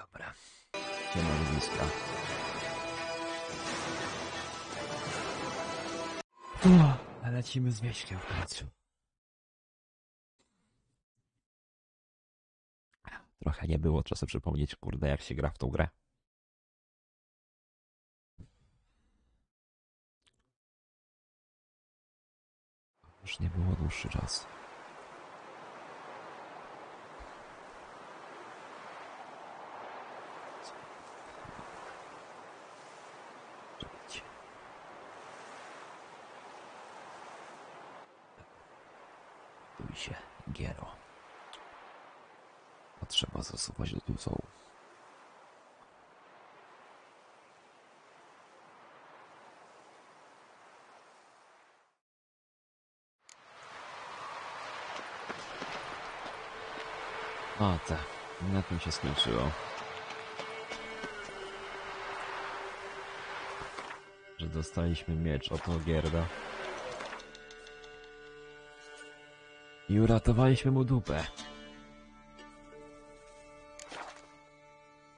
Dobra. Nie ma bliska. Lecimy z wieśkiem w końcu. Trochę nie było czasu przypomnieć, kurde, jak się gra w tą grę. Już nie było dłuższy czas. Czekajcie. Tuj się, Giero. A zasuwać do tuzą. O tak, na tym się skończyło. Że dostaliśmy miecz od Ogierda. I uratowaliśmy mu dupę.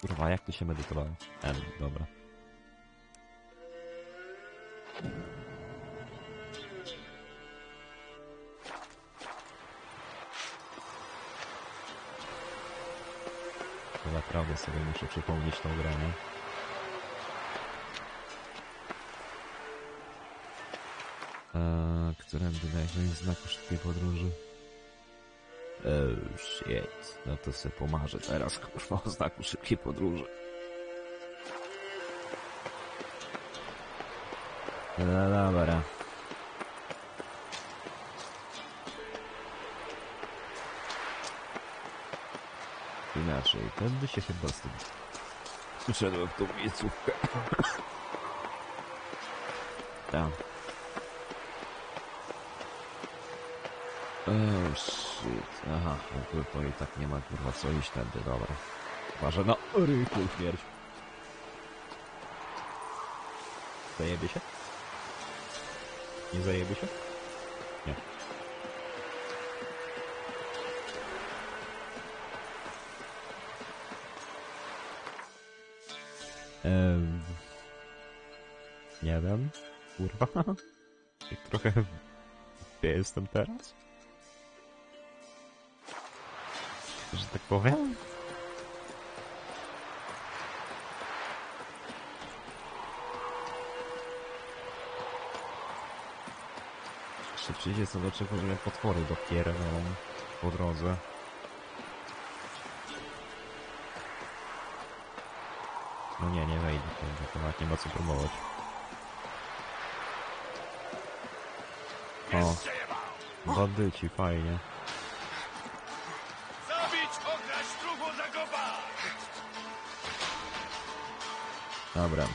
Kurwa, jak to się medytowało? Em, dobra. To naprawdę sobie muszę przypomnieć tą grę, nie? Eee, którędy na jakimś znaku szybkiej podróży? Oh shit. No to se pomarzę teraz kurwa o znaku szybkiej podróży. No dobra. Inaczej, tędy się chyba z tym... Uszedłem w tą miejscówkę. Tam. Oh shit. Aha, no to i tak nie ma kurwa co iść tędy, dobra. Uważaj na ryku śmierć. Zajebie się? Nie zajebie się? Nie. Ehm, nie wiem. Kurwa. Trochę... Gdzie jestem teraz? Że tak powiem. Przyjdzie co do czego, że potwory dopierdolą po drodze. No nie, nie wejdę, to nawet nie ma co próbować. O, bandyci, fajnie. Dobra.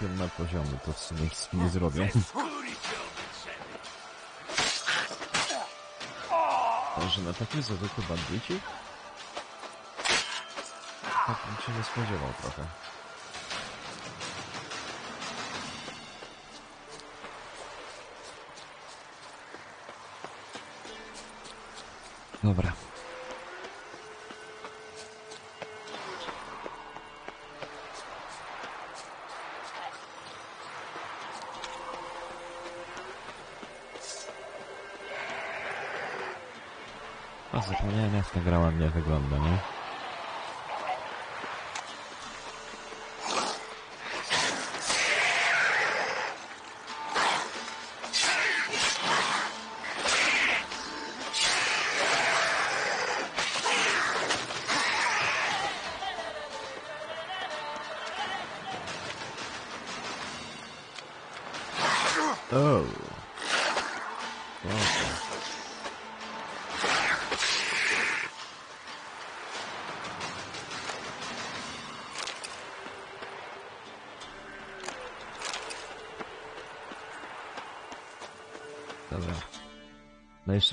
Piąte poziomy to w sumie nic nie zrobią. Skóry się obetrzemy! Że na takim zwykłych bandyci? Tak bym się nie spodziewał trochę. Dobra. Ta gra ładnie wygląda, nie?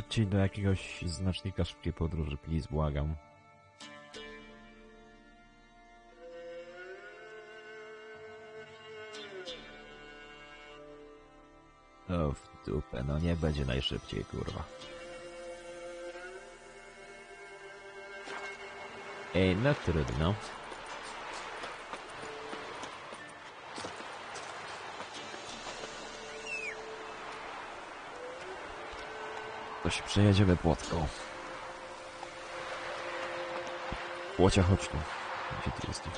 Szybciej do jakiegoś znacznika szybkiej podróży, please, błagam. O, w dupę, no nie będzie najszybciej, kurwa. Ej, no trudno. Się przejedziemy płotką. Płocia, chodź tu. Gdzie ty jesteś?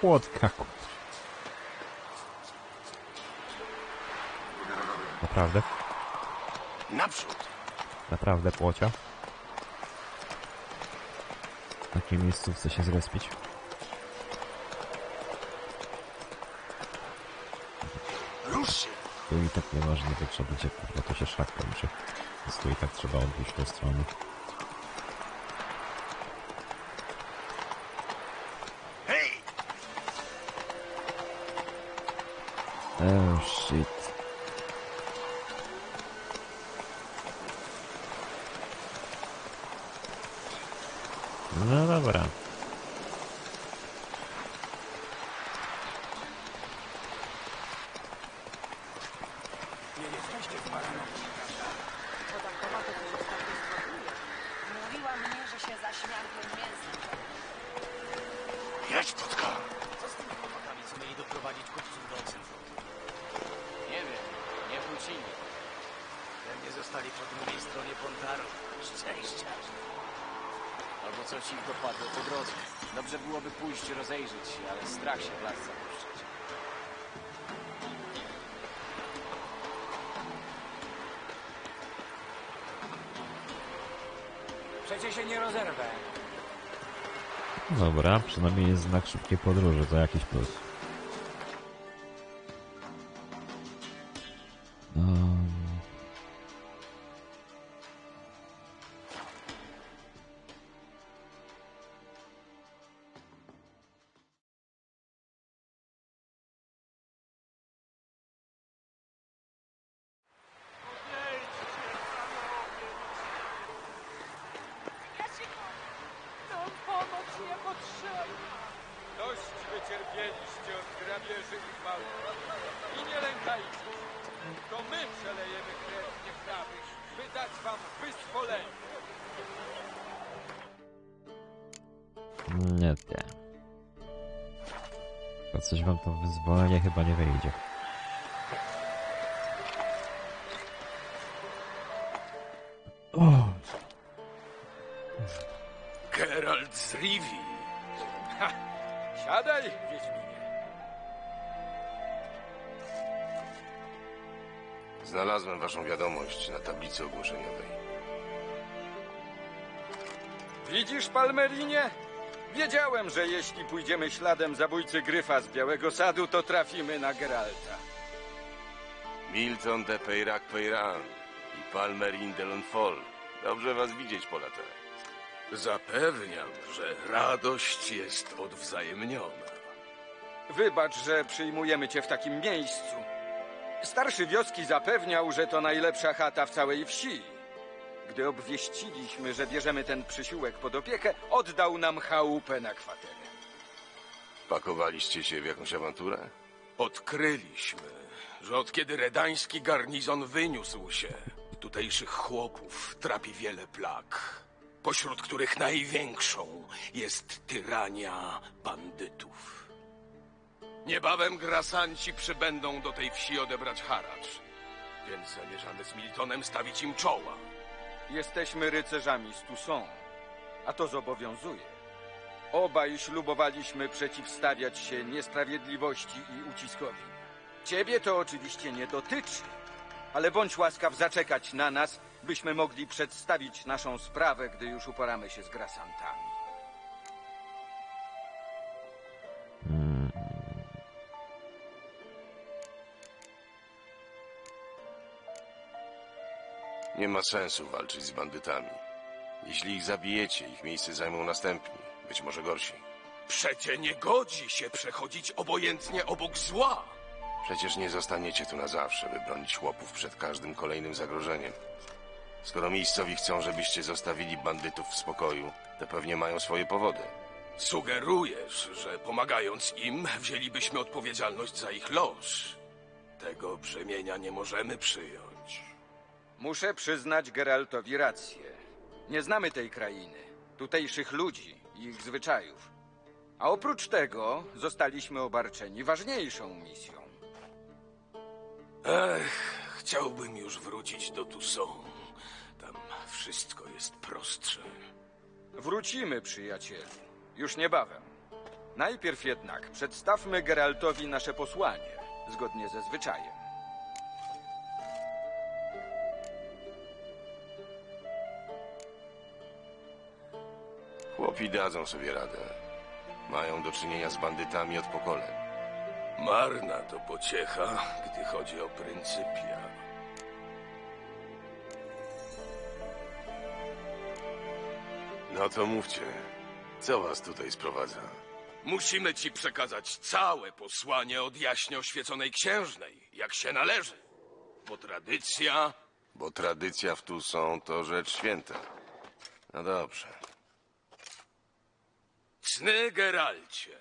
Płotka. Naprawdę? Naprzód! Naprawdę płocia? W takiej miejscówce się zrespić. Rusz się! Tu i tak nieważne, to trzeba będzie, kurwa, to się szlak kończy. Więc tu i tak trzeba odbić tą stronę. Hej! Oh shit. No dobra. Dobra, przynajmniej jest znak szybkiej podróży, to jakiś plus. Waszą wiadomość na tablicy ogłoszeniowej. Widzisz, Palmerinie? Wiedziałem, że jeśli pójdziemy śladem zabójcy Gryfa z Białego Sadu, to trafimy na Geralta. Milton de Peyrac Peyran i Palmerin de Lonfol. Dobrze was widzieć po latach. Zapewniam, że radość jest odwzajemniona. Wybacz, że przyjmujemy cię w takim miejscu. Starszy wioski zapewniał, że to najlepsza chata w całej wsi. Gdy obwieściliśmy, że bierzemy ten przysiłek pod opiekę, oddał nam chałupę na kwaterę. Pakowaliście się w jakąś awanturę? Odkryliśmy, że od kiedy redański garnizon wyniósł się, tutejszych chłopów trapi wiele plag, pośród których największą jest tyrania bandytów. Niebawem grasanci przybędą do tej wsi odebrać haracz, więc zamierzamy z Miltonem stawić im czoła. Jesteśmy rycerzami z Toussaint, a to zobowiązuje. Obaj ślubowaliśmy przeciwstawiać się niesprawiedliwości i uciskowi. Ciebie to oczywiście nie dotyczy, ale bądź łaskaw zaczekać na nas, byśmy mogli przedstawić naszą sprawę, gdy już uporamy się z grasantami. Nie ma sensu walczyć z bandytami. Jeśli ich zabijecie, ich miejsce zajmą następni, być może gorsi. Przecie nie godzi się przechodzić obojętnie obok zła. Przecież nie zostaniecie tu na zawsze, by bronić chłopów przed każdym kolejnym zagrożeniem. Skoro miejscowi chcą, żebyście zostawili bandytów w spokoju, to pewnie mają swoje powody. Sugerujesz, że pomagając im, wzięlibyśmy odpowiedzialność za ich los. Tego brzemienia nie możemy przyjąć. Muszę przyznać Geraltowi rację. Nie znamy tej krainy. tutejszych ludzi i ich zwyczajów. A oprócz tego zostaliśmy obarczeni ważniejszą misją. Ech, chciałbym już wrócić do Toussaint. Tam wszystko jest prostsze. Wrócimy, przyjacielu. Już niebawem. Najpierw jednak przedstawmy Geraltowi nasze posłanie, zgodnie ze zwyczajem. Chłopi dadzą sobie radę. Mają do czynienia z bandytami od pokoleń. Marna to pociecha, gdy chodzi o pryncypia. No to mówcie, co was tutaj sprowadza? Musimy ci przekazać całe posłanie od jaśnie oświeconej księżnej, jak się należy. Bo tradycja Bo tradycja w tu są to rzecz święta. No dobrze. Cny Geralcie,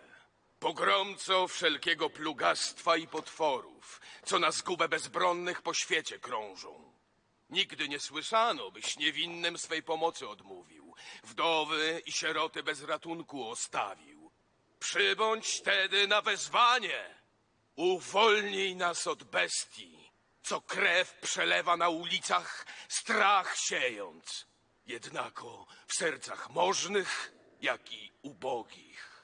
pogromco wszelkiego plugastwa i potworów, co na zgubę bezbronnych po świecie krążą. Nigdy nie słyszano, byś niewinnym swej pomocy odmówił, wdowy i sieroty bez ratunku ostawił. Przybądź tedy na wezwanie, uwolnij nas od bestii, co krew przelewa na ulicach, strach siejąc, jednako w sercach możnych, jak i ubogich.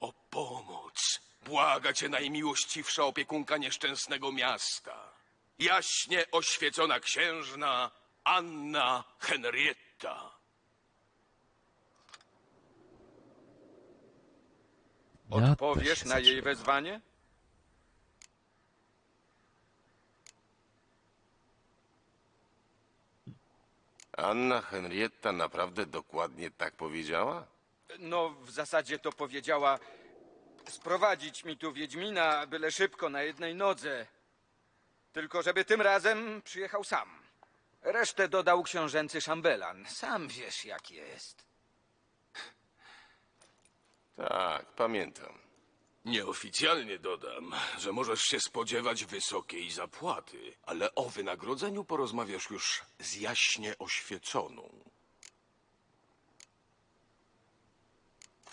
O pomoc błaga cię najmiłościwsza opiekunka nieszczęsnego miasta. Jaśnie oświecona księżna Anna Henrietta. Ja Odpowiesz na jej wezwanie? Anna Henrietta naprawdę dokładnie tak powiedziała? No, w zasadzie to powiedziała sprowadzić mi tu Wiedźmina, byle szybko, na jednej nodze. Tylko żeby tym razem przyjechał sam. Resztę dodał książęcy szambelan. Sam wiesz, jak jest. Tak, pamiętam. Nieoficjalnie dodam, że możesz się spodziewać wysokiej zapłaty, ale o wynagrodzeniu porozmawiasz już z jaśnie oświeconą.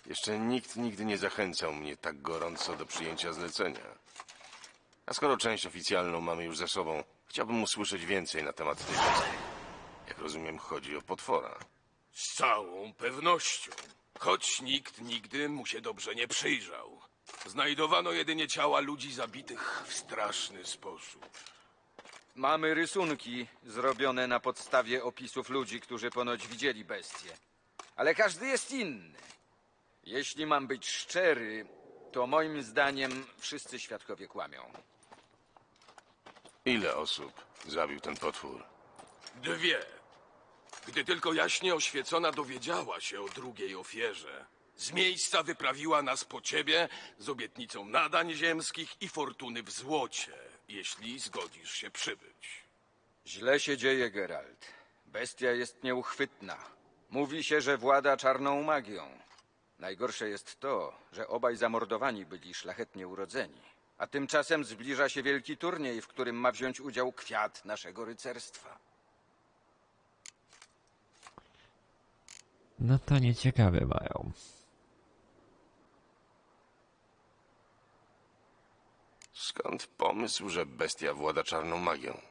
Jeszcze nikt nigdy nie zachęcał mnie tak gorąco do przyjęcia zlecenia. A skoro część oficjalną mamy już za sobą, chciałbym usłyszeć więcej na temat tej bestii. Jak rozumiem, chodzi o potwora. Z całą pewnością. Choć nikt nigdy mu się dobrze nie przyjrzał. Znajdowano jedynie ciała ludzi zabitych w straszny sposób. Mamy rysunki zrobione na podstawie opisów ludzi, którzy ponoć widzieli bestię. Ale każdy jest inny. Jeśli mam być szczery, to moim zdaniem wszyscy świadkowie kłamią. Ile osób zabił ten potwór? Dwie. Gdy tylko jaśnie oświecona dowiedziała się o drugiej ofierze, z miejsca wyprawiła nas po ciebie z obietnicą nadań ziemskich i fortuny w złocie, jeśli zgodzisz się przybyć. Źle się dzieje, Geralt. Bestia jest nieuchwytna. Mówi się, że włada czarną magią. Najgorsze jest to, że obaj zamordowani byli szlachetnie urodzeni. A tymczasem zbliża się wielki turniej, w którym ma wziąć udział kwiat naszego rycerstwa. No to nieciekawe mają. Skąd pomysł, że bestia włada czarną magią?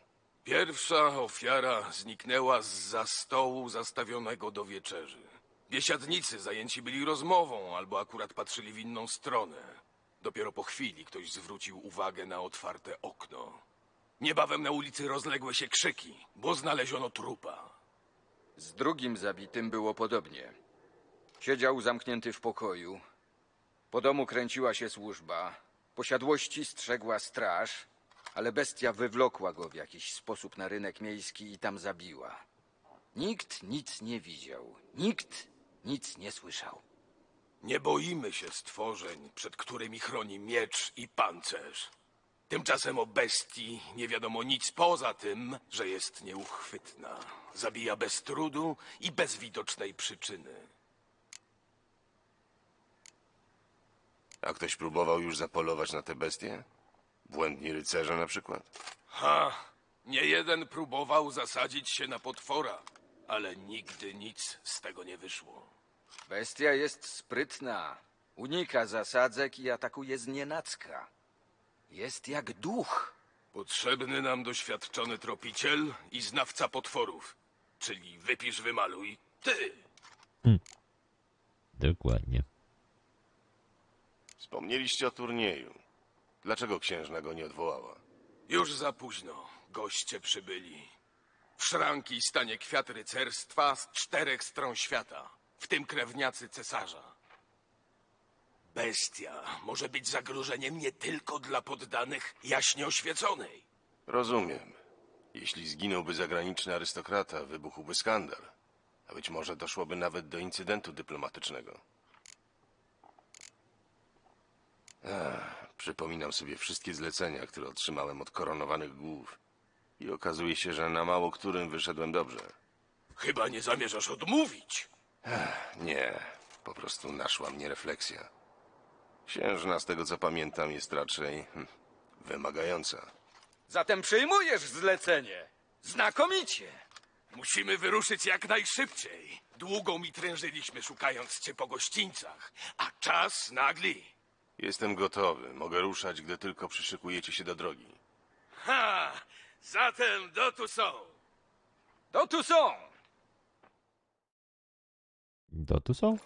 Pierwsza ofiara zniknęła z za stołu zastawionego do wieczerzy. Biesiadnicy zajęci byli rozmową albo akurat patrzyli w inną stronę. Dopiero po chwili ktoś zwrócił uwagę na otwarte okno. Niebawem na ulicy rozległy się krzyki, bo znaleziono trupa. Z drugim zabitym było podobnie. Siedział zamknięty w pokoju. Po domu kręciła się służba. Posiadłości strzegła straż, ale bestia wywlokła go w jakiś sposób na rynek miejski i tam zabiła. Nikt nic nie widział. Nikt nic nie słyszał. Nie boimy się stworzeń, przed którymi chroni miecz i pancerz. Tymczasem o bestii nie wiadomo nic poza tym, że jest nieuchwytna. Zabija bez trudu i bez widocznej przyczyny. A ktoś próbował już zapolować na te bestie? Błędni rycerze na przykład? Ha! Nie jeden próbował zasadzić się na potwora. Ale nigdy nic z tego nie wyszło. Bestia jest sprytna. Unika zasadzek i atakuje z nienacka. Jest jak duch. Potrzebny nam doświadczony tropiciel i znawca potworów. Czyli wypisz, wymaluj. Ty! Dokładnie. Wspomnieliście o turnieju. Dlaczego księżna go nie odwołała? Już za późno. Goście przybyli. W szranki stanie kwiat rycerstwa z czterech stron świata, w tym krewniacy cesarza. Bestia może być zagrożeniem nie tylko dla poddanych jaśnie oświeconej. Rozumiem. Jeśli zginąłby zagraniczny arystokrata, wybuchłby skandal. A być może doszłoby nawet do incydentu dyplomatycznego. Przypominam sobie wszystkie zlecenia, które otrzymałem od koronowanych głów. I okazuje się, że na mało którym wyszedłem dobrze. Chyba nie zamierzasz odmówić. Nie, po prostu naszła mnie refleksja. Księżna, z tego co pamiętam, jest raczej hm, wymagająca. Zatem przyjmujesz zlecenie. Znakomicie. Musimy wyruszyć jak najszybciej. Długo mi trężyliśmy szukając cię po gościńcach, a czas nagli. Jestem gotowy. Mogę ruszać, gdy tylko przyszykujecie się do drogi. Ha! Zatem do tu są. To tu są. To tu są?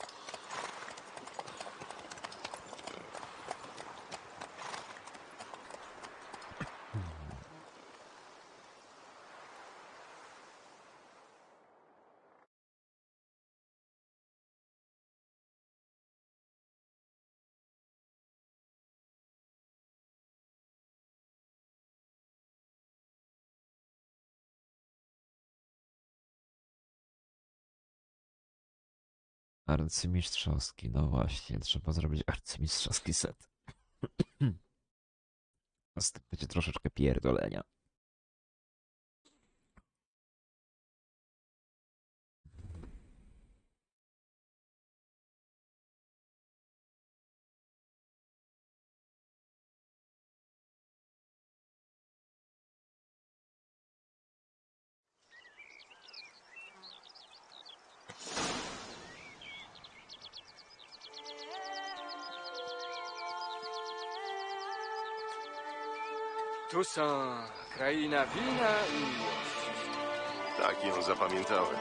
Arcymistrzowski, no właśnie, trzeba zrobić arcymistrzowski set. Tym będzie troszeczkę pierdolenia. Tu są kraina wina i miłości. Tak ją zapamiętałem.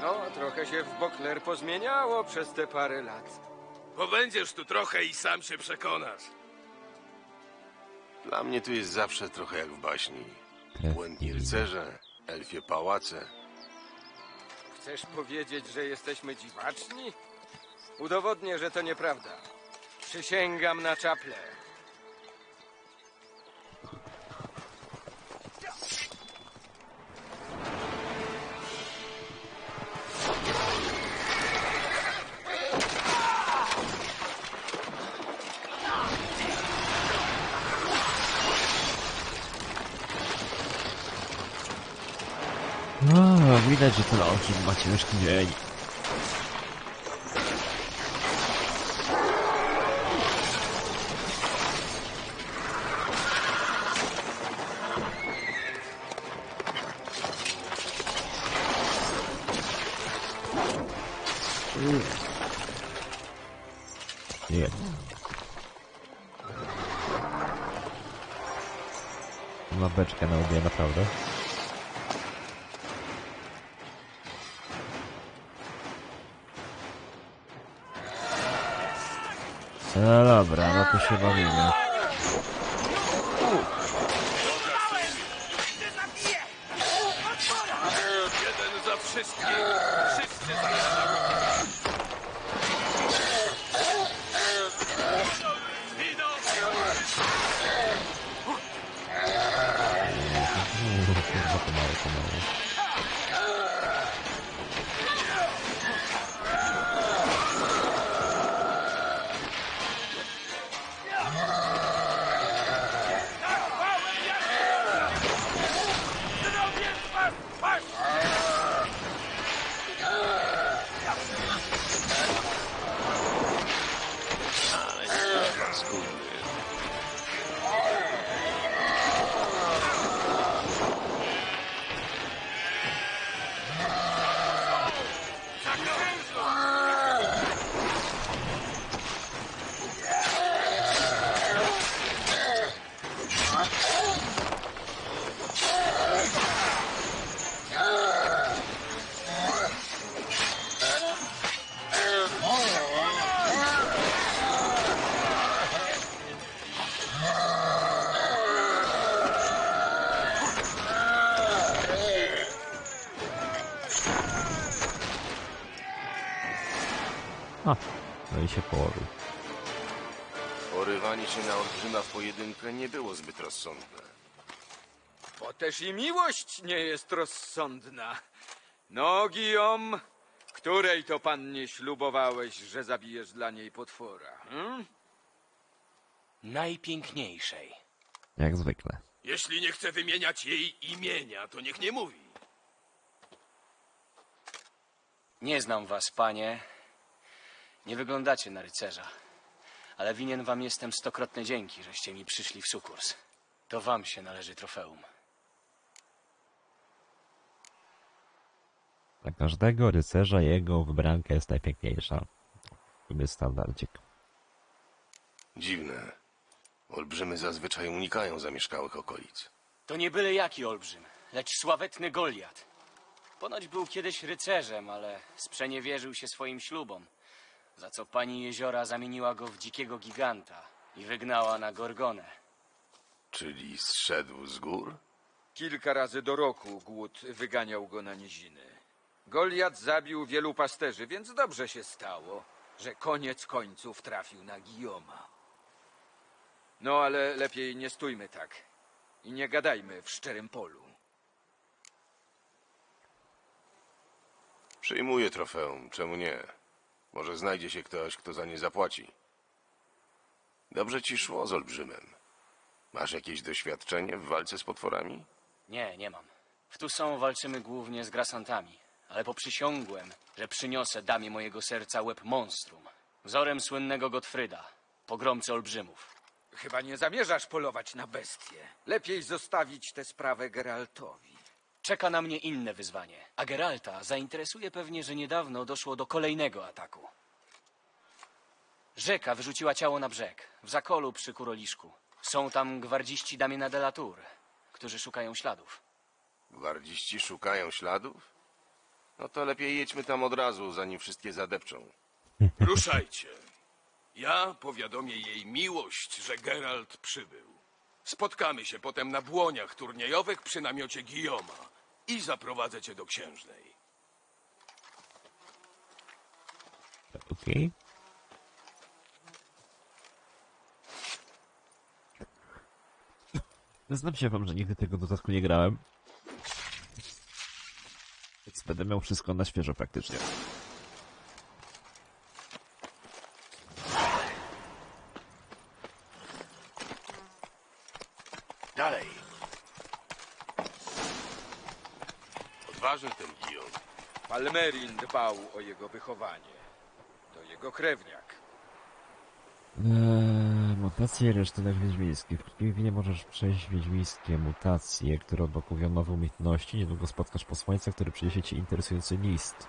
No, trochę się w Bokler pozmieniało przez te parę lat. Pobędziesz tu trochę i sam się przekonasz. Dla mnie tu jest zawsze trochę jak w baśni. Błędni rycerze, elfie pałace. Chcesz powiedzieć, że jesteśmy dziwaczni? Udowodnię, że to nieprawda. Przysięgam na czaple. No, widać, że ten ogień ma ciężki dzień. Zbyt rozsądne. Bo też i miłość nie jest rozsądna. No, Guillaume, której to pannie ślubowałeś, że zabijesz dla niej potwora? Hmm? Najpiękniejszej. Jak zwykle. Jeśli nie chce wymieniać jej imienia, to niech nie mówi. Nie znam was, panie. Nie wyglądacie na rycerza. Ale winien wam jestem stokrotne dzięki, żeście mi przyszli w sukurs. To wam się należy trofeum. Dla każdego rycerza jego wybranka jest najpiękniejsza. Jest standardzik. Dziwne. Olbrzymy zazwyczaj unikają zamieszkałych okolic. To nie byle jaki olbrzym, lecz sławetny Goliat. Ponoć był kiedyś rycerzem, ale sprzeniewierzył się swoim ślubom, za co pani jeziora zamieniła go w dzikiego giganta i wygnała na Gorgonę. Czyli zszedł z gór? Kilka razy do roku głód wyganiał go na niziny. Goliat zabił wielu pasterzy, więc dobrze się stało, że koniec końców trafił na Guillaume'a. No ale lepiej nie stójmy tak i nie gadajmy w szczerym polu. Przyjmuję trofeum, czemu nie? Może znajdzie się ktoś, kto za nie zapłaci. Dobrze ci szło z olbrzymem. Masz jakieś doświadczenie w walce z potworami? Nie, nie mam. W Toussaint walczymy głównie z grasantami, ale poprzysiągłem, że przyniosę damie mojego serca łeb monstrum, wzorem słynnego Gottfryda, pogromcy olbrzymów. Chyba nie zamierzasz polować na bestie. Lepiej zostawić tę sprawę Geraltowi. Czeka na mnie inne wyzwanie, a Geralta zainteresuje pewnie, że niedawno doszło do kolejnego ataku. Rzeka wyrzuciła ciało na brzeg, w zakolu przy Kuroliszku. Są tam gwardziści Damiena de la Tour, którzy szukają śladów. Gwardziści szukają śladów? No to lepiej jedźmy tam od razu, zanim wszystkie zadepczą. Ruszajcie. Ja powiadomię jej miłość, że Geralt przybył. Spotkamy się potem na błoniach turniejowych przy namiocie Guillaume'a i zaprowadzę cię do księżnej. Okej. Znam się wam, że nigdy tego dodatku nie grałem. Więc będę miał wszystko na świeżo praktycznie. Dalej! Odważny ten Guillaume. Palmerin dbał o jego wychowanie. To jego krewniak. Eee, mutacje i resztunek wiedźmińskich. W krótkiej chwili możesz przejść wiedźmińskie mutacje, które odblokują nowe umiejętności. Niedługo spotkasz posłańca, który przyniesie ci interesujący list.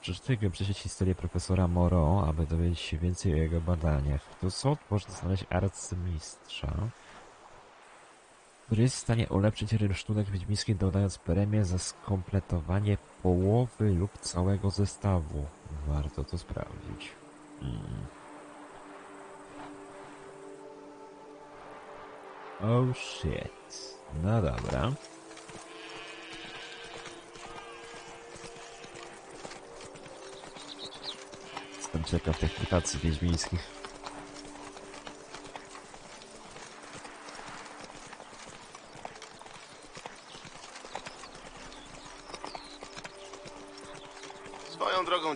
Przeczytaj go przeczytać historię profesora Moreau, aby dowiedzieć się więcej o jego badaniach. Tu są można znaleźć arcymistrza, który jest w stanie ulepszyć rynsztunek wiedźmiński, dodając premię za skompletowanie połowy lub całego zestawu. Warto to sprawdzić. Mm. Oh shit. No dobra. Jestem ciekaw tych mutacji wiedźmińskich.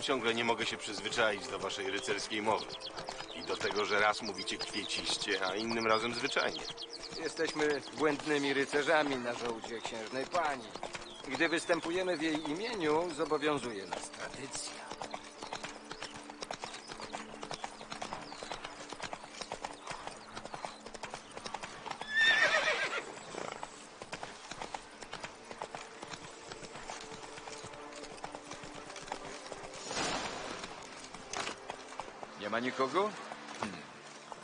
Ciągle nie mogę się przyzwyczaić do waszej rycerskiej mowy. I do tego, że raz mówicie kwieciście, a innym razem zwyczajnie. Jesteśmy błędnymi rycerzami na żołdzie księżnej pani. Gdy występujemy w jej imieniu, zobowiązuje nas tradycja. Nikogo? Hmm.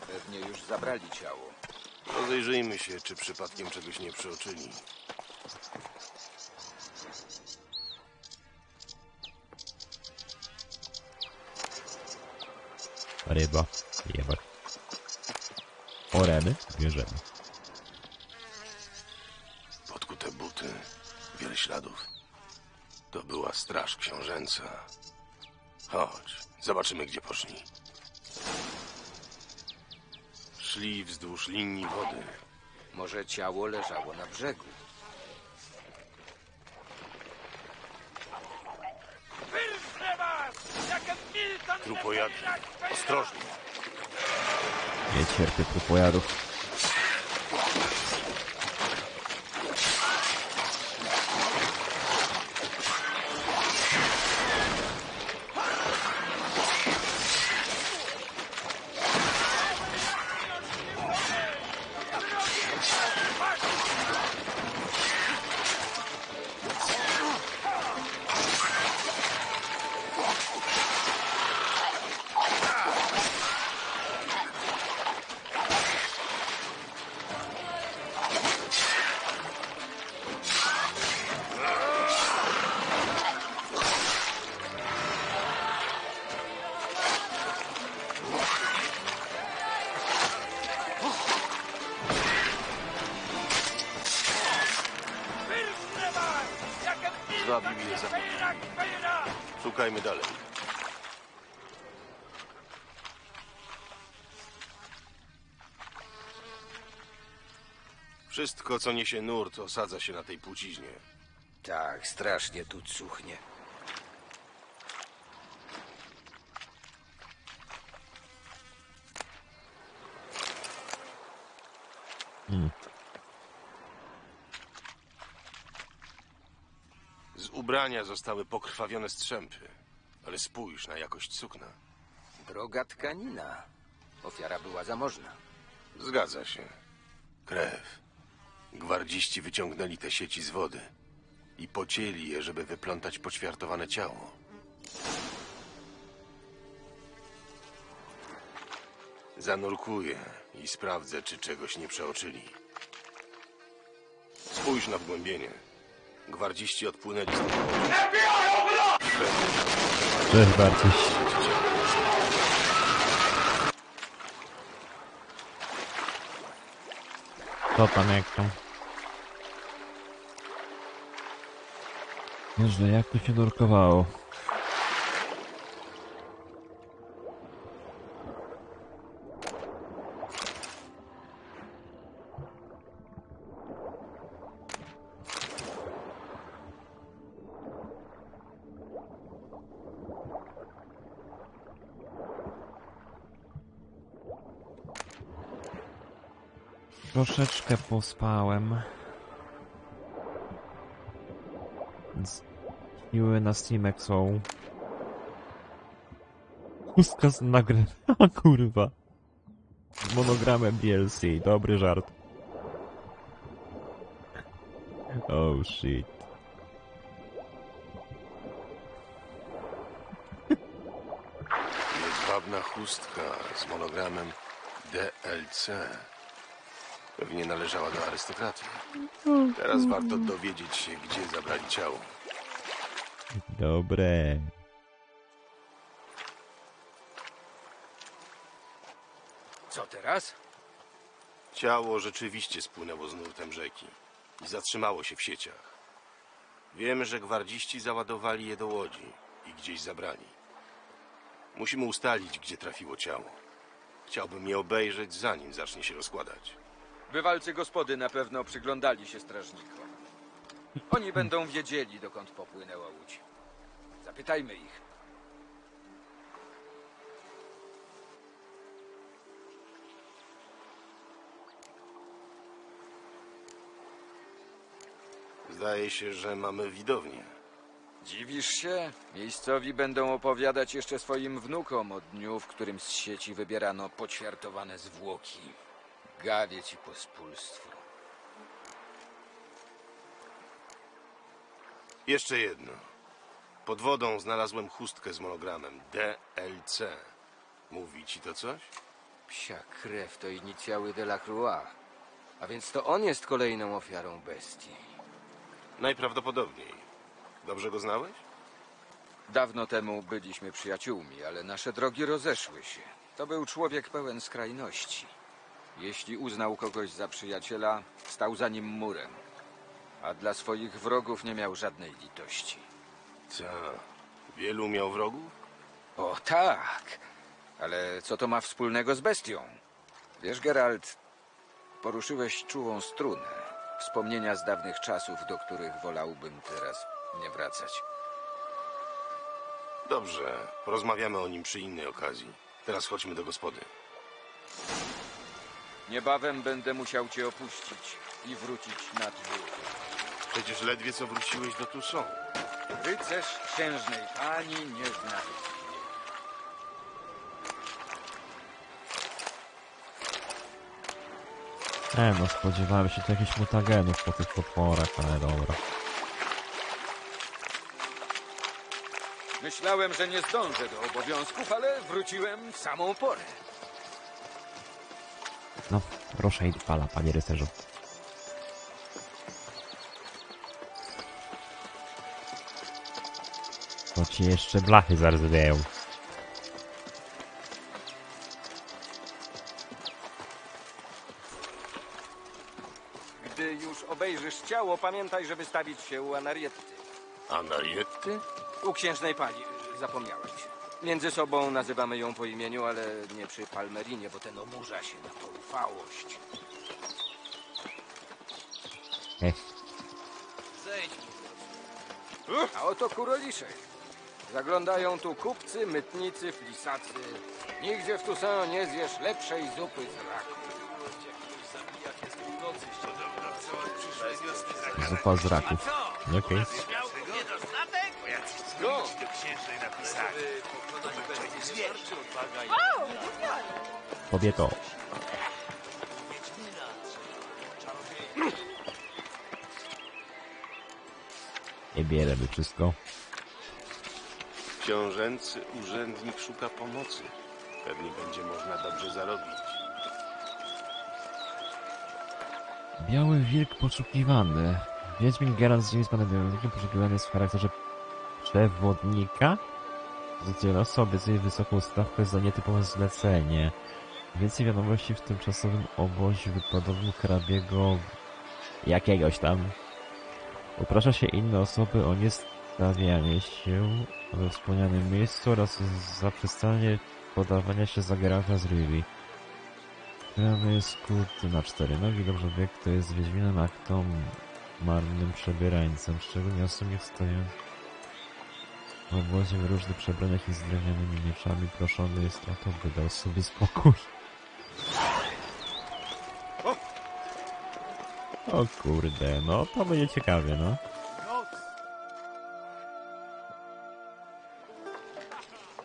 Pewnie już zabrali ciało. Rozejrzyjmy się, czy przypadkiem czegoś nie przeoczyli. Ryba. Jebać. Oremy. Bierzemy. Podkute buty, wiele śladów. To była straż książęca. Chodź, zobaczymy, gdzie Szli wzdłuż linii wody. Może ciało leżało na brzegu. Trupojady. Ostrożnie. Nie cierpię trupojadów. Zwabił je za Szukajmy dalej. Wszystko, co niesie nurt, osadza się na tej płciźnie. Tak, strasznie tu cuchnie. Z ubrania zostały pokrwawione strzępy. Ale spójrz na jakość sukna. Droga tkanina. Ofiara była zamożna. Zgadza się. Krew. Gwardziści wyciągnęli te sieci z wody i pocięli je, żeby wyplątać poćwiartowane ciało. Zanurkuję i sprawdzę, czy czegoś nie przeoczyli. Spójrz na wgłębienie. Gwardziści odpłynęli z tego. Cześć Bartuś. Co tam, jak tam? Nieźle, jak to się nurkowało? Troszeczkę pospałem. Siły na Steamek są. Pustka z nagrę. A kurwa. Z monogramem DLC. Dobry żart. Oh shit. Jedwabna chustka z monogramem DLC. Pewnie należała do arystokraty. Teraz warto dowiedzieć się, gdzie zabrali ciało. Dobre. Co teraz? Ciało rzeczywiście spłynęło z nurtem rzeki i zatrzymało się w sieciach. Wiemy, że gwardziści załadowali je do łodzi i gdzieś zabrali. Musimy ustalić, gdzie trafiło ciało. Chciałbym je obejrzeć, zanim zacznie się rozkładać. Bywalcy gospody na pewno przyglądali się strażnikom. Oni będą wiedzieli, dokąd popłynęła łódź. Zapytajmy ich. Zdaje się, że mamy widownię. Dziwisz się? Miejscowi będą opowiadać jeszcze swoim wnukom o dniu, w którym z sieci wybierano poćwiartowane zwłoki. Gawie ci pospólstwo. Jeszcze jedno. Pod wodą znalazłem chustkę z monogramem DLC. Mówi ci to coś? Psia krew to inicjały Delacroix. A więc to on jest kolejną ofiarą bestii. Najprawdopodobniej. Dobrze go znałeś? Dawno temu byliśmy przyjaciółmi, ale nasze drogi rozeszły się. To był człowiek pełen skrajności. Jeśli uznał kogoś za przyjaciela, stał za nim murem. A dla swoich wrogów nie miał żadnej litości. Co? Wielu miał wrogów? O tak! Ale co to ma wspólnego z bestią? Wiesz, Geralt, poruszyłeś czułą strunę. Wspomnienia z dawnych czasów, do których wolałbym teraz nie wracać. Dobrze, porozmawiamy o nim przy innej okazji. Teraz chodźmy do gospody. Niebawem będę musiał cię opuścić i wrócić na dwór. Przecież ledwie co wróciłeś do Toussaint. Rycerz księżnej pani nie zna wyścigu. E, no spodziewałem się tu jakichś mutagenów po tych potworach, ale dobra. Myślałem, że nie zdążę do obowiązków, ale wróciłem w samą porę. No, proszę i fala, panie rycerzu. To ci jeszcze blachy zarzewiają. Gdy już obejrzysz ciało, pamiętaj, żeby stawić się u Anarietty. Anarietty? U księżnej pani, zapomniałeś. Między sobą nazywamy ją po imieniu, ale nie przy Palmerinie, bo ten oburza się na tą ufałość. Ech, Zejdź mi. A oto kuroliszek. Zaglądają tu kupcy, mytnicy, flisacy. Nigdzie w Toussaint nie zjesz lepszej zupy z raku. zupa z raków. Okej. Kobieto. Nie bierzemy wszystko. Książęcy urzędnik szuka pomocy. Pewnie będzie można dobrze zarobić. Biały wilk poszukiwany. Wiedźmin Geralt z ziemi z panem Wilkiem poszukiwany jest w charakterze przewodnika. Zadziela sobie sobie wysoką stawkę za nietypowe zlecenie. Więcej wiadomości w tymczasowym obozie wypadowym hrabiego jakiegoś tam. Uprasza się inne osoby o niestawianie się we wspomnianym miejscu oraz zaprzestanie podawania się za z Rivi. Prawy jest na cztery nogi, dobrze wie, kto jest Wiedźminem, a kto marnym przebierańcem. Szczególnie osób nie stoją w obozie w różnych przebraniach i z drewnianymi mieczami. Proszony jest o to, by dał sobie spokój. O kurde, no to będzie ciekawie, no.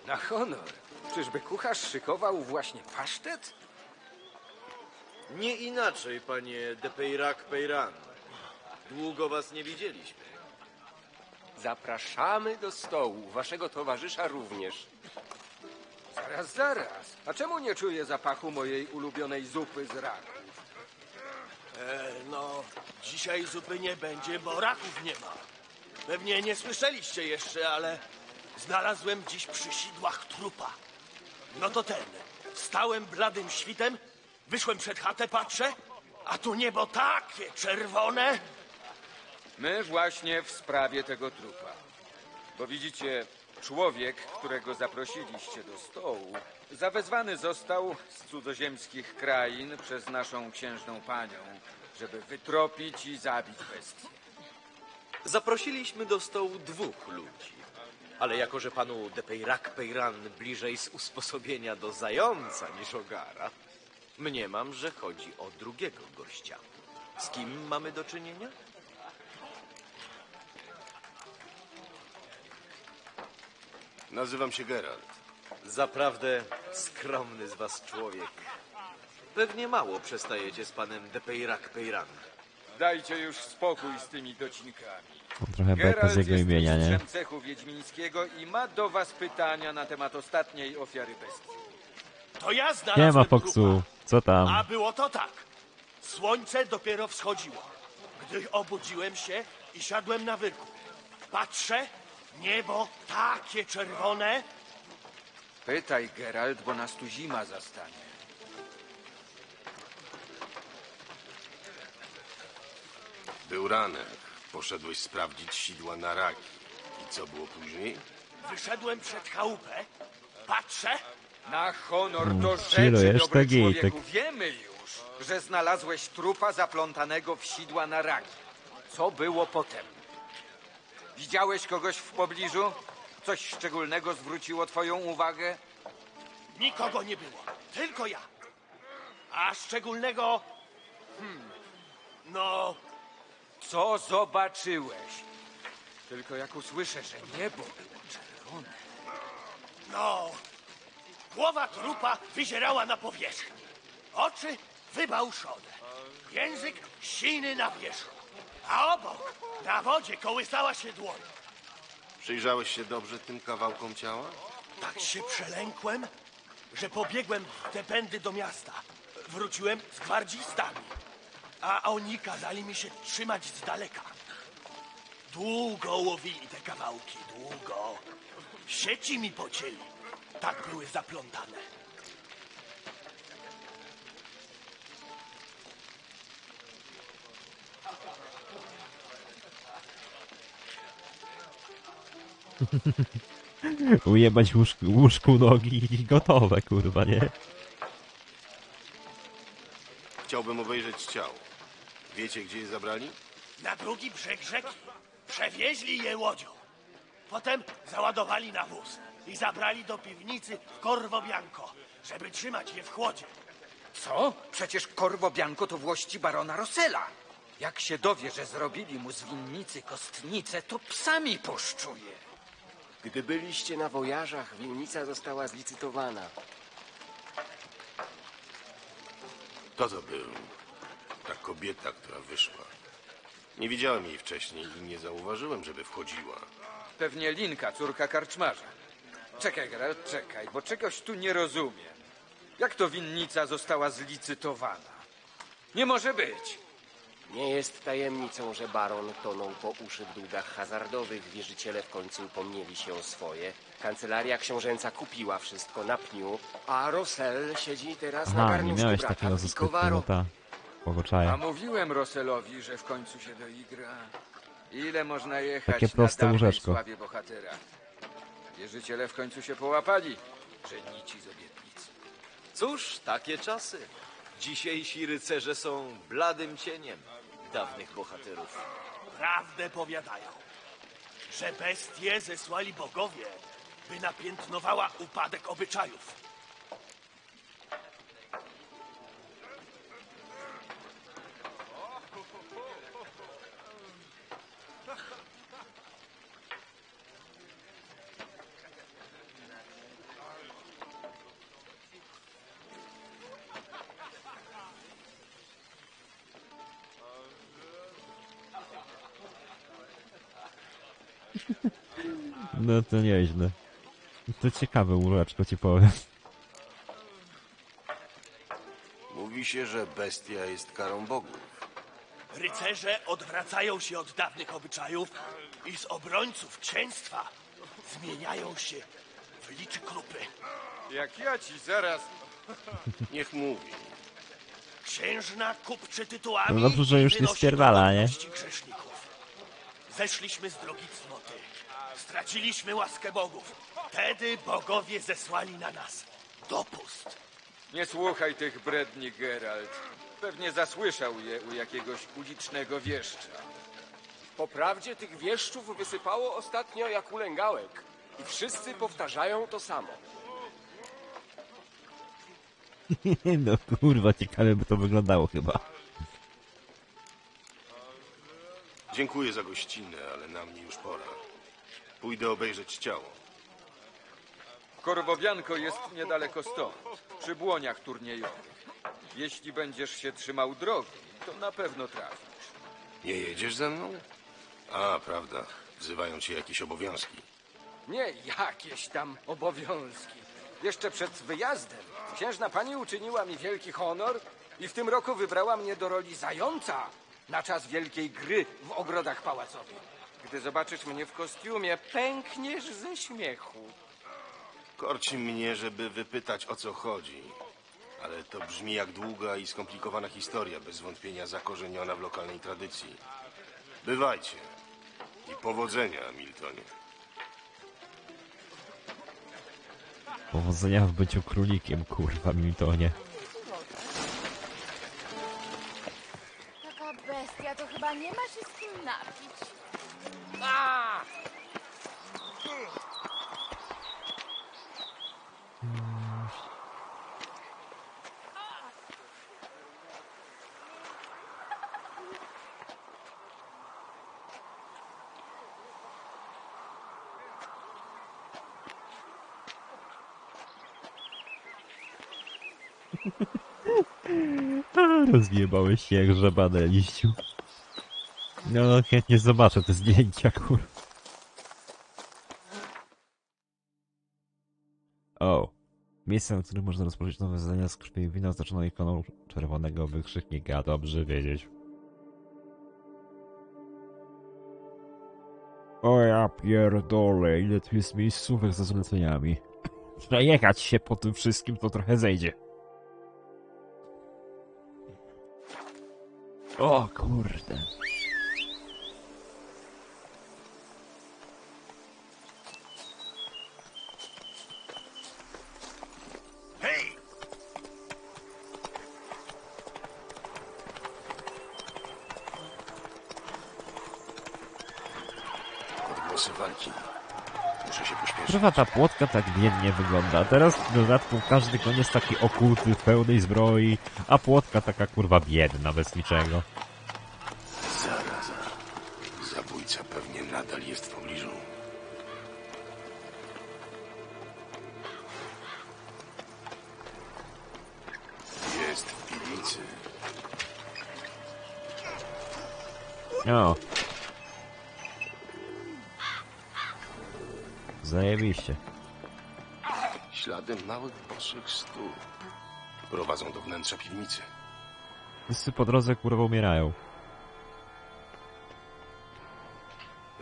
Na honor. Czyżby kucharz szykował właśnie pasztet? Nie inaczej, panie de Peyrac Peyran. Długo was nie widzieliśmy. Zapraszamy do stołu. Waszego towarzysza również. Zaraz, zaraz. A czemu nie czuję zapachu mojej ulubionej zupy z raku? E, no, dzisiaj zupy nie będzie, bo raków nie ma. Pewnie nie słyszeliście jeszcze, ale znalazłem dziś przy sidłach trupa. No to ten. Wstałem bladym świtem, wyszłem przed chatę, patrzę, a tu niebo takie czerwone. My właśnie w sprawie tego trupa. Bo widzicie, człowiek, którego zaprosiliście do stołu, zawezwany został z cudzoziemskich krain przez naszą księżną panią, żeby wytropić i zabić bestię. Zaprosiliśmy do stołu dwóch ludzi. Ale jako, że panu de Peyrac Peyran bliżej z usposobienia do zająca niż ogara, mniemam, że chodzi o drugiego gościa. Z kim mamy do czynienia? Nazywam się Geralt. Zaprawdę skromny z was człowiek. Pewnie mało przestajecie z panem de Peyrac Peyran. Dajcie już spokój z tymi docinkami. Trochę beka z Geralt jego jest imienia, nie? mistrzem cechu wiedźmińskiego i ma do was pytania na temat ostatniej ofiary bestii. To ja Nie znalazłem ma trupa. Foxu. Co tam? A było to tak. Słońce dopiero wschodziło. Gdy obudziłem się i siadłem na wyrku. Patrzę, niebo takie czerwone. Pytaj, Geralt, bo nas tu zima zastanie. Był ranek. Poszedłeś sprawdzić sidła na raki. I co było później? Wyszedłem przed chałupę, patrzę, Na honor Mm, do rzeczy, dobry to człowieku. Wiemy już, że znalazłeś trupa zaplątanego w sidła na raki. Co było potem? Widziałeś kogoś w pobliżu? Coś szczególnego zwróciło twoją uwagę? Nikogo nie było, tylko ja. A szczególnego... Hmm, no, Co zobaczyłeś? Tylko jak usłyszę, że niebo było czerwone. no... Głowa trupa wyzierała na powierzchni. Oczy wybałszone. Język siny na wierzchu. A obok, na wodzie, kołysała się dłoń. Przyjrzałeś się dobrze tym kawałkom ciała? Tak się przelękłem, że pobiegłem w te pędy do miasta. Wróciłem z gwardzistami, a oni kazali mi się trzymać z daleka. Długo łowili te kawałki, długo. Sieci mi pocięli. Tak były zaplątane. Ujebać łóżku, łóżku nogi i gotowe, kurwa, nie? Chciałbym obejrzeć ciało. Wiecie, gdzie je zabrali? Na drugi brzeg rzeki przewieźli je łodzią. Potem załadowali na wóz i zabrali do piwnicy w Corvo Bianco, żeby trzymać je w chłodzie. Co? Przecież Corvo Bianco to włości barona Rossella. Jak się dowie, że zrobili mu z winnicy kostnicę, to psami poszczuje. Gdy byliście na wojażach, winnica została zlicytowana. Kto to był? Ta kobieta, która wyszła. Nie widziałem jej wcześniej i nie zauważyłem, żeby wchodziła. Pewnie Linka, córka karczmarza. Czekaj, Geralt, czekaj, bo czegoś tu nie rozumiem. Jak to winnica została zlicytowana? Nie może być. Nie jest tajemnicą, że baron tonął po uszy w długach hazardowych. Wierzyciele w końcu upomnieli się o swoje. Kancelaria książęca kupiła wszystko na pniu, a Rosel siedzi teraz na Aha, nie miałeś brata takiego zysku, no ta. A Pogoczaja. mówiłem Rosselowi, że w końcu się doigra. Ile można jechać Takie proste na dawnej łóżeczko. sławie bohatera? Wierzyciele w końcu się połapali, że nici z obietnic. Cóż, takie czasy. Dzisiejsi rycerze są bladym cieniem dawnych bohaterów. Prawdę powiadają, że bestie zesłali bogowie, by napiętnowała upadek obyczajów. No to nieźle. To ciekawe łóżeczko, ci powiem. Mówi się, że bestia jest karą bogów. Rycerze odwracają się od dawnych obyczajów i z obrońców księstwa zmieniają się w liczy krupy. Jak ja ci zaraz... Niech mówi. Księżna kupczy tytułami No dobrze, że już nie spierdala, nie? grzeszników. Zeszliśmy z drogi cnoty. Straciliśmy łaskę bogów. Wtedy bogowie zesłali na nas dopust. Nie słuchaj tych bredni, Geralt. Pewnie zasłyszał je u jakiegoś ulicznego wieszcza. Po prawdzie tych wieszczów wysypało ostatnio jak ulęgałek. I wszyscy powtarzają to samo. No kurwa, ciekawe by to wyglądało chyba. Dziękuję za gościnę, ale na mnie już pora. Pójdę obejrzeć ciało. Korwowianko jest niedaleko stąd, przy błoniach turniejowych. Jeśli będziesz się trzymał drogi, to na pewno trafisz. Nie jedziesz ze mną? A, prawda. Wzywają cię jakieś obowiązki. Nie jakieś tam obowiązki. Jeszcze przed wyjazdem księżna pani uczyniła mi wielki honor i w tym roku wybrała mnie do roli zająca na czas wielkiej gry w ogrodach pałacowych. Gdy zobaczysz mnie w kostiumie, pękniesz ze śmiechu. Korci mnie, żeby wypytać o co chodzi. Ale to brzmi jak długa i skomplikowana historia, bez wątpienia zakorzeniona w lokalnej tradycji. Bywajcie. I powodzenia, Miltonie. Powodzenia w byciu królikiem, kurwa, Miltonie. Nie ma się z kim napić. A, Rozjebałeś się jak żabane liściu. No, no chętnie zobaczę te zdjęcia, kur... O. Miejsce, w którym można rozpocząć nowe zadania z krwi wina oznaczoną ikoną czerwonego wykrzyknika. Dobrze wiedzieć. O ja pierdolę, ile tu jest miejscówek ze zleceniami. Przejechać się po tym wszystkim to trochę zejdzie. O kurde. Kurwa, ta płotka tak biednie wygląda. Teraz w dodatku każdy koniec taki okuty, w pełnej zbroi, a płotka taka kurwa biedna, bez niczego. Boczych stóp. Prowadzą do wnętrza piwnicy. Wszyscy po drodze kurwa umierają.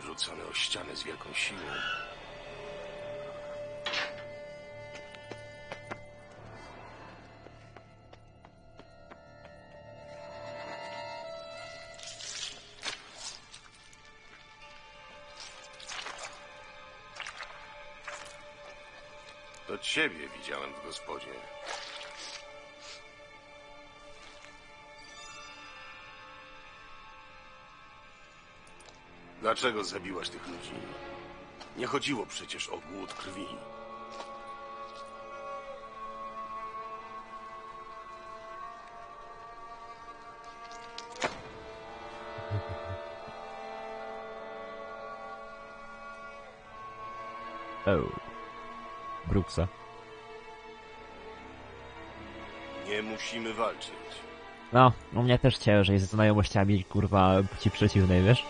Rzucone o ścianę z wielką siłą. To ciebie widziałem w gospodzie. Dlaczego zabiłaś tych ludzi? Nie chodziło przecież o głód krwi. Brooksa. Nie musimy walczyć. No, u mnie też ciężej ze znajomościami kurwa płci przeciwnej, wiesz?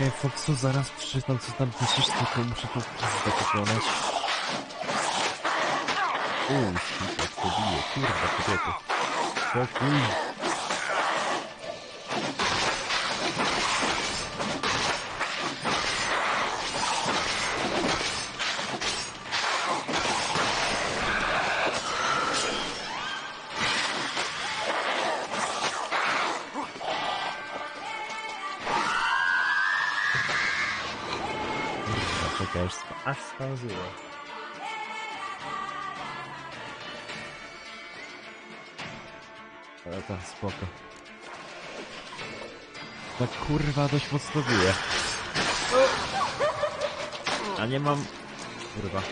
Czekaj, Foxu, zaraz przeczytam, co tam piszesz, tylko muszę tu pizdę pokonać. Uuu, świta, to bije, kurwa, kobiety. Pokój. Spoko. Tak kurwa dość mocno bije. A nie mam... Kurwa.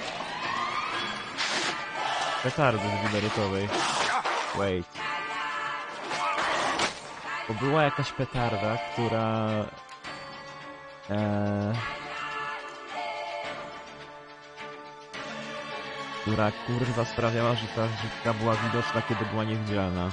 Petardy z winerytowej. Wait. Bo była jakaś petarda, która... Eee... Która kurwa sprawiała, że ta żytka była widoczna, kiedy była niewidzialna.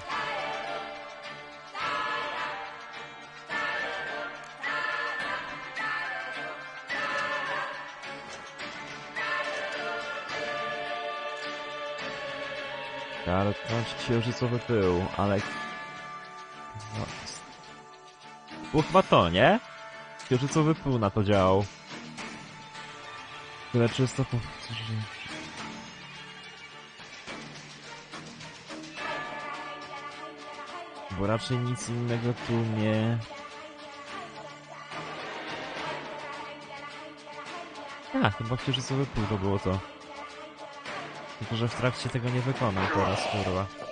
Księżycowy pył, ale... No. Było chyba to, nie? Księżycowy pył na to działał. Które czysto powtórzy... Bo raczej nic innego tu nie... A, chyba księżycowy pył to było to. Tylko, że w trakcie tego nie wykonał teraz, kurwa.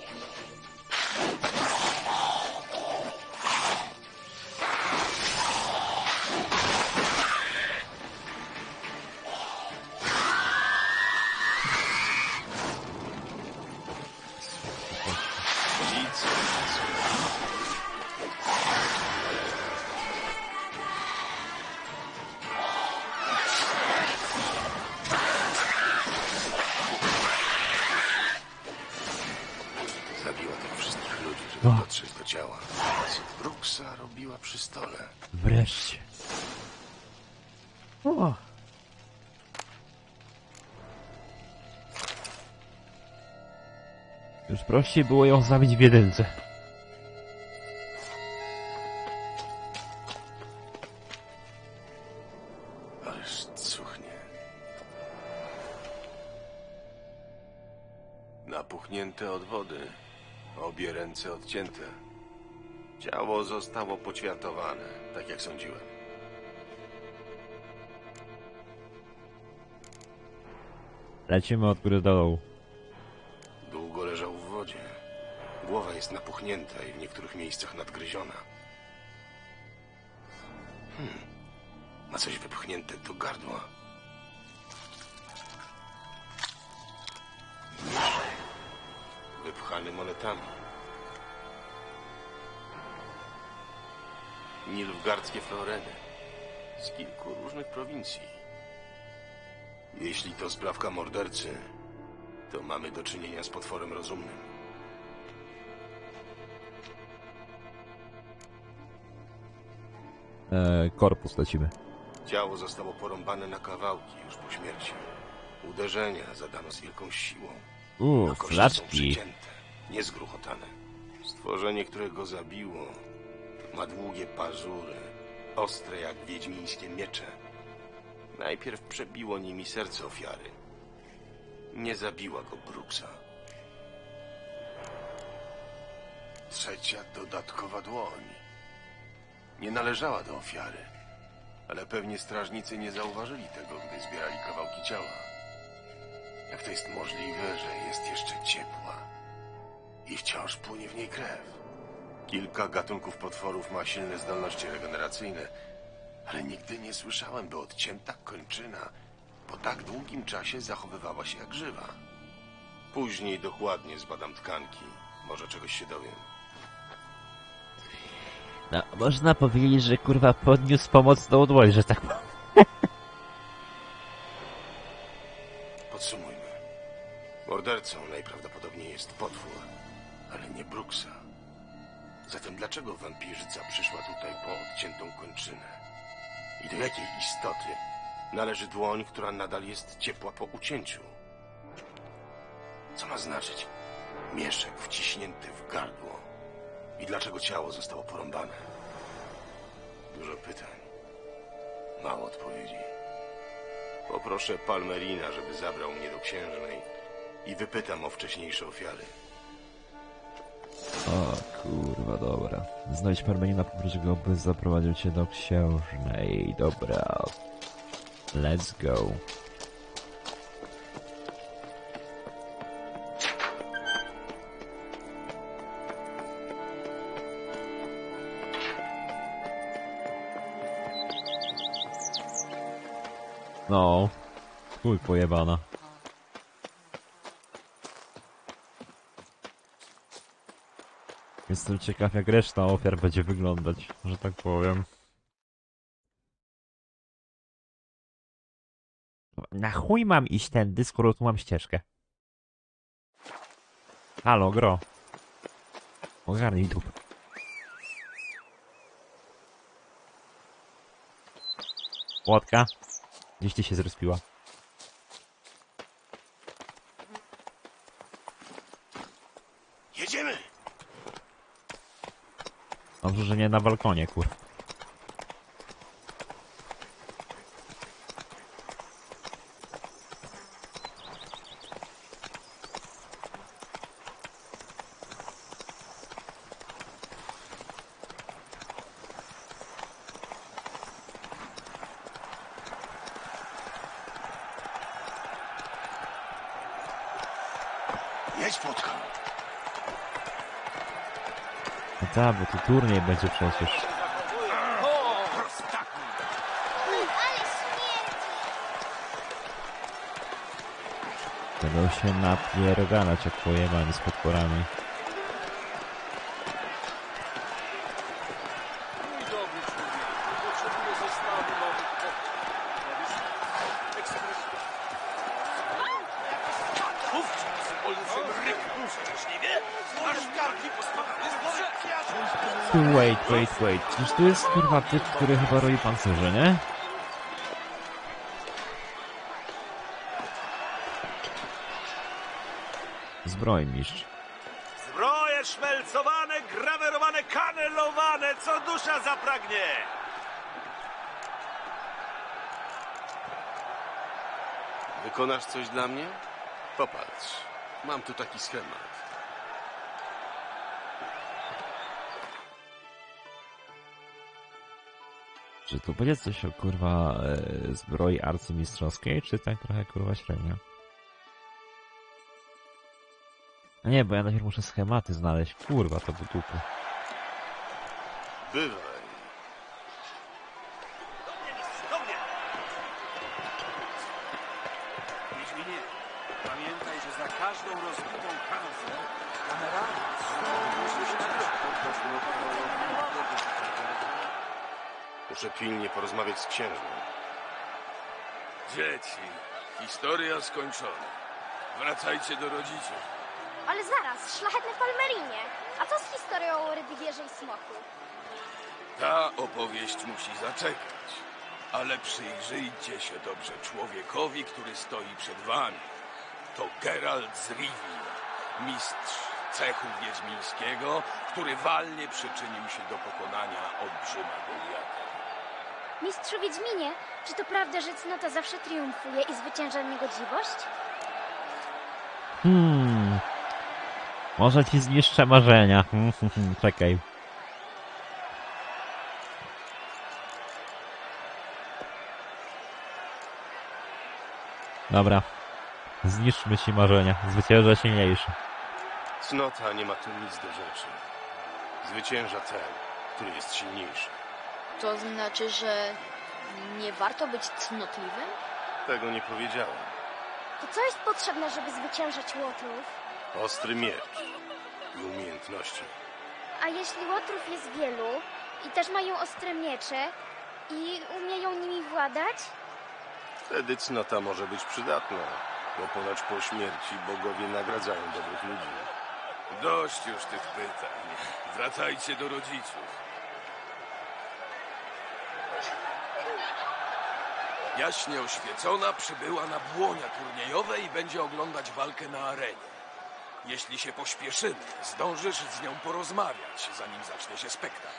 Wszystkich ludzi, żeby O. dotrzeć do ciała. Co Brooksa robiła przy stole? Wreszcie. O. Już prościej było ją zabić w jedynce. Odcięte. Ciało zostało poćwiartowane, tak jak sądziłem. Lecimy od góry do dołu. Długo leżał w wodzie. Głowa jest napuchnięta i w niektórych miejscach nadgryziona. Hmm. Ma coś wypchnięte do gardła. Wypchany monetami. Nilfgardzkie floreny. Z kilku różnych prowincji. Jeśli to sprawka mordercy, to mamy do czynienia z potworem rozumnym. E, korpus lecimy. Ciało zostało porąbane na kawałki już po śmierci. Uderzenia zadano z wielką siłą. Uuu, kości są flaczki. przecięte, niezgruchotane. Stworzenie, które go zabiło, ma długie pazury, ostre jak wiedźmińskie miecze. Najpierw przebiło nimi serce ofiary. Nie zabiła go Brooksa. Trzecia dodatkowa dłoń. Nie należała do ofiary, ale pewnie strażnicy nie zauważyli tego, gdy zbierali kawałki ciała. Jak to jest możliwe, że jest jeszcze ciepła i wciąż płynie w niej krew? Kilka gatunków potworów ma silne zdolności regeneracyjne, ale nigdy nie słyszałem, by odcięta kończyna po tak długim czasie zachowywała się jak żywa. Później dokładnie zbadam tkanki. Może czegoś się dowiem. No, można powiedzieć, że kurwa podniósł pomocną dłoń, że tak powiem. Podsumujmy. Mordercą najprawdopodobniej jest potwór. ale nie Brooksa. Zatem dlaczego wampirzyca przyszła tutaj po odciętą kończynę? I do jakiej istoty należy dłoń, która nadal jest ciepła po ucięciu? Co ma znaczyć mieszek wciśnięty w gardło? I dlaczego ciało zostało porąbane? Dużo pytań, mało odpowiedzi. Poproszę Palmerina, żeby zabrał mnie do księżnej i wypytam o wcześniejsze ofiary. O kurwa, dobra. Znajdź Parmenina, poproszę go, by zaprowadził cię do księżnej. Dobra. Let's go. No. Chuj pojebana. Jestem ciekaw jak reszta ofiar będzie wyglądać, że tak powiem. Na chuj mam iść tędy, skoro tu mam ścieżkę. Halo, gro. Ogarnij dup. Łotka. Gdzieś ty się zrespiła. Dobrze, że nie na balkonie, kur. Jedź, Płotka! No tak, bo tu turniej będzie przecież. Będą się napiergalać jak pojebani z podporami. Mój dobry człowiek, potrzebuję zestawu nowych ekspres. Wówczas olbrzym ryk szczęśliwie, aż karki pospadły z głowy. Tu wait, wait. Przecież tu jest kurwa typ, który chyba roi pancerze, nie? Zbrojmistrz. Zbroje szmelcowane, grawerowane, kanelowane, co dusza zapragnie. Wykonasz coś dla mnie? Popatrz, mam tu taki schemat. Czy tu będzie coś o kurwa e, zbroi arcymistrzowskiej, czy tak trochę kurwa średnio? Nie, bo ja najpierw muszę schematy znaleźć. Kurwa, to do dupy. Do mnie! Wiedźminie, pamiętaj, że za każdą rozbitą kancę kamera Muszę pilnie porozmawiać z księżną. Dzieci, historia skończona. Wracajcie do rodziców. Ale zaraz, szlachetny Palmerinie. A co z historią o Rydwierze i Smoku? Ta opowieść musi zaczekać. Ale przyjrzyjcie się dobrze człowiekowi, który stoi przed wami. To Geralt z Rivii, mistrz cechu wiedźmińskiego, który walnie przyczynił się do pokonania olbrzyma Goliata. Mistrzu Wiedźminie, czy to prawda, że cnota zawsze triumfuje i zwycięża niegodziwość? Hmm. Może ci zniszczę marzenia. Czekaj. Dobra. Zniszczmy ci marzenia. Zwycięża silniejszy. Cnota nie ma tu nic do rzeczy. Zwycięża ten, który jest silniejszy. To znaczy, że nie warto być cnotliwym? Tego nie powiedziałem. To co jest potrzebne, żeby zwyciężać łotrów? Ostry miecz i umiejętności. A jeśli łotrów jest wielu i też mają ostre miecze i umieją nimi władać? Wtedy cnota może być przydatna, bo ponoć po śmierci bogowie nagradzają dobrych ludzi. Dość już tych pytań. Wracajcie do rodziców. Jaśnie oświecona przybyła na błonia turniejowe i będzie oglądać walkę na arenie. Jeśli się pośpieszymy, zdążysz z nią porozmawiać, zanim zacznie się spektakl.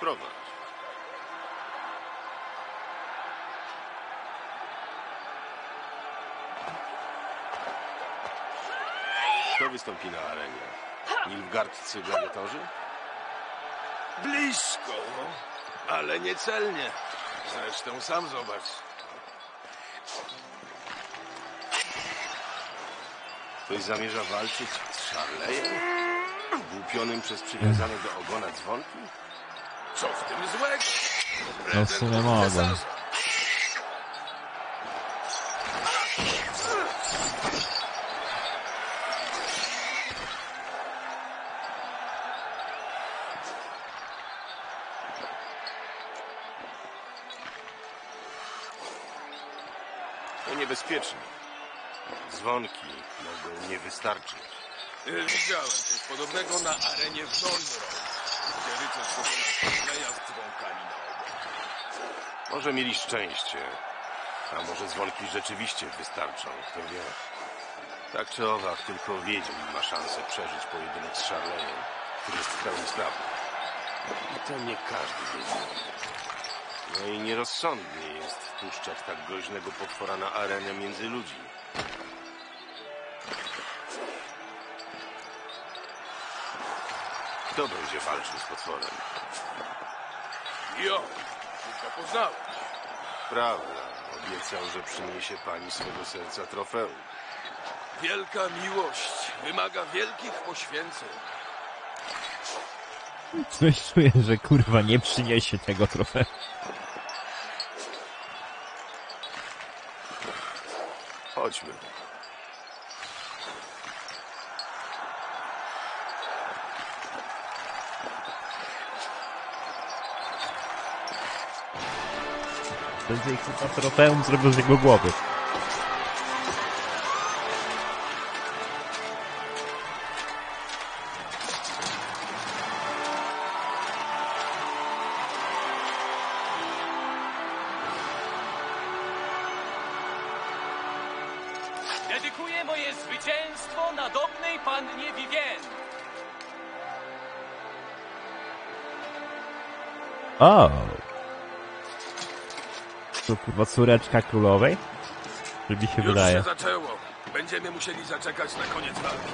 Prowadź. Kto wystąpi na arenie? Nilfgaardcy gladiatorzy? Blisko, ale niecelnie. Zresztą sam zobacz. Ktoś zamierza walczyć z Charleyem? Głupionym przez przywiązane do ogona dzwonki? Co w tym złego? No w sumie mogłem. To niebezpieczne. Dzwonki wystarczyć. Y, Widziałem coś podobnego na arenie w Nolnrock, gdzie rycerz Charleya z dzwonkami na ogonie. Może mieli szczęście, a może dzwonki rzeczywiście wystarczą, kto wie. Tak czy owak, tylko Wiedźmin ma szansę przeżyć pojedynek z Charleyem, który jest w pełni sprawny. I to nie każdy Wiedźmin. No i nierozsądnie jest wpuszczać tak groźnego potwora na arenę między ludzi. Kto będzie walczył z potworem? Jo, tylko poznałem. Prawda, obiecał, że przyniesie pani swego serca trofeum. Wielka miłość wymaga wielkich poświęceń. Coś czuję, że kurwa nie przyniesie tego trofeum. Chodźmy. Będzie kurwa trofeum zrobił z jego głowy. Kurwa córeczka królowej? Czy mi się Już wydaje? się zaczęło. Będziemy musieli zaczekać na koniec walki.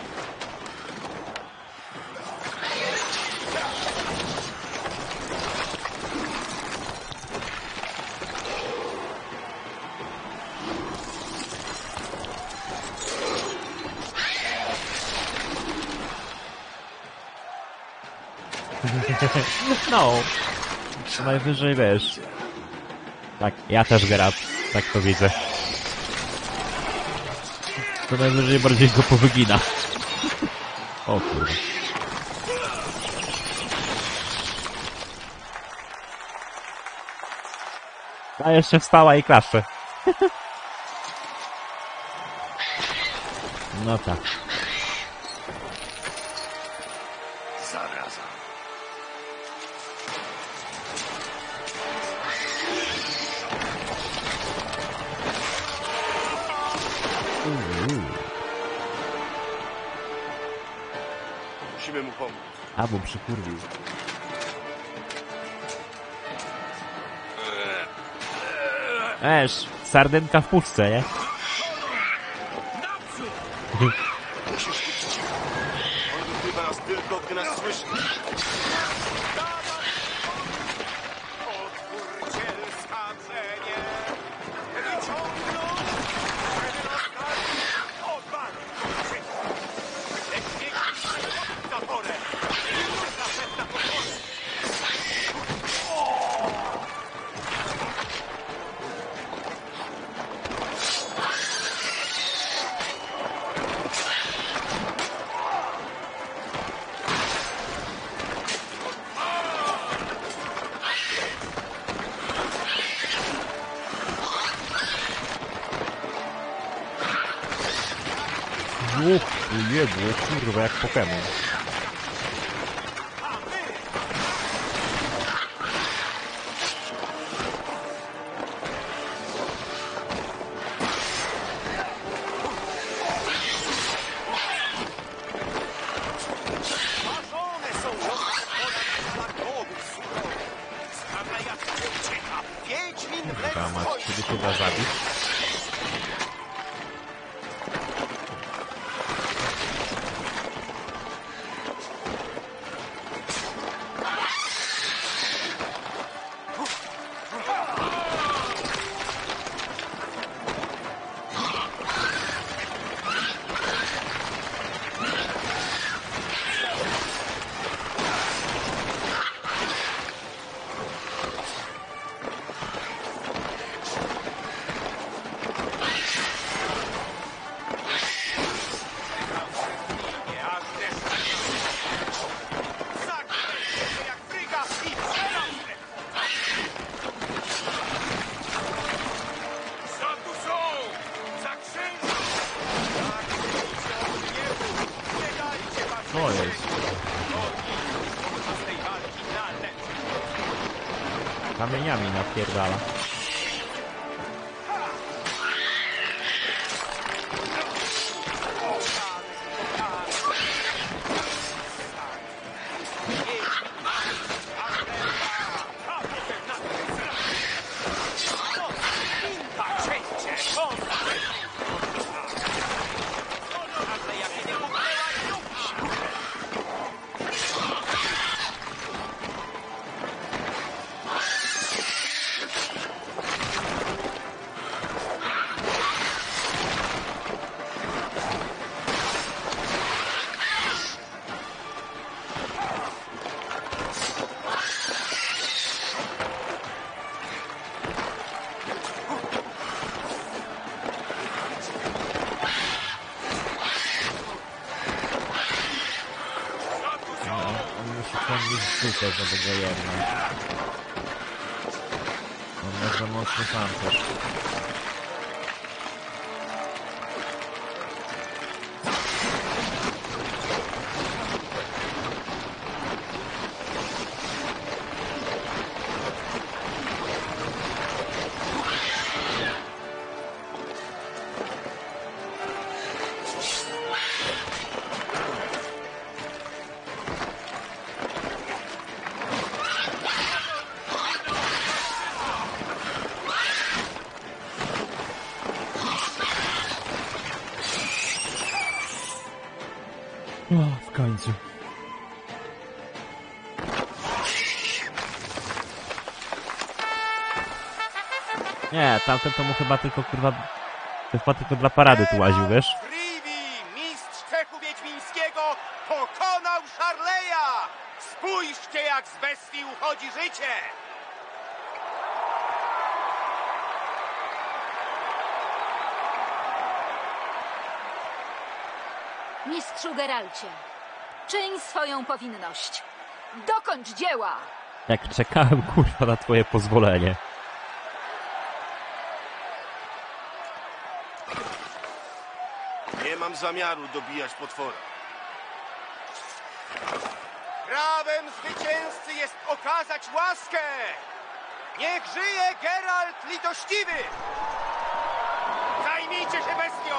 No. Najwyżej wiesz. Tak, ja też gram. Tak to widzę. To najwyżej bardziej go powygina. O kurwa. A jeszcze wstała i klaszcze. No tak. Mu pomóc. A, bo przykurwił. Esz, sardynka w puszce, nie? Ciągnąć dupę, żeby go jednąć. On za mocny pancerz. Końcu. Nie, tamten to mu chyba tylko kurwa... To chyba tylko dla parady tu łaził, wiesz? Rivi, mistrz cechu wiedźmińskiego, pokonał Szarleja! Spójrzcie, jak z bestii uchodzi życie! Mistrzu Geralcie, czyń swoją powinność. Dokończ dzieła! Jak czekałem kurwa na twoje pozwolenie. Nie mam zamiaru dobijać potwora. Prawem zwycięzcy jest okazać łaskę! Niech żyje Geralt litościwy! Zajmijcie się bestią!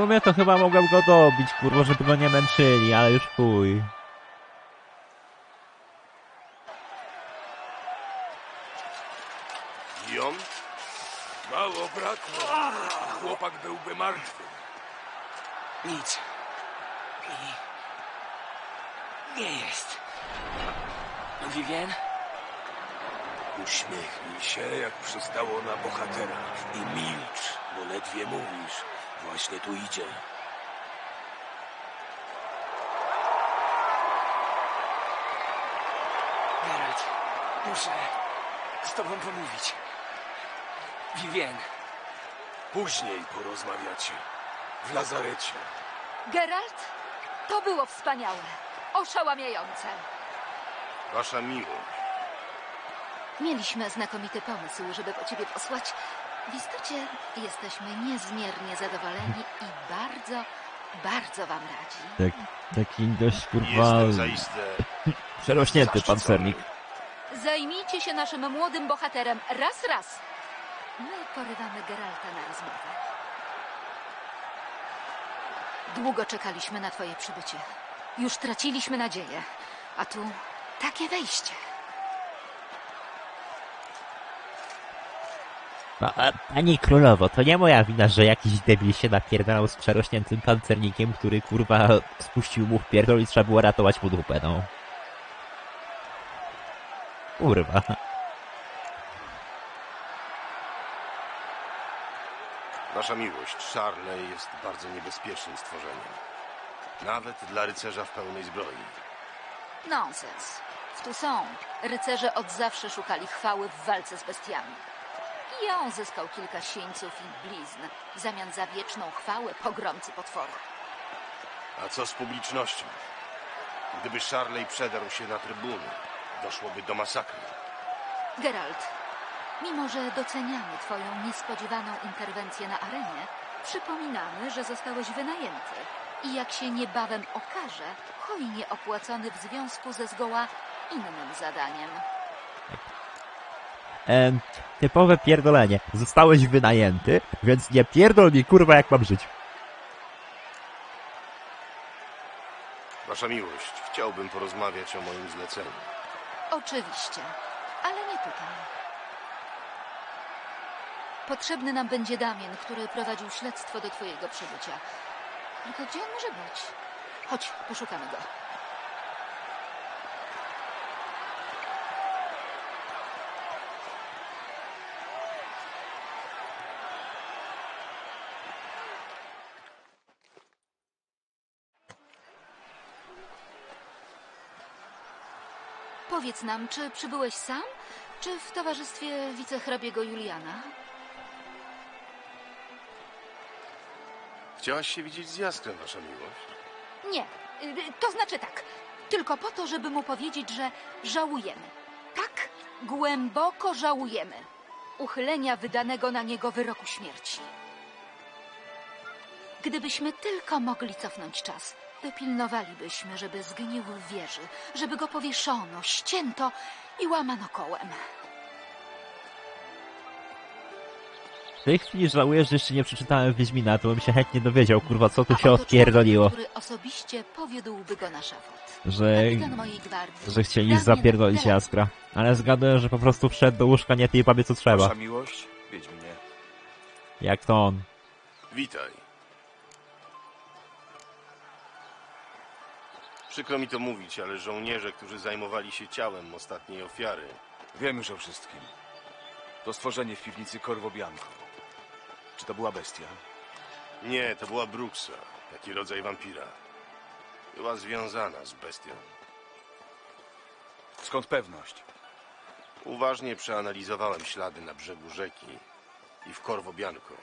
Sumie to chyba mogłem go dobić, kurwa, żeby go nie męczyli, ale już chuj. Jon? Mało brakło. Chłopak byłby martwy. Nic. I... Nie jest. Vivien? Uśmiechnij się, jak przystało na bohatera. I milcz, bo ledwie mówisz. Właśnie tu idzie. Geralt, muszę z tobą pomówić. Vivien, Później porozmawiacie. W lazarecie. Geralt, to było wspaniałe. Oszałamiające. Wasza miłość. Mieliśmy znakomity pomysł, żeby po ciebie posłać. W istocie jesteśmy niezmiernie zadowoleni i bardzo, bardzo wam radzi. Tak, taki dość kurwa... Jestem zaiste Przerośnięty pancernik. Zajmijcie się naszym młodym bohaterem raz, raz. My porywamy Geralta na rozmowę. Długo czekaliśmy na twoje przybycie. Już traciliśmy nadzieję. A tu takie wejście. No, a, pani królowo, to nie moja wina, że jakiś debil się napierdalał z przerośniętym pancernikiem, który kurwa spuścił mu w pierdol i trzeba było ratować mu dupę, no. Kurwa. Wasza miłość, Charley jest bardzo niebezpiecznym stworzeniem. Nawet dla rycerza w pełnej zbroi. Nonsens. W Toussaint rycerze od zawsze szukali chwały w walce z bestiami. I ja on zyskał kilka sieńców i blizn w zamian za wieczną chwałę pogromcy potwora. A co z publicznością? Gdyby Charley przedarł się na trybuny, doszłoby do masakry. Geralt, mimo że doceniamy twoją niespodziewaną interwencję na arenie, przypominamy, że zostałeś wynajęty i jak się niebawem okaże, hojnie opłacony w związku ze zgoła innym zadaniem. Typowe pierdolenie. Zostałeś wynajęty, więc nie pierdol mi kurwa jak mam żyć. Wasza miłość, chciałbym porozmawiać o moim zleceniu. Oczywiście, ale nie tutaj. Potrzebny nam będzie Damien, który prowadził śledztwo do twojego przybycia. Tylko gdzie on może być? Chodź, poszukamy go. Powiedz nam, czy przybyłeś sam, czy w towarzystwie wicehrabiego Juliana? Chciałaś się widzieć z Jaskrem, wasza miłość? Nie, y, to znaczy tak. Tylko po to, żeby mu powiedzieć, że żałujemy. Tak, głęboko żałujemy uchylenia wydanego na niego wyroku śmierci. Gdybyśmy tylko mogli cofnąć czas, dopilnowalibyśmy, żeby zgnił w wieży, żeby go powieszono, ścięto i łamano kołem. W tej chwili żałuję, że jeszcze nie przeczytałem Wiedźmina, to bym się chętnie dowiedział, kurwa, co tu A się oto odpierdoliło. człowiek, który osobiście powiódłby go na szafot. Że, Kapitan mojej gwardii. że chcieli Damian zapierdolić. Jaskra. Ale zgaduję, że po prostu wszedł do łóżka nie tej babie co trzeba. Wasza miłość, Wiedźminie. Jak to on. Witaj. Przykro mi to mówić, ale żołnierze, którzy zajmowali się ciałem ostatniej ofiary, Wiem już o wszystkim. To stworzenie w piwnicy Corvo Bianco. Czy to była bestia? Nie, to była Bruxa, taki rodzaj wampira. Była związana z bestią. Skąd pewność? Uważnie przeanalizowałem ślady na brzegu rzeki i w Corvo Bianco.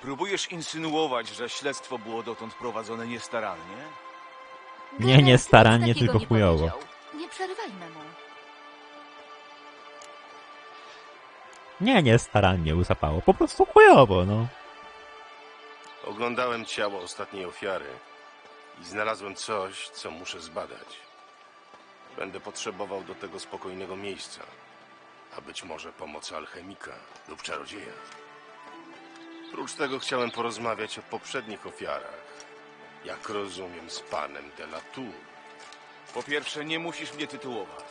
Próbujesz insynuować, że śledztwo było dotąd prowadzone niestarannie? Nie, nie starannie, tylko nie chujowo. Nie przerywajmy mu. Nie, nie starannie uzapało. Po prostu chujowo, no. Oglądałem ciało ostatniej ofiary i znalazłem coś, co muszę zbadać. Będę potrzebował do tego spokojnego miejsca, a być może pomocy alchemika lub czarodzieja. Prócz tego chciałem porozmawiać o poprzednich ofiarach. Jak rozumiem, z panem de la Tour. Po pierwsze, nie musisz mnie tytułować.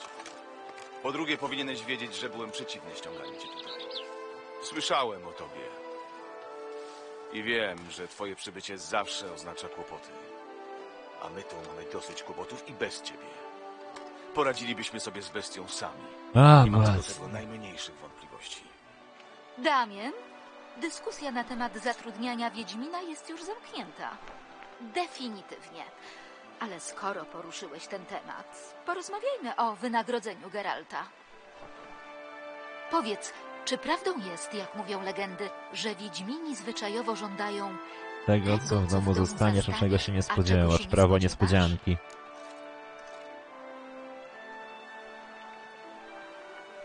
Po drugie, powinieneś wiedzieć, że byłem przeciwny ściąganiu cię tutaj. Słyszałem o tobie. I wiem, że twoje przybycie zawsze oznacza kłopoty. A my tu mamy dosyć kłopotów i bez ciebie. Poradzilibyśmy sobie z bestią sami. A, nie mam co do tego najmniejszych wątpliwości. Damien, dyskusja na temat zatrudniania Wiedźmina jest już zamknięta. Definitywnie. Ale skoro poruszyłeś ten temat, porozmawiajmy o wynagrodzeniu Geralta. Powiedz, czy prawdą jest, jak mówią legendy, że Wiedźmini zwyczajowo żądają Tego, co w domu zostanie, czego się nie spodziewasz. Prawo niespodzianki.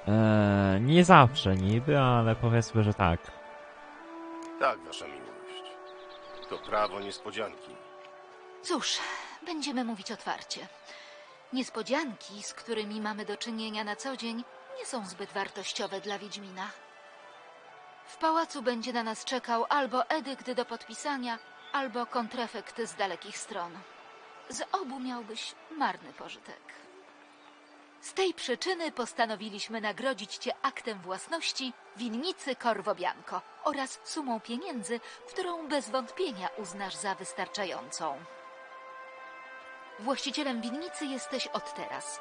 Eee, nie zawsze niby, ale powiedzmy, że tak. Tak, wasza miłość. To prawo niespodzianki. Cóż, będziemy mówić otwarcie. Niespodzianki, z którymi mamy do czynienia na co dzień, nie są zbyt wartościowe dla Wiedźmina. W pałacu będzie na nas czekał albo edykt do podpisania, albo kontrefekt z dalekich stron. Z obu miałbyś marny pożytek. Z tej przyczyny postanowiliśmy nagrodzić cię aktem własności winnicy Corvo Bianco oraz sumą pieniędzy, którą bez wątpienia uznasz za wystarczającą. Właścicielem winnicy jesteś od teraz.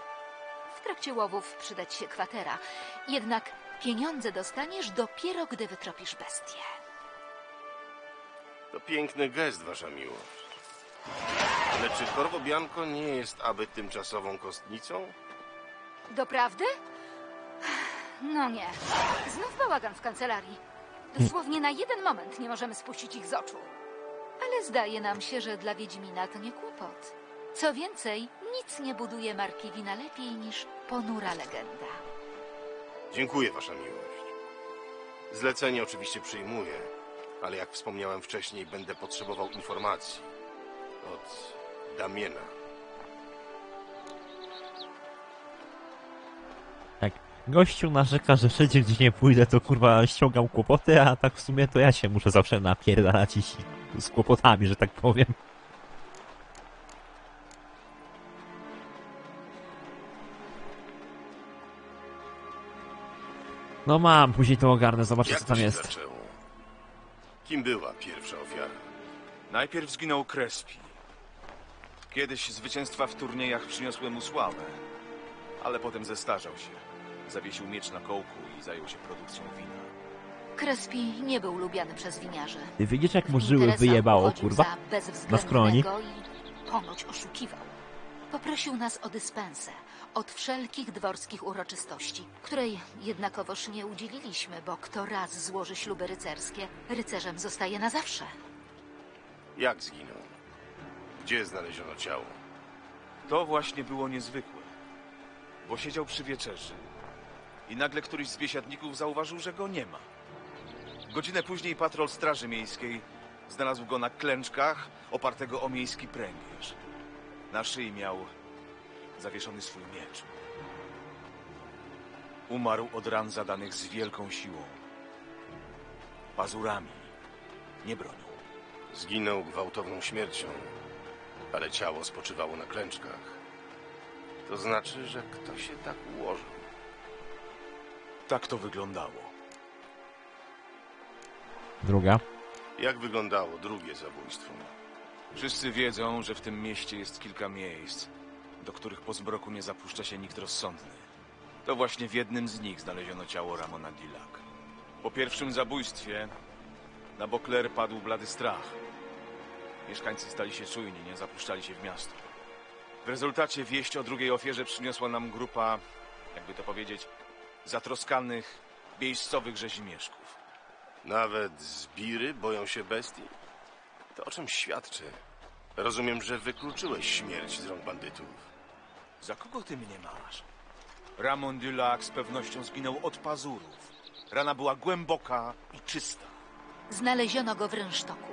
W trakcie łowów przydać się kwatera, jednak pieniądze dostaniesz dopiero, gdy wytropisz bestię. To piękny gest, wasza miłość. Ale czy Corvo Bianco nie jest aby tymczasową kostnicą? Doprawdy? No nie. Znów bałagan w kancelarii. Dosłownie na jeden moment nie możemy spuścić ich z oczu. Ale zdaje nam się, że dla Wiedźmina to nie kłopot. Co więcej, nic nie buduje marki wina lepiej niż ponura legenda. Dziękuję, wasza miłość. Zlecenie oczywiście przyjmuję, ale jak wspomniałem wcześniej, będę potrzebował informacji od Damiena. Tak. Gościu narzeka, że wszędzie gdzie nie pójdę, to kurwa ściągam kłopoty, a tak w sumie to ja się muszę zawsze napierdalać i z kłopotami, że tak powiem. No mam, później to ogarnę, zobaczę Jak co to tam się jest. zaczęło? Kim była pierwsza ofiara? Najpierw zginął Crespi. Kiedyś zwycięstwa w turniejach przyniosły mu sławę, ale potem zestarzał się. Zawiesił miecz na kołku i zajął się produkcją wina. Crespi nie był lubiany przez winiarzy. Ty widzisz jak mu żyły Interesach wyjebało, uchodził kurwa? za Na skroni. i ponoć oszukiwał. Poprosił nas o dyspensę od wszelkich dworskich uroczystości, której jednakowoż nie udzieliliśmy, bo kto raz złoży śluby rycerskie, rycerzem zostaje na zawsze. Jak zginął? Gdzie znaleziono ciało? To właśnie było niezwykłe, bo siedział przy wieczerzy i nagle któryś z biesiadników zauważył, że go nie ma. Godzinę później patrol Straży Miejskiej znalazł go na klęczkach, opartego o miejski pręgierz. Na szyi miał zawieszony swój miecz. Umarł od ran zadanych z wielką siłą. Pazurami, nie bronią. Zginął gwałtowną śmiercią, ale ciało spoczywało na klęczkach. To znaczy, że ktoś się tak ułożył. Tak to wyglądało. Druga. Jak wyglądało drugie zabójstwo? Wszyscy wiedzą, że w tym mieście jest kilka miejsc, do których po zmroku nie zapuszcza się nikt rozsądny. To właśnie w jednym z nich znaleziono ciało Ramona Dillac. Po pierwszym zabójstwie na Bokler padł blady strach. Mieszkańcy stali się czujni, nie zapuszczali się w miasto. W rezultacie wieść o drugiej ofierze przyniosła nam grupa, jakby to powiedzieć, zatroskanych, miejscowych rzezimieszków. Nawet zbiry boją się bestii? To o czym świadczy? Rozumiem, że wykluczyłeś śmierć z rąk bandytów. Za kogo ty mnie masz? Ramon Dulac z pewnością zginął od pazurów. Rana była głęboka i czysta. Znaleziono go w rynsztoku,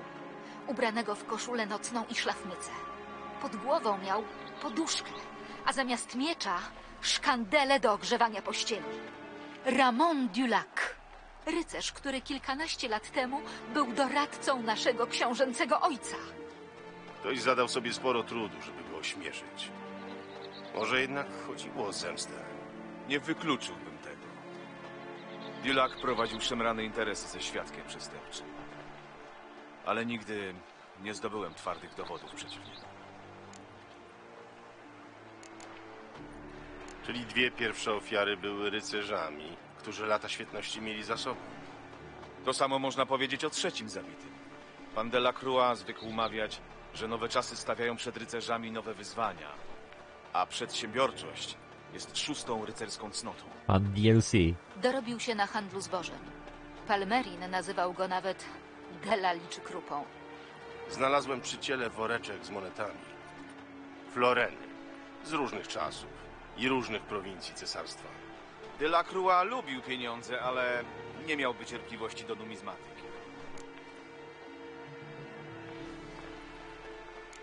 ubranego w koszulę nocną i szlafmycę. Pod głową miał poduszkę, a zamiast miecza szkandele do ogrzewania pościeli. Ramon Dulac, rycerz, który kilkanaście lat temu był doradcą naszego książęcego ojca. Ktoś zadał sobie sporo trudu, żeby go ośmieszyć. Może jednak chodziło o zemstę. Nie wykluczyłbym tego. Dulac prowadził szemrane interesy ze świadkiem przestępczym. Ale nigdy nie zdobyłem twardych dowodów przeciw niemu. Czyli dwie pierwsze ofiary były rycerzami, którzy lata świetności mieli za sobą. To samo można powiedzieć o trzecim zabitym. Pan Delacroix zwykł mawiać, że nowe czasy stawiają przed rycerzami nowe wyzwania, a przedsiębiorczość jest szóstą rycerską cnotą. Pan DLC. Dorobił się na handlu zbożem. Palmerin nazywał go nawet Delali czy Krupą. Znalazłem przy ciele woreczek z monetami. Floreny. Z różnych czasów i różnych prowincji cesarstwa. Delacroix lubił pieniądze, ale nie miałby cierpliwości do numizmatyki.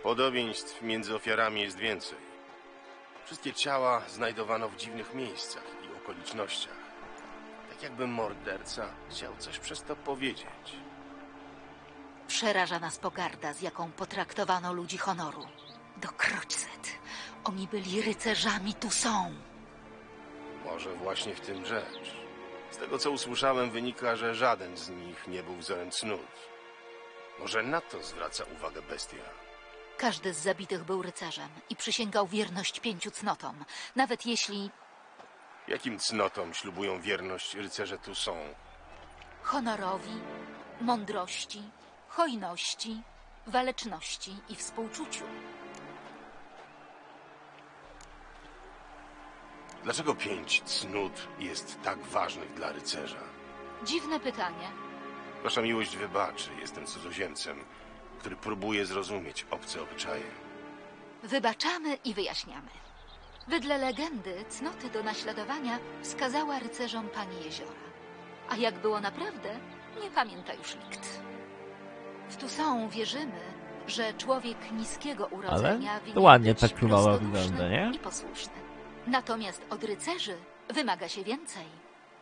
Podobieństw między ofiarami jest więcej. Wszystkie ciała znajdowano w dziwnych miejscach i okolicznościach. Tak jakby morderca chciał coś przez to powiedzieć. Przeraża nas pogarda, z jaką potraktowano ludzi honoru. Dokroćset. Oni byli rycerzami tu są. Może właśnie w tym rzecz. Z tego co usłyszałem wynika, że żaden z nich nie był wzorem cnót. Może na to zwraca uwagę bestia. Każdy z zabitych był rycerzem i przysięgał wierność pięciu cnotom. Nawet jeśli Jakim cnotom ślubują wierność rycerze tu są? honorowi, mądrości, hojności, waleczności i współczuciu. Dlaczego pięć cnót jest tak ważnych dla rycerza? Dziwne pytanie. Wasza miłość wybaczy, jestem cudzoziemcem, który próbuje zrozumieć obce obyczaje. Wybaczamy i wyjaśniamy. Wedle legendy cnoty do naśladowania wskazała rycerzom pani jeziora. A jak było naprawdę, nie pamięta już nikt. W Toussaint wierzymy, że człowiek niskiego urodzenia Ale winien to ładnie być ta królowa prostoduszny wygląda, nie? I posłuszny. Natomiast od rycerzy wymaga się więcej.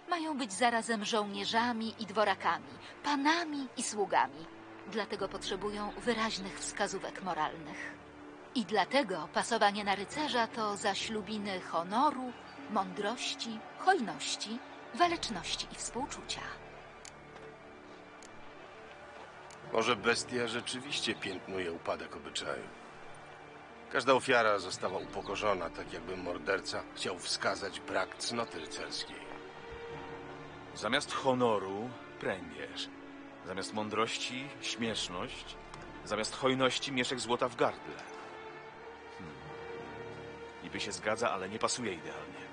Mają być zarazem żołnierzami i dworakami, panami i sługami. Dlatego potrzebują wyraźnych wskazówek moralnych. I dlatego pasowanie na rycerza to zaślubiny honoru, mądrości, hojności, waleczności i współczucia. Może bestia rzeczywiście piętnuje upadek obyczaju. Każda ofiara została upokorzona, tak jakby morderca chciał wskazać brak cnoty rycerskiej. Zamiast honoru pręgierz. Zamiast mądrości śmieszność. Zamiast hojności mieszek złota w gardle. Hmm. Niby się zgadza, ale nie pasuje idealnie.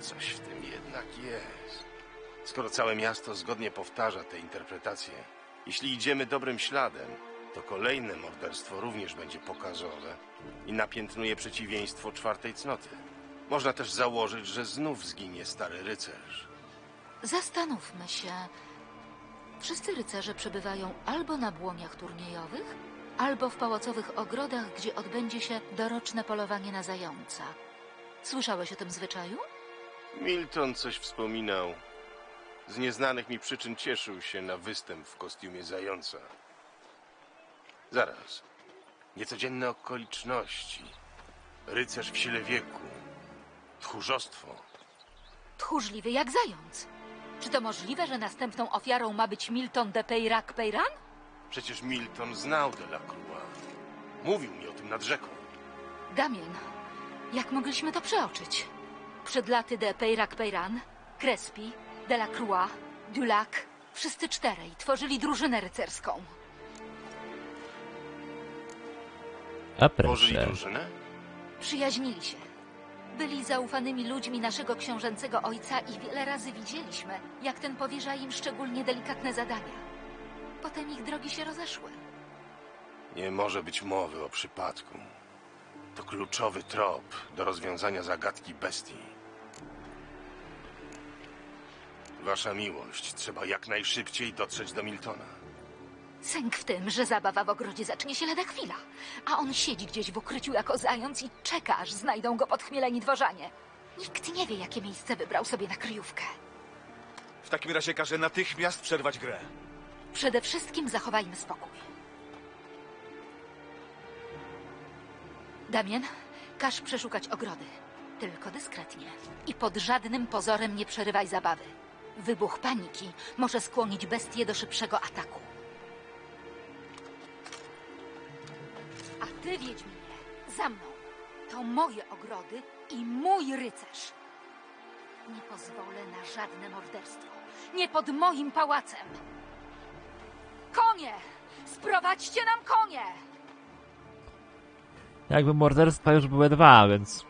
Coś w tym jednak jest. Skoro całe miasto zgodnie powtarza te interpretacje, jeśli idziemy dobrym śladem, to kolejne morderstwo również będzie pokazowe i napiętnuje przeciwieństwo czwartej cnoty. Można też założyć, że znów zginie stary rycerz. Zastanówmy się. Wszyscy rycerze przebywają albo na błoniach turniejowych, albo w pałacowych ogrodach, gdzie odbędzie się doroczne polowanie na zająca. Słyszałeś o tym zwyczaju? Milton coś wspominał. Z nieznanych mi przyczyn cieszył się na występ w kostiumie zająca. Zaraz. Niecodzienne okoliczności. Rycerz w sile wieku. Tchórzostwo. Tchórzliwy jak zając. Czy to możliwe, że następną ofiarą ma być Milton de Peyrac-Peyran? Przecież Milton znał Delacroix. Mówił mi o tym nad rzeką. Damien, jak mogliśmy to przeoczyć? Przed laty de Peyrac-Peyran, Crespi, Delacroix, Dulac, wszyscy czterej tworzyli drużynę rycerską. A Tworzyli proszę. drużynę? Przyjaźnili się. Byli zaufanymi ludźmi naszego książęcego ojca i wiele razy widzieliśmy, jak ten powierza im szczególnie delikatne zadania. Potem ich drogi się rozeszły. Nie może być mowy o przypadku. To kluczowy trop do rozwiązania zagadki bestii. Wasza miłość. Trzeba jak najszybciej dotrzeć do Miltona. Sęk w tym, że zabawa w ogrodzie zacznie się lada chwila, a on siedzi gdzieś w ukryciu jako zając i czeka, aż znajdą go podchmieleni dworzanie. Nikt nie wie, jakie miejsce wybrał sobie na kryjówkę. W takim razie każę natychmiast przerwać grę. Przede wszystkim zachowajmy spokój. Damien, każ przeszukać ogrody. Tylko dyskretnie. I pod żadnym pozorem nie przerywaj zabawy. Wybuch paniki może skłonić bestię do szybszego ataku. Ty, Wiedźminie, za mną. To moje ogrody i mój rycerz. Nie pozwolę na żadne morderstwo. Nie pod moim pałacem. Konie! Sprowadźcie nam konie! Jakby morderstwa już były dwa, więc...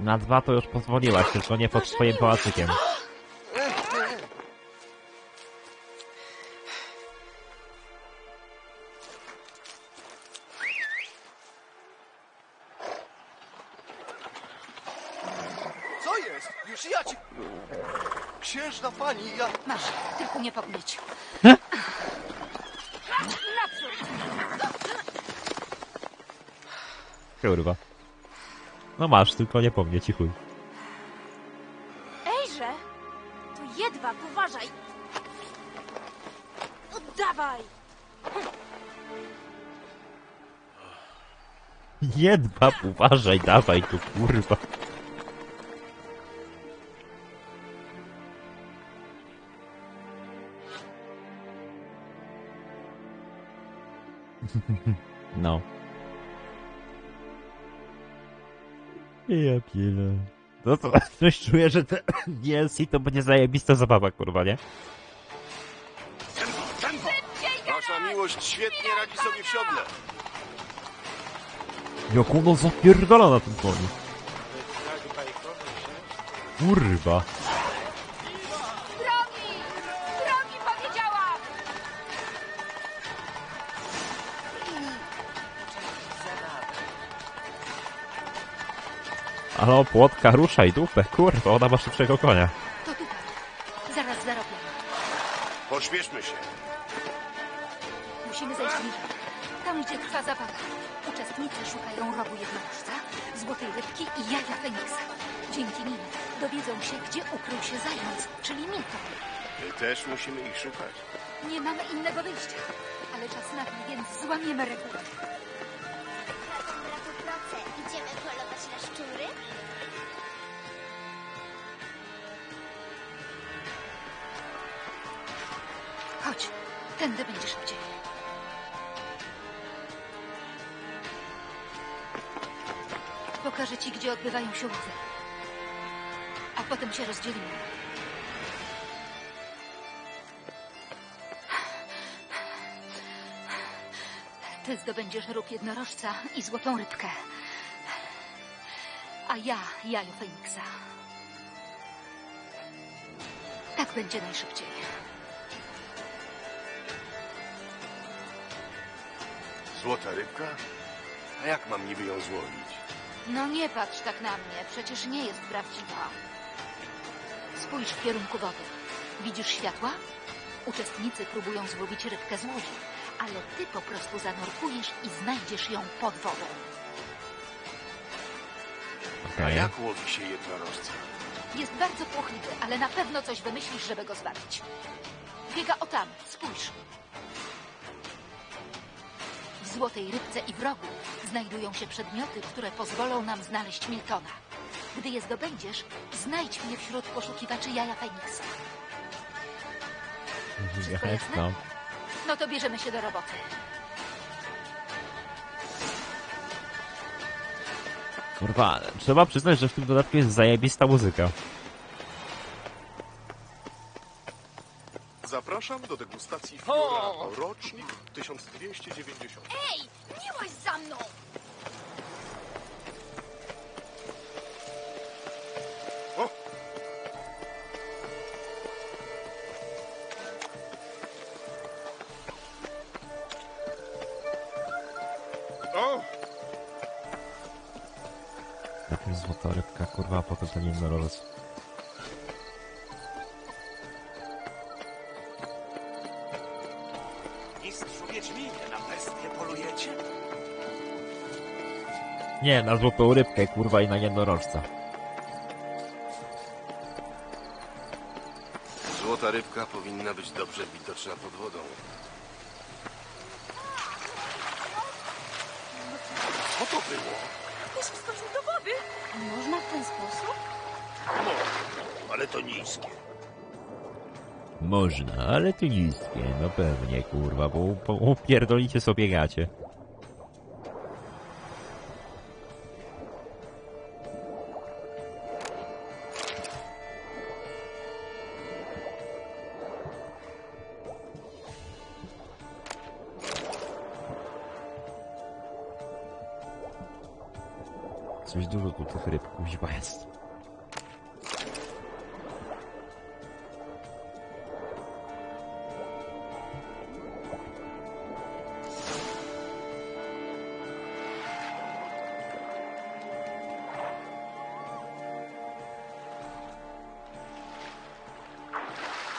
Na dwa to już pozwoliłaś, tylko nie pod swoim pałacykiem. No masz, tylko nie po mnie, ci chuj. Ejże! To jedwab, uważaj! Oddawaj! Jedwab, uważaj, dawaj tu, kurwa. No. Ja piele. No to coś czuję, że te DLC to będzie zajebista zabawa, kurwa, nie? Wasza miłość świetnie radzi sobie w siodle. Jak ono zapierdala na tym koniu. Kurwa. Ale płotka, ruszaj dupę, kurwa, ona ma szybszego konia. To tutaj. Zaraz zarobię. Pośpieszmy się. Musimy zejść niżej. Tam, gdzie trwa zabawa. Uczestnicy szukają rogu jednorożca, złotej rybki i jaja Feniksa. Dzięki nim dowiedzą się, gdzie ukrył się zając, czyli Milton. My też musimy ich szukać. Nie mamy innego wyjścia. Ale czas nagli, więc złamiemy regułę. Tędy będzie szybciej. Pokażę ci, gdzie odbywają się łowy. A potem się rozdzielimy. Ty zdobędziesz róg jednorożca i złotą rybkę. A ja jajo Feniksa. Tak będzie najszybciej. Złota rybka? A jak mam niby ją złowić? No nie patrz tak na mnie, przecież nie jest prawdziwa. Spójrz w kierunku wody. Widzisz światła? Uczestnicy próbują złowić rybkę z łodzi, ale ty po prostu zanurkujesz i znajdziesz ją pod wodą. A jak łowi się jednorożca? Jest bardzo płochliwy, ale na pewno coś wymyślisz, żeby go zwabić. Biega o tam, spójrz. Złotej rybce i w rogu znajdują się przedmioty, które pozwolą nam znaleźć Miltona. Gdy je zdobędziesz, znajdź mnie wśród poszukiwaczy jaja Feniksa. Wszystko jasne? No to bierzemy się do roboty. Kurwa, trzeba przyznać, że w tym dodatku jest zajebista muzyka. Zapraszam do degustacji Fiora. Rocznik 1290. Ej, nie łaź za mną! Nie, na złotą rybkę, kurwa, i na jednorożca. Złota rybka powinna być dobrze widoczna pod wodą. Co to było? Ktoś wskoczył do wody. Można w ten sposób? Można, ale to niskie. Można, ale to niskie, no pewnie, kurwa, bo bo upierdolicie sobie gacie. dużo tu tych ryb kuźwa jest.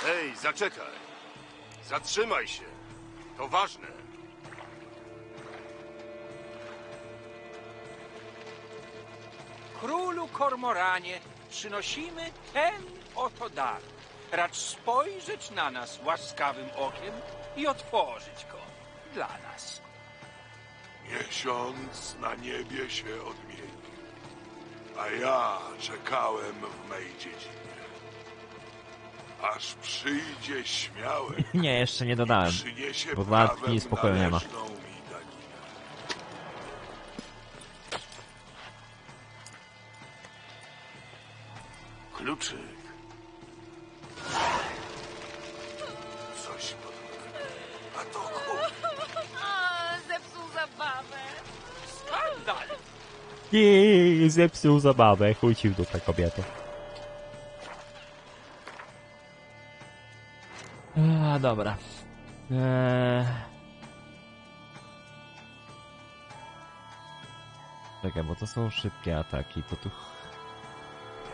Hej, zaczekaj. Zatrzymaj się. To ważne. Kormoranie, przynosimy ten oto dar. Racz spojrzeć na nas łaskawym okiem i otworzyć go dla nas. Miesiąc na niebie się odmienił, a ja czekałem w mej dziedzinie. Aż przyjdzie śmiały, Nie, jeszcze nie dodałem. przyniesie Bo chwili spokoju nie ma. Kluczyk. Coś podobnego. A to. A, zepsuł zabawę. Skandal! Nie, zepsuł zabawę, chuj ci w dupę kobieto. A, dobra. Eee... Czekaj, bo to są szybkie ataki, to tu...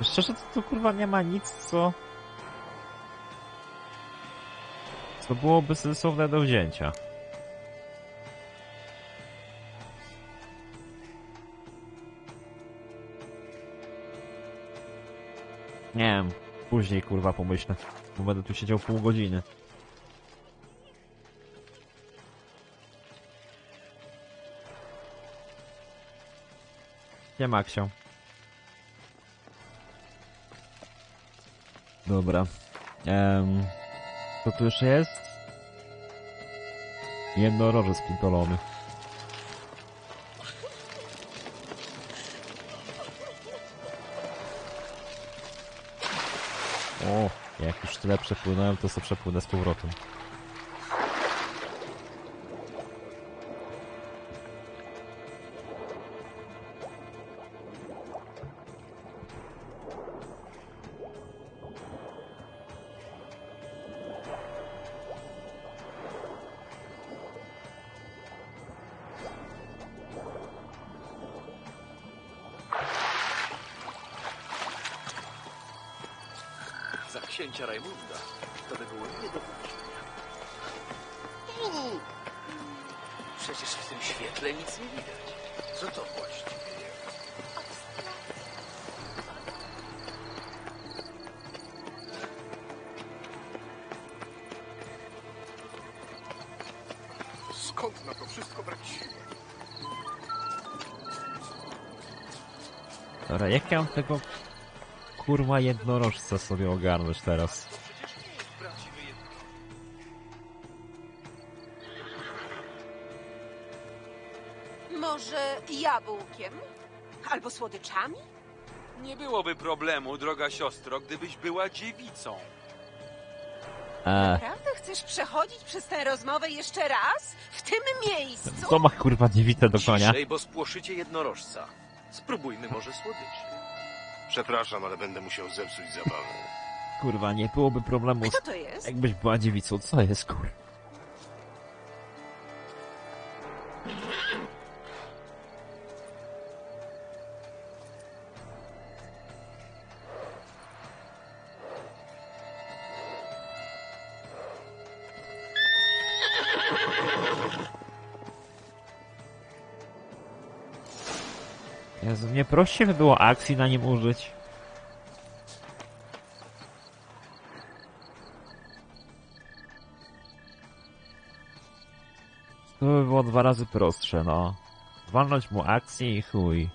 Szczerze, to tu kurwa nie ma nic, co... Co byłoby sensowne do wzięcia. Nie wiem, później kurwa pomyślę, bo będę tu siedział pół godziny. Nie Maksio. Dobra. Um, co tu jeszcze jest? Jednorożec pintolony. O, jak już tyle przepłynąłem, to sobie przepłynę z powrotem. Tego kurwa jednorożca sobie ogarnąć teraz? Może jabłkiem? Albo słodyczami? Nie byłoby problemu, droga siostro, gdybyś była dziewicą. Eee, Naprawdę chcesz przechodzić przez tę rozmowę jeszcze raz? W tym miejscu? co ma kurwa dziewica do konia? Ciszej, bo spłoszycie jednorożca. Spróbujmy może słodyczy. Przepraszam, ale będę musiał zepsuć zabawę. Kurwa, nie byłoby problemu, Kto to jest? jakbyś była dziewicą, co jest kur... Prościej by było akcji na nim użyć. To by było dwa razy prostsze, no. Walnąć mu akcję i chuj.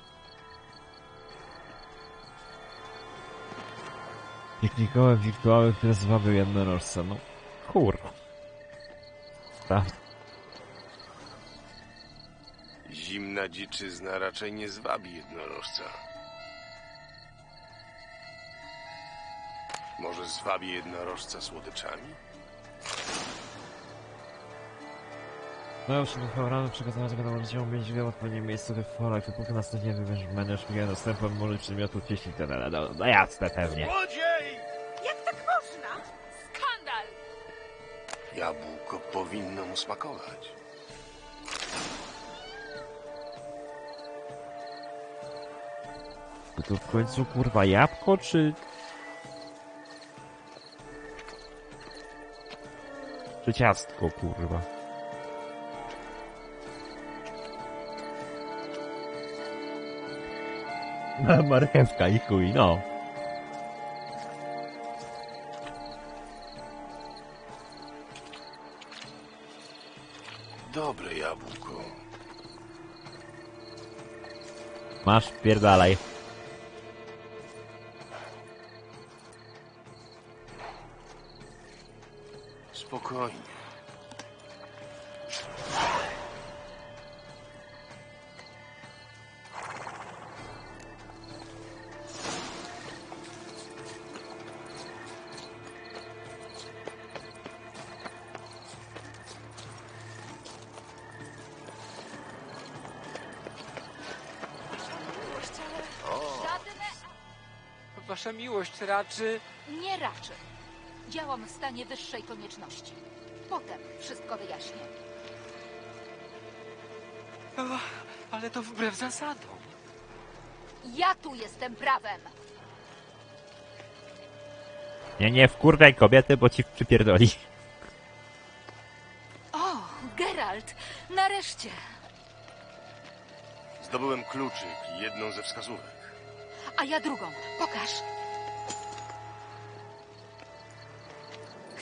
Piknikowe wirtuały, które zwabił jednorożce, no. Kurwa. Tak. Dziczyzna raczej nie zwabi jednorożca. Może zwabi jednorożca słodyczami? No już do rano przygotować go do możecie mieć w odpowiednim miejscu w forach, dopóki następnie wybierz będziesz miał następem może przedmiotu cieśli ten no, no jasne pewnie. Złodziej! Jak tak można? Skandal! Jabłko powinno mu smakować. To w końcu kurwa jabłko, czy... Tłuste ciastko, kurwa. Marchewka i chuj, no. Dobre jabłko. Masz, pierdalaj. Raczy... Nie raczej. Działam w stanie wyższej konieczności. Potem wszystko wyjaśnię. Ale to wbrew zasadom. Ja tu jestem prawem. Nie, nie, wkurwiaj kobiety, bo ci przypierdoli. O, Geralt, nareszcie. Zdobyłem kluczyk i jedną ze wskazówek. A ja drugą. Pokaż.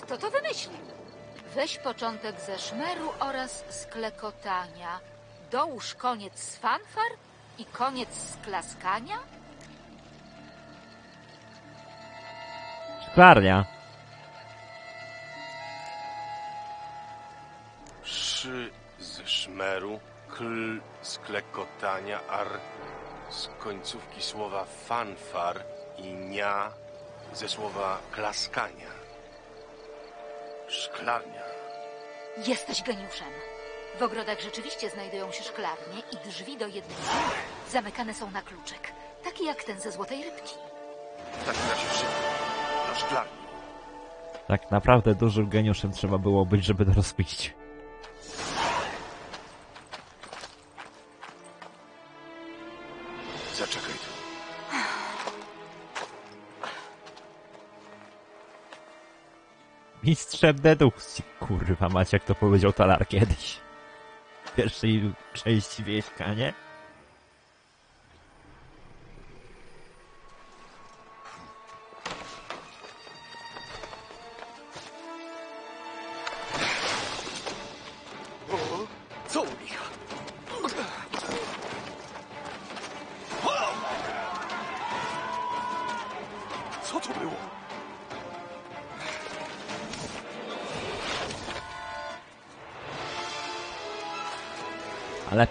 Kto to wymyślił? Weź początek ze szmeru oraz z klekotania. Dołóż koniec z fanfar i koniec z klaskania? Szklarnia. Szy z szmeru, kl z klekotania, ar z końcówki słowa fanfar i nia ze słowa klaskania. Szklarnia. Jesteś geniuszem. W ogrodach rzeczywiście znajdują się szklarnie i drzwi do jednej z nich zamykane są na kluczyk. Taki jak ten ze Złotej Rybki. W takim razie szybko. Do szklarni. Tak naprawdę dużym geniuszem trzeba było być, żeby to rozpić. Mistrzem dedukcji. Kurwa macie, jak to powiedział Talar kiedyś. W pierwszej części wieśka, nie?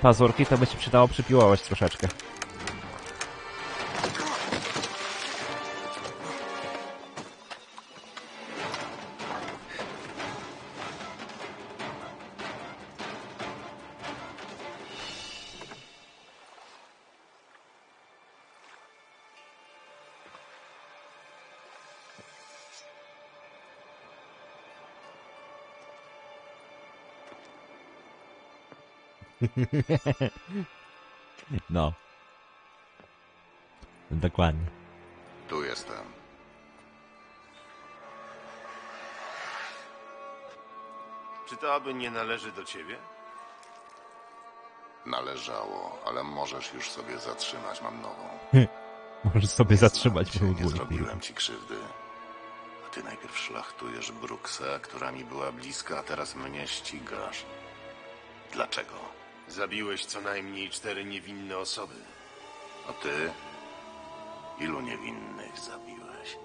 Pazurki to by ci przydało przypiłować troszeczkę. No. Dokładnie. Tu jestem. Czy to aby nie należy do ciebie? Należało, ale możesz już sobie zatrzymać, mam nową. Możesz sobie zatrzymać Cię, był nie zrobiłem ci krzywdy. A ty najpierw szlachtujesz Bruksę, która mi była bliska, a teraz mnie ścigasz. Dlaczego? Zabiłeś co najmniej cztery niewinne osoby. A ty? Ilu niewinnych zabiłeś?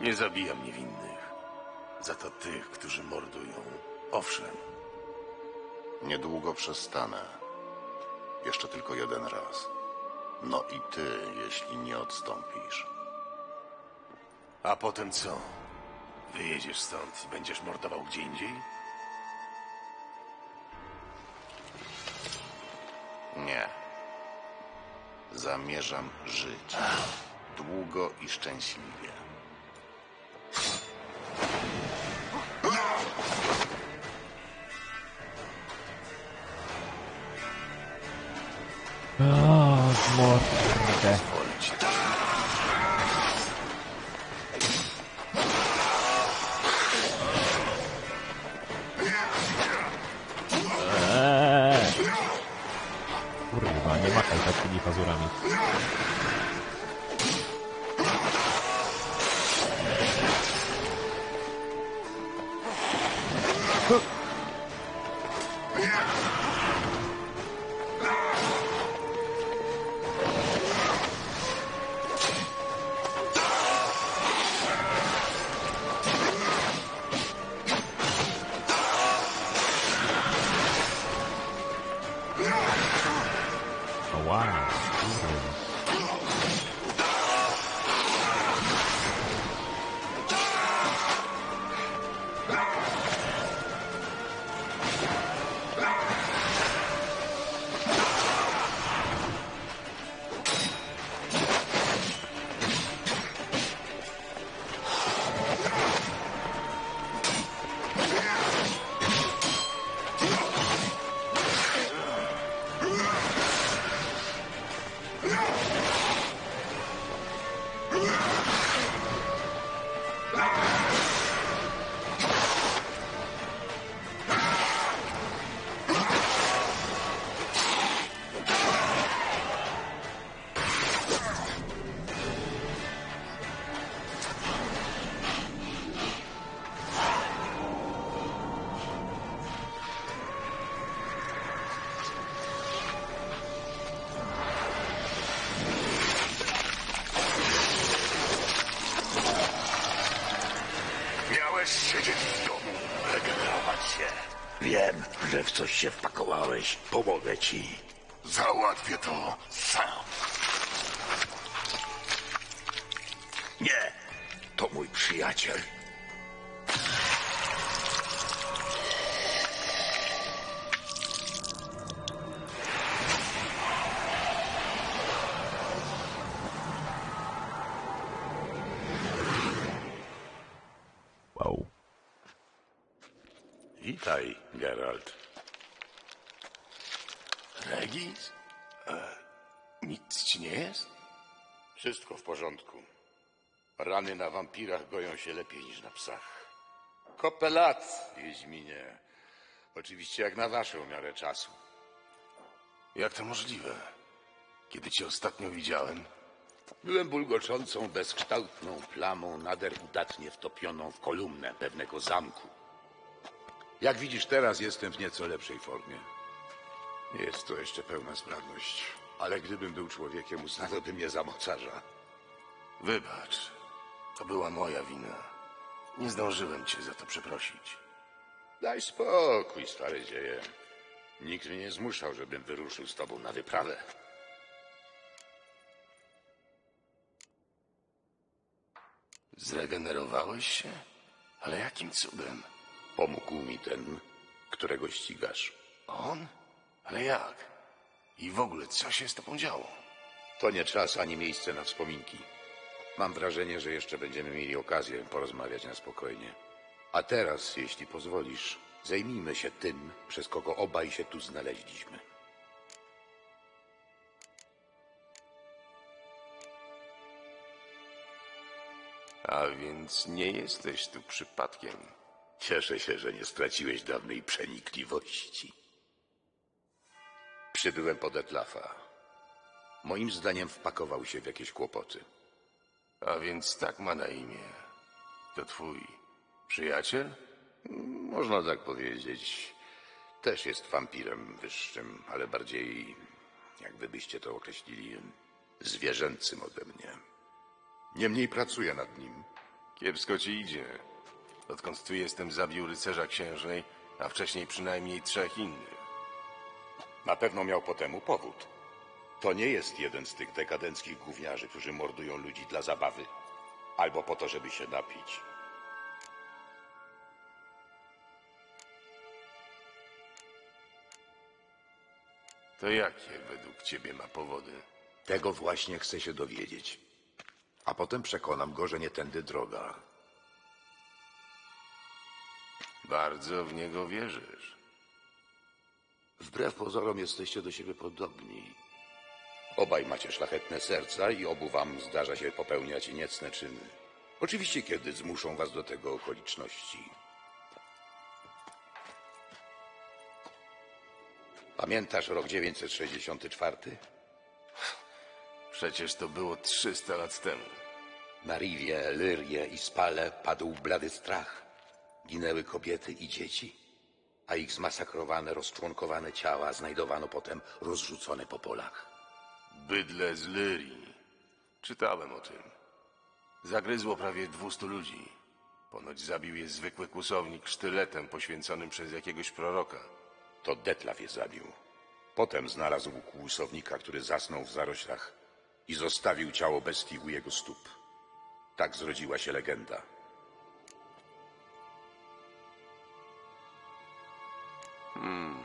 Nie zabijam niewinnych. Za to tych, którzy mordują. Owszem, Niedługo przestanę. Jeszcze tylko jeden raz. No i ty, jeśli nie odstąpisz. a potem co? Wyjedziesz stąd i będziesz mordował gdzie indziej? Nie. Zamierzam żyć. Długo i szczęśliwie. Coś się wpakowałeś. Pomogę ci. Załatwię to sam. Nie, to mój przyjaciel. Wampirach goją się lepiej niż na psach. Kopę lat, Wiedźminie. Oczywiście jak na waszą miarę czasu. Jak to możliwe? Kiedy cię ostatnio widziałem, Byłem bulgoczącą, bezkształtną plamą, nader udatnie wtopioną w kolumnę pewnego zamku. Jak widzisz, teraz jestem w nieco lepszej formie. Nie jest to jeszcze pełna sprawność, ale gdybym był człowiekiem, uznano by mnie za mocarza. wybacz. To była moja wina. Nie zdążyłem cię za to przeprosić. Daj spokój, stare dzieje. Nikt mnie nie zmuszał, żebym wyruszył z tobą na wyprawę. Zregenerowałeś się? Ale jakim cudem? Pomógł mi ten, którego ścigasz. On? Ale jak? I w ogóle, co się z tobą działo? To nie czas ani miejsce na wspominki. Mam wrażenie, że jeszcze będziemy mieli okazję porozmawiać na spokojnie. A teraz, jeśli pozwolisz, zajmijmy się tym, przez kogo obaj się tu znaleźliśmy. A więc nie jesteś tu przypadkiem. Cieszę się, że nie straciłeś dawnej przenikliwości. Przybyłem po Detlafa. Moim zdaniem wpakował się w jakieś kłopoty. A więc tak ma na imię. To twój przyjaciel? Można tak powiedzieć. Też jest wampirem wyższym, ale bardziej, jakby byście to określili, zwierzęcym ode mnie. Niemniej pracuję nad nim. Kiepsko ci idzie. Odkąd tu jestem, zabił rycerza księżnej, a wcześniej przynajmniej trzech innych. Na pewno miał po temu powód. To nie jest jeden z tych dekadenckich gówniarzy, którzy mordują ludzi dla zabawy. Albo po to, żeby się napić. To jakie według ciebie ma powody? Tego właśnie chcę się dowiedzieć. A potem przekonam go, że nie tędy droga. Bardzo w niego wierzysz. Wbrew pozorom jesteście do siebie podobni. Obaj macie szlachetne serca i obu wam zdarza się popełniać niecne czyny. Oczywiście, kiedy zmuszą was do tego okoliczności. Pamiętasz rok 964? Przecież to było 300 lat temu. Na Riwie, Lyrie i Spale padł blady strach. Ginęły kobiety i dzieci, a ich zmasakrowane, rozczłonkowane ciała znajdowano potem rozrzucone po polach. Bydle z Lyrii. Czytałem o tym. Zagryzło prawie 200 ludzi. Ponoć zabił je zwykły kłusownik sztyletem poświęconym przez jakiegoś proroka. To Detlaf je zabił. Potem znalazł kłusownika, który zasnął w zaroślach i zostawił ciało bestii u jego stóp. Tak zrodziła się legenda. Hmm.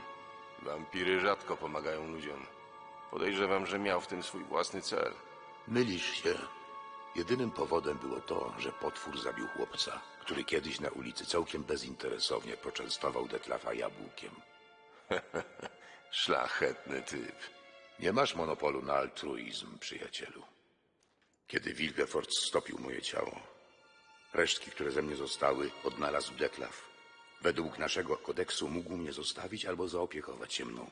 Wampiry rzadko pomagają ludziom. Podejrzewam, że miał w tym swój własny cel. Mylisz się. Jedynym powodem było to, że potwór zabił chłopca, który kiedyś na ulicy całkiem bezinteresownie poczęstował Detlafa jabłkiem. Szlachetny typ. Nie masz monopolu na altruizm, przyjacielu. Kiedy Wilgefort stopił moje ciało, resztki, które ze mnie zostały, odnalazł Detlaf. Według naszego kodeksu mógł mnie zostawić albo zaopiekować się mną.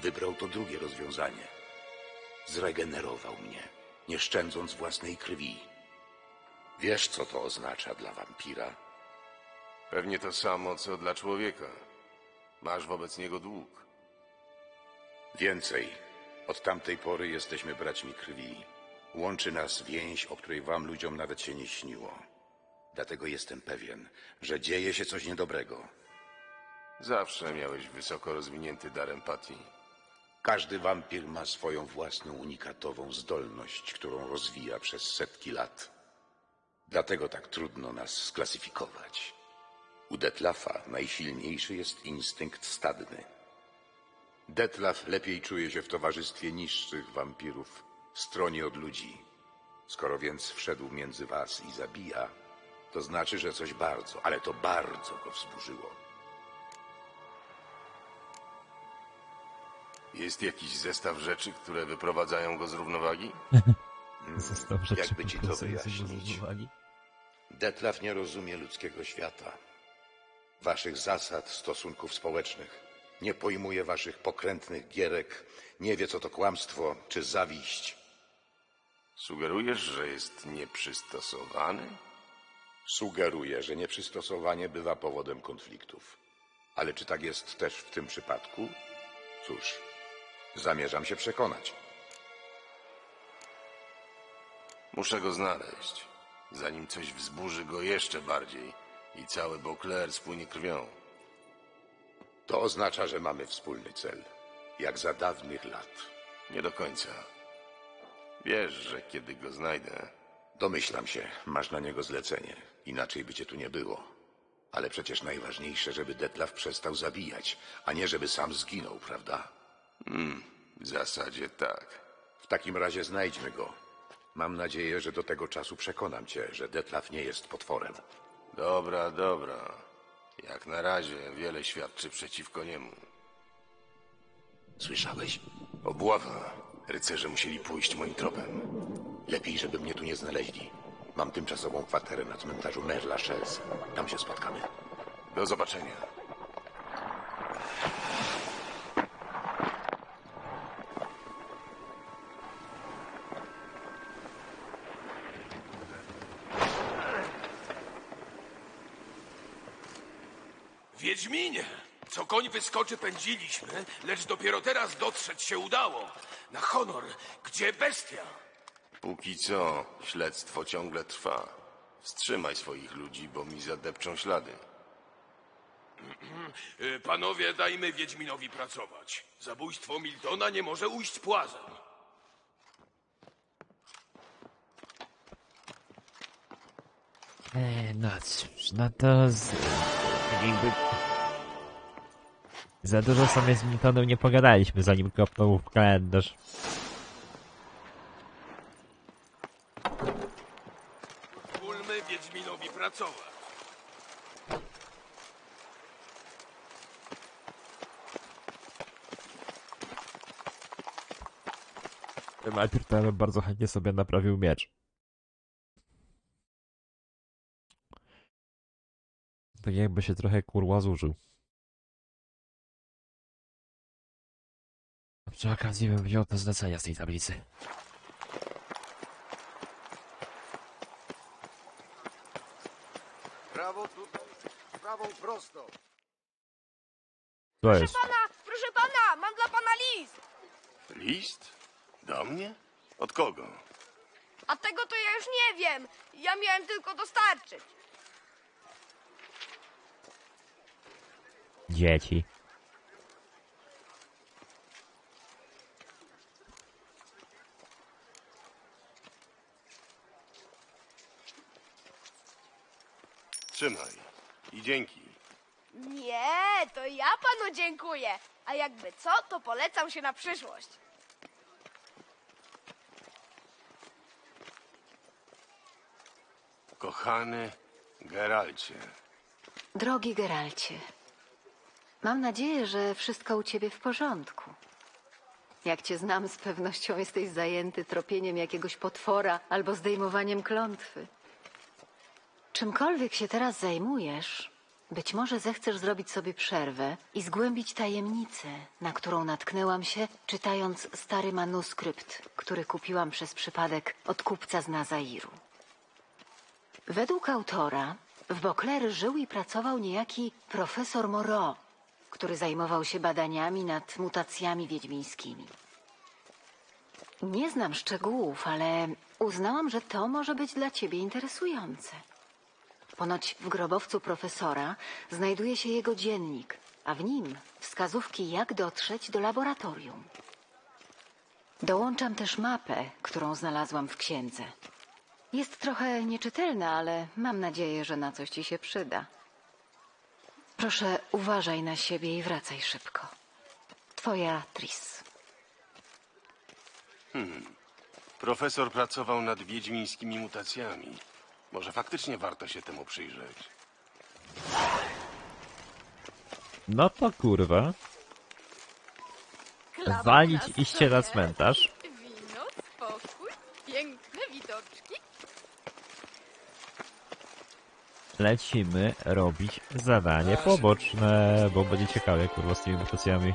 Wybrał to drugie rozwiązanie. Zregenerował mnie, nie szczędząc własnej krwi. Wiesz, co to oznacza dla wampira? Pewnie to samo, co dla człowieka. Masz wobec niego dług. Więcej. Od tamtej pory jesteśmy braćmi krwi. Łączy nas więź, o której wam ludziom nawet się nie śniło. Dlatego jestem pewien, że dzieje się coś niedobrego. Zawsze miałeś wysoko rozwinięty dar empatii. Każdy wampir ma swoją własną unikatową zdolność, którą rozwija przez setki lat. Dlatego tak trudno nas sklasyfikować. U Detlafa najsilniejszy jest instynkt stadny. Detlaf lepiej czuje się w towarzystwie niższych wampirów, stronie od ludzi. Skoro więc wszedł między was i zabija, to znaczy, że coś bardzo, ale to bardzo go wzburzyło. Jest jakiś zestaw rzeczy, które wyprowadzają go z równowagi? Zestaw rzeczy Jakby ci to wyjaśnić? Detlaf nie rozumie ludzkiego świata, waszych zasad, stosunków społecznych. Nie pojmuje waszych pokrętnych gierek, nie wie, co to kłamstwo czy zawiść. Sugerujesz, że jest nieprzystosowany? Sugeruje, że nieprzystosowanie bywa powodem konfliktów. Ale czy tak jest też w tym przypadku? Cóż, zamierzam się przekonać. Muszę go znaleźć, zanim coś wzburzy go jeszcze bardziej i cały Beauclair spłynie krwią. To oznacza, że mamy wspólny cel, jak za dawnych lat. Nie do końca. Wiesz, że kiedy go znajdę, Domyślam się, masz na niego zlecenie. Inaczej by cię tu nie było. Ale przecież najważniejsze, żeby Detlaf przestał zabijać, a nie żeby sam zginął, prawda? Hmm, w zasadzie tak. W takim razie znajdźmy go. Mam nadzieję, że do tego czasu przekonam cię, że Detlaf nie jest potworem. Dobra, dobra. Jak na razie wiele świadczy przeciwko niemu. Słyszałeś? Obława. Rycerze musieli pójść moim tropem. Lepiej, żeby mnie tu nie znaleźli. Mam tymczasową kwaterę na cmentarzu Mère Lachaise. Tam się spotkamy. Do zobaczenia. Wiedźminie! Co koń wyskoczy, pędziliśmy, lecz dopiero teraz dotrzeć się udało. Na honor, gdzie bestia? Póki co, śledztwo ciągle trwa. Wstrzymaj swoich ludzi, bo mi zadepczą ślady. Y, Panowie, dajmy Wiedźminowi pracować. Zabójstwo Miltona nie może ujść płazem. E, no cóż, no to z... jakby... Za dużo sobie z Miltonem nie pogadaliśmy, zanim kopnął w kalendarz. Ulmy Wiedźminowi pracować. Najpierw bym bardzo chętnie sobie naprawił miecz. Tak jakby się trochę kurwa zużył. Przy okazji bym wziął te zlecenia z tej tablicy. Prawo tutaj, prawą prosto. To jest. Pana, proszę pana, mam dla pana list. List? Do mnie? Od kogo? A tego to ja już nie wiem. Ja miałem tylko dostarczyć. Dzieci. Trzymaj. I dzięki. Nie, to ja panu dziękuję. A jakby co, to polecam się na przyszłość. Kochany Geralcie. Drogi Geralcie, mam nadzieję, że wszystko u ciebie w porządku. Jak cię znam, z pewnością jesteś zajęty tropieniem jakiegoś potwora albo zdejmowaniem klątwy. Czymkolwiek się teraz zajmujesz, być może zechcesz zrobić sobie przerwę i zgłębić tajemnicę, na którą natknęłam się, czytając stary manuskrypt, który kupiłam przez przypadek od kupca z Nazairu. Według autora w Bokler żył i pracował niejaki profesor Moreau, który zajmował się badaniami nad mutacjami wiedźmińskimi. Nie znam szczegółów, ale uznałam, że to może być dla ciebie interesujące. Ponoć w grobowcu profesora znajduje się jego dziennik, a w nim wskazówki, jak dotrzeć do laboratorium. Dołączam też mapę, którą znalazłam w księdze. Jest trochę nieczytelna, ale mam nadzieję, że na coś ci się przyda. Proszę, uważaj na siebie i wracaj szybko. Twoja Tris. Hmm. Profesor pracował nad wiedźmińskimi mutacjami. Może faktycznie warto się temu przyjrzeć. No to kurwa. Walić na iście na stole. cmentarz. Wino, spokój, piękne widoczki. Lecimy robić zadanie poboczne, bo będzie ciekawe kurwa z tymi mutacjami.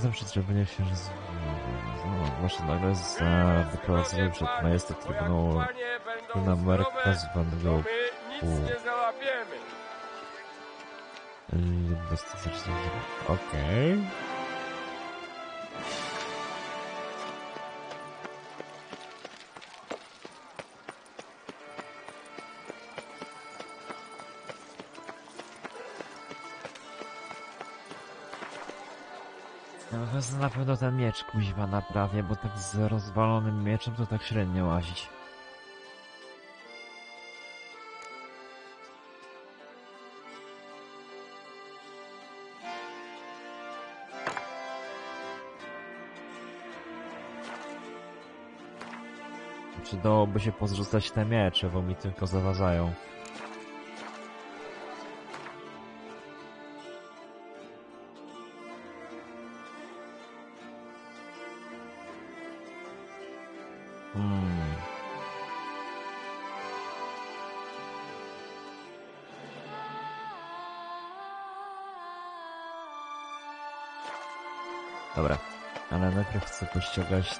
Prokurator przedstawienia się z... Zwłaszcza nagle za wyprowadzenie przed majestat Trybunału na Marka z Van Gogh. Nic nie załapiemy. Dostatecznie. Okej. No jest na pewno ten miecz kuźwa naprawię, bo tak z rozwalonym mieczem to tak średnio łazić. Przydałoby się pozrzucać te miecze, bo mi tylko zaważają.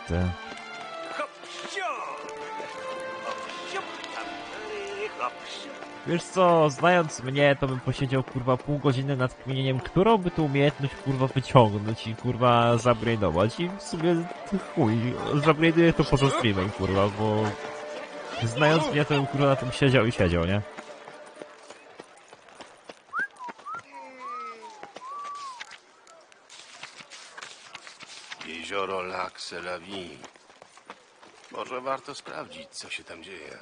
Te... Wiesz co, znając mnie, to bym posiedział kurwa pół godziny nad kminieniem, którą by tu umiejętność kurwa wyciągnąć i kurwa zabrainować i w sumie chuj, zabrainuję to poza streamem kurwa, bo znając mnie, to bym kurwa na tym siedział i siedział, nie? Lac Selavi. Może warto sprawdzić, co się tam dzieje.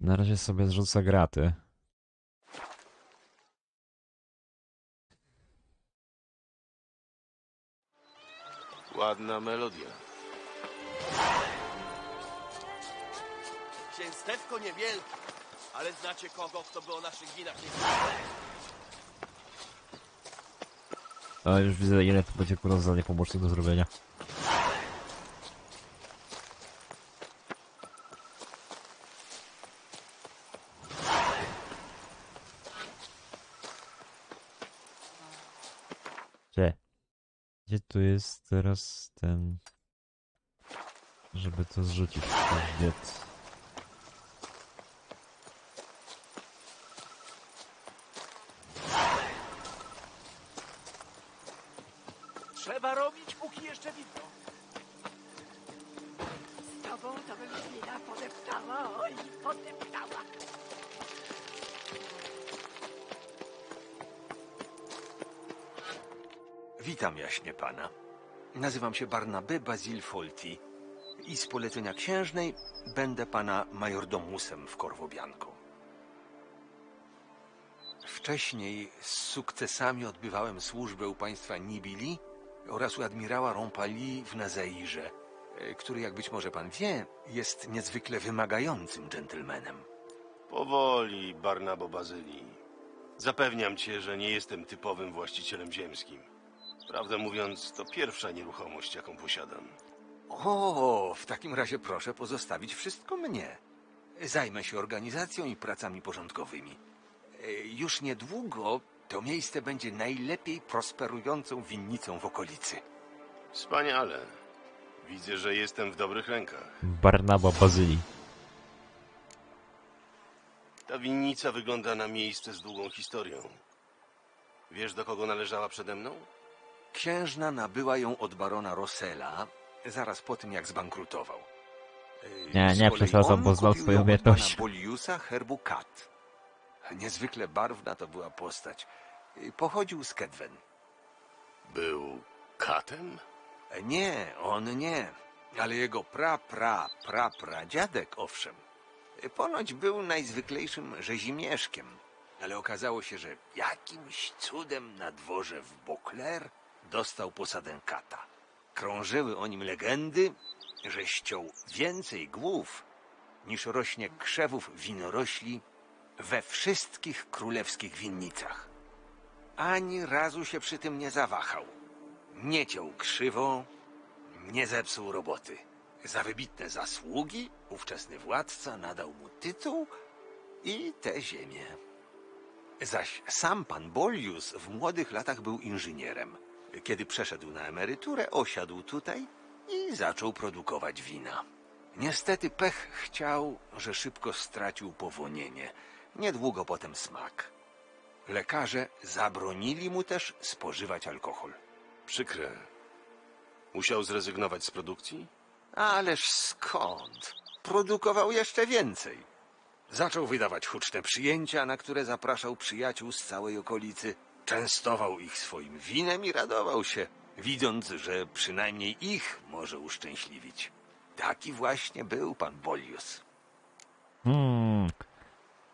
Na razie sobie zrzucę graty. Ładna melodia. Zwycięstewko niewielkie. Ale znacie kogo, kto by o naszych winach nie? A już widzę ile to będzie kurwa zadanie pomocnych do zrobienia. Gdzie? Gdzie tu jest teraz ten... Żeby to zrzucić w Nazywam się Barnaby Basil Folti i z polecenia księżnej będę pana majordomusem w Korwobianku. Wcześniej z sukcesami odbywałem służbę u państwa Nibili oraz u admirała Rompali w Nazairze, e, który, jak być może pan wie, jest niezwykle wymagającym dżentelmenem. Powoli, Barnabo Bazylii. Zapewniam cię, że nie jestem typowym właścicielem ziemskim. Prawdę mówiąc, to pierwsza nieruchomość, jaką posiadam. O, w takim razie proszę pozostawić wszystko mnie. Zajmę się organizacją i pracami porządkowymi. E, Już niedługo to miejsce będzie najlepiej prosperującą winnicą w okolicy. Wspaniale. Widzę, że jestem w dobrych rękach. Barnaba Bazylii. Ta winnica wygląda na miejsce z długą historią. Wiesz, do kogo należała przede mną? Księżna nabyła ją od barona Rossella zaraz po tym, jak zbankrutował. E, Nie, z nie kolei on bo znał kupił swoją ją od umiejętność. pana Boliusa herbu Kat. Niezwykle barwna to była postać. E, Pochodził z Kedwen. Był katem? E, Nie, on nie. Ale jego pra, pra, pra, pra dziadek, owszem. E, Ponoć był najzwyklejszym rzezimieszkiem. Ale okazało się, że jakimś cudem na dworze w Beauclair dostał posadę kata. Krążyły o nim legendy, że ściął więcej głów niż rośnie krzewów winorośli we wszystkich królewskich winnicach. Ani razu się przy tym nie zawahał. Nie ciął krzywo, nie zepsuł roboty. Za wybitne zasługi ówczesny władca nadał mu tytuł i tę ziemię. Zaś sam pan Bolius w młodych latach był inżynierem. Kiedy przeszedł na emeryturę, osiadł tutaj i zaczął produkować wina. Niestety pech chciał, że szybko stracił powonienie. Niedługo potem smak. Lekarze zabronili mu też spożywać alkohol. Przykre. Musiał zrezygnować z produkcji? Ależ skąd? Produkował jeszcze więcej. Zaczął wydawać huczne przyjęcia, na które zapraszał przyjaciół z całej okolicy. Częstował ich swoim winem i radował się, widząc, że przynajmniej ich może uszczęśliwić. Taki właśnie był pan Bolius. Hmm.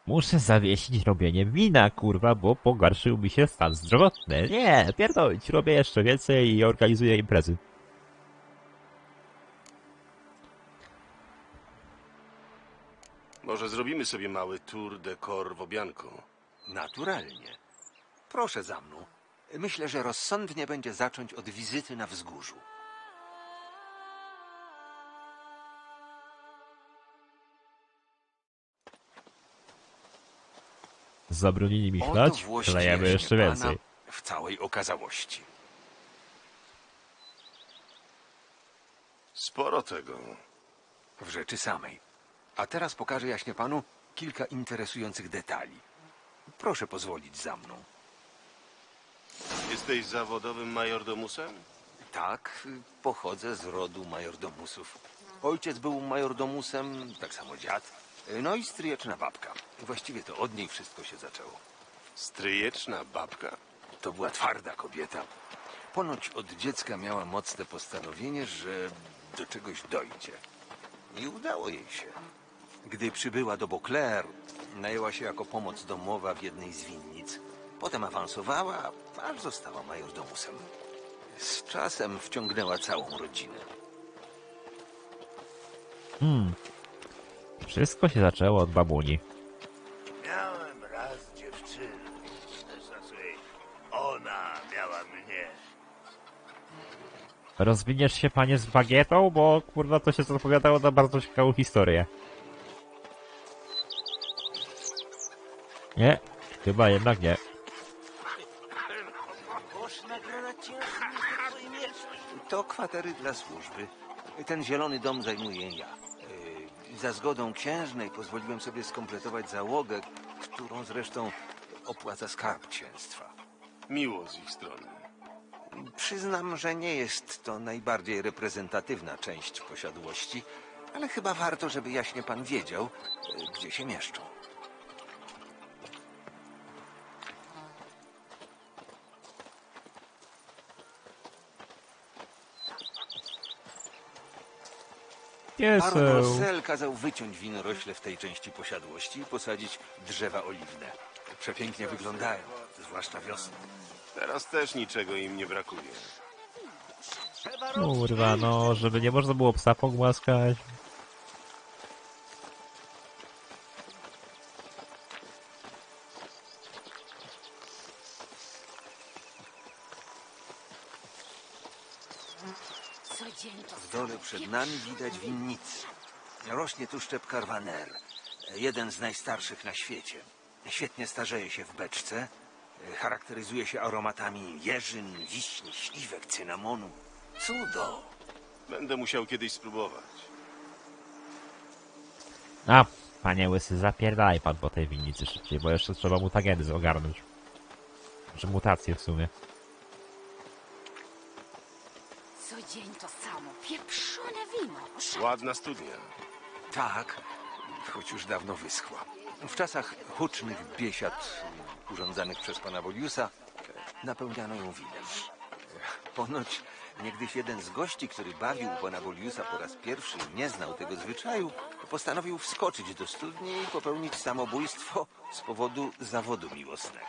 Muszę zawiesić robienie wina, kurwa, bo pogarszył mi się stan zdrowotny. Nie, pierdolić, robię jeszcze więcej i organizuję imprezy. Może zrobimy sobie mały tour de Corvobianco? Naturalnie. Proszę za mną. Myślę, że rozsądnie będzie zacząć od wizyty na wzgórzu. Zabronili mi chlać, jaśnie jeszcze więcej. W całej okazałości. Sporo tego. W rzeczy samej. A teraz pokażę jaśnie panu kilka interesujących detali. Proszę pozwolić za mną. Jesteś zawodowym majordomusem? Tak, pochodzę z rodu majordomusów. Ojciec był majordomusem, tak samo dziad. No i stryjeczna babka. Właściwie to od niej wszystko się zaczęło. Stryjeczna babka? To była twarda kobieta. Ponoć od dziecka miała mocne postanowienie, że do czegoś dojdzie. I udało jej się. Gdy przybyła do Beauclair, najęła się jako pomoc domowa w jednej z winnic. Potem awansowała, aż została majordomusem. Z czasem wciągnęła całą rodzinę. Hmm. Wszystko się zaczęło od babuni. Miałem raz dziewczynę. Znaczy, ona miała mnie. Rozwiniesz się, panie, z bagietą? Bo, kurwa, to się zapowiadało na bardzo ciekawą historię. Nie, chyba jednak nie. To kwatery dla służby. Ten zielony dom zajmuję ja. Yy, Za zgodą księżnej pozwoliłem sobie skompletować załogę, którą zresztą opłaca skarb księstwa. Miło z ich strony. Przyznam, że nie jest to najbardziej reprezentatywna część posiadłości, ale chyba warto, żeby jaśnie pan wiedział, yy, gdzie się mieszczą. Pieseł. Baron Rossel kazał wyciąć winorośle w tej części posiadłości i posadzić drzewa oliwne. Przepięknie wyglądają, zwłaszcza wiosną. Teraz też niczego im nie brakuje. Kurwa, no, żeby nie można było psa pogłaskać. Nami widać winnicy. Rośnie tu szczep karwaner, jeden z najstarszych na świecie. Świetnie starzeje się w beczce. Charakteryzuje się aromatami jeżyn, wiśni, śliwek, cynamonu. Cudo! Będę musiał kiedyś spróbować. A, panie łysy, zapierdalaj pan po tej winnicy szybciej, bo jeszcze trzeba mutageny ogarnąć. Czy mutacje w sumie. Dzień to samo. Pieprzone wino. Ładna studnia. Tak, choć już dawno wyschła. W czasach hucznych biesiad urządzanych przez pana Boliusa napełniano ją winem. Ponoć niegdyś jeden z gości, który bawił pana Boliusa po raz pierwszy i nie znał tego zwyczaju, postanowił wskoczyć do studni i popełnić samobójstwo z powodu zawodu miłosnego.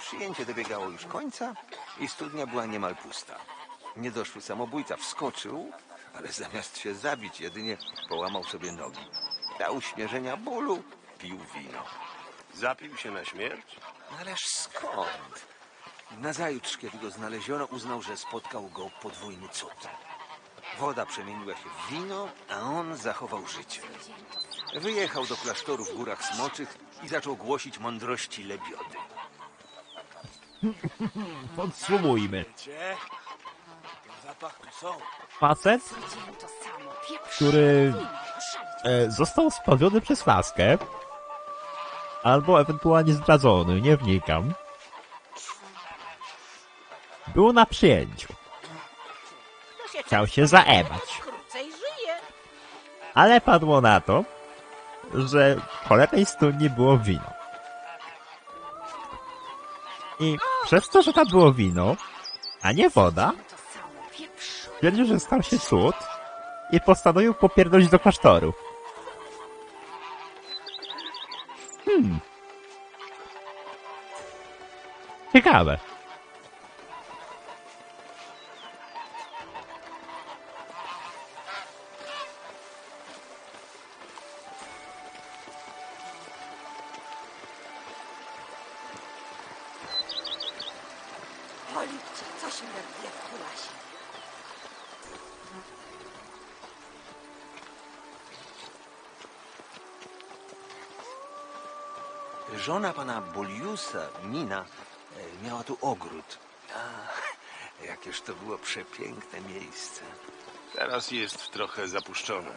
Przyjęcie dobiegało już końca i studnia była niemal pusta. Niedoszły samobójca wskoczył, ale zamiast się zabić, jedynie połamał sobie nogi. Dla uśmierzenia bólu pił wino. Zapił się na śmierć? Ależ skąd? Nazajutrz, kiedy go znaleziono, uznał, że spotkał go podwójny cud. Woda przemieniła się w wino, a on zachował życie. Wyjechał do klasztoru w Górach Smoczych i zaczął głosić mądrości lebiody. Podsumujmy. Gdzie? Zapach tu są. Facet, który e, został spawiony przez laskę, albo ewentualnie zdradzony, nie wnikam. Był na przyjęciu. Chciał się zaebać. Ale padło na to, że w cholernej studni było wino. I przez to, że tam było wino, a nie woda, stwierdził, że stał się cud i postanowił popierdolić do klasztoru. Hmm. Ciekawe. Boliusa, Nina, e, miała tu ogród. A, jakież to było przepiękne miejsce. Teraz jest trochę zapuszczone.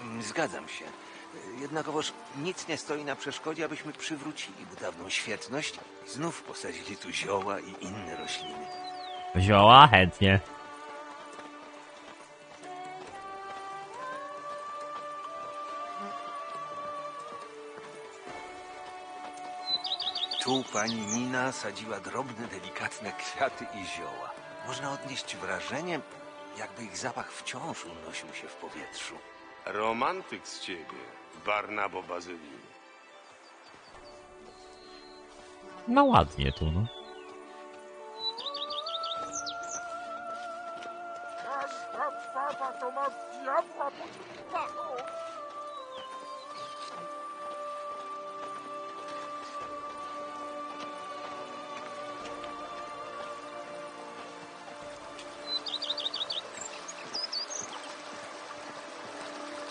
Mm, Zgadzam się. Jednakowoż nic nie stoi na przeszkodzie, abyśmy przywrócili mu dawną świetność i znów posadzili tu zioła i inne rośliny. Zioła chętnie. Tu pani Nina sadziła drobne, delikatne kwiaty i zioła. Można odnieść wrażenie, jakby ich zapach wciąż unosił się w powietrzu. Romantyk z ciebie, Barnabo Bazylii. No ładnie tu, no.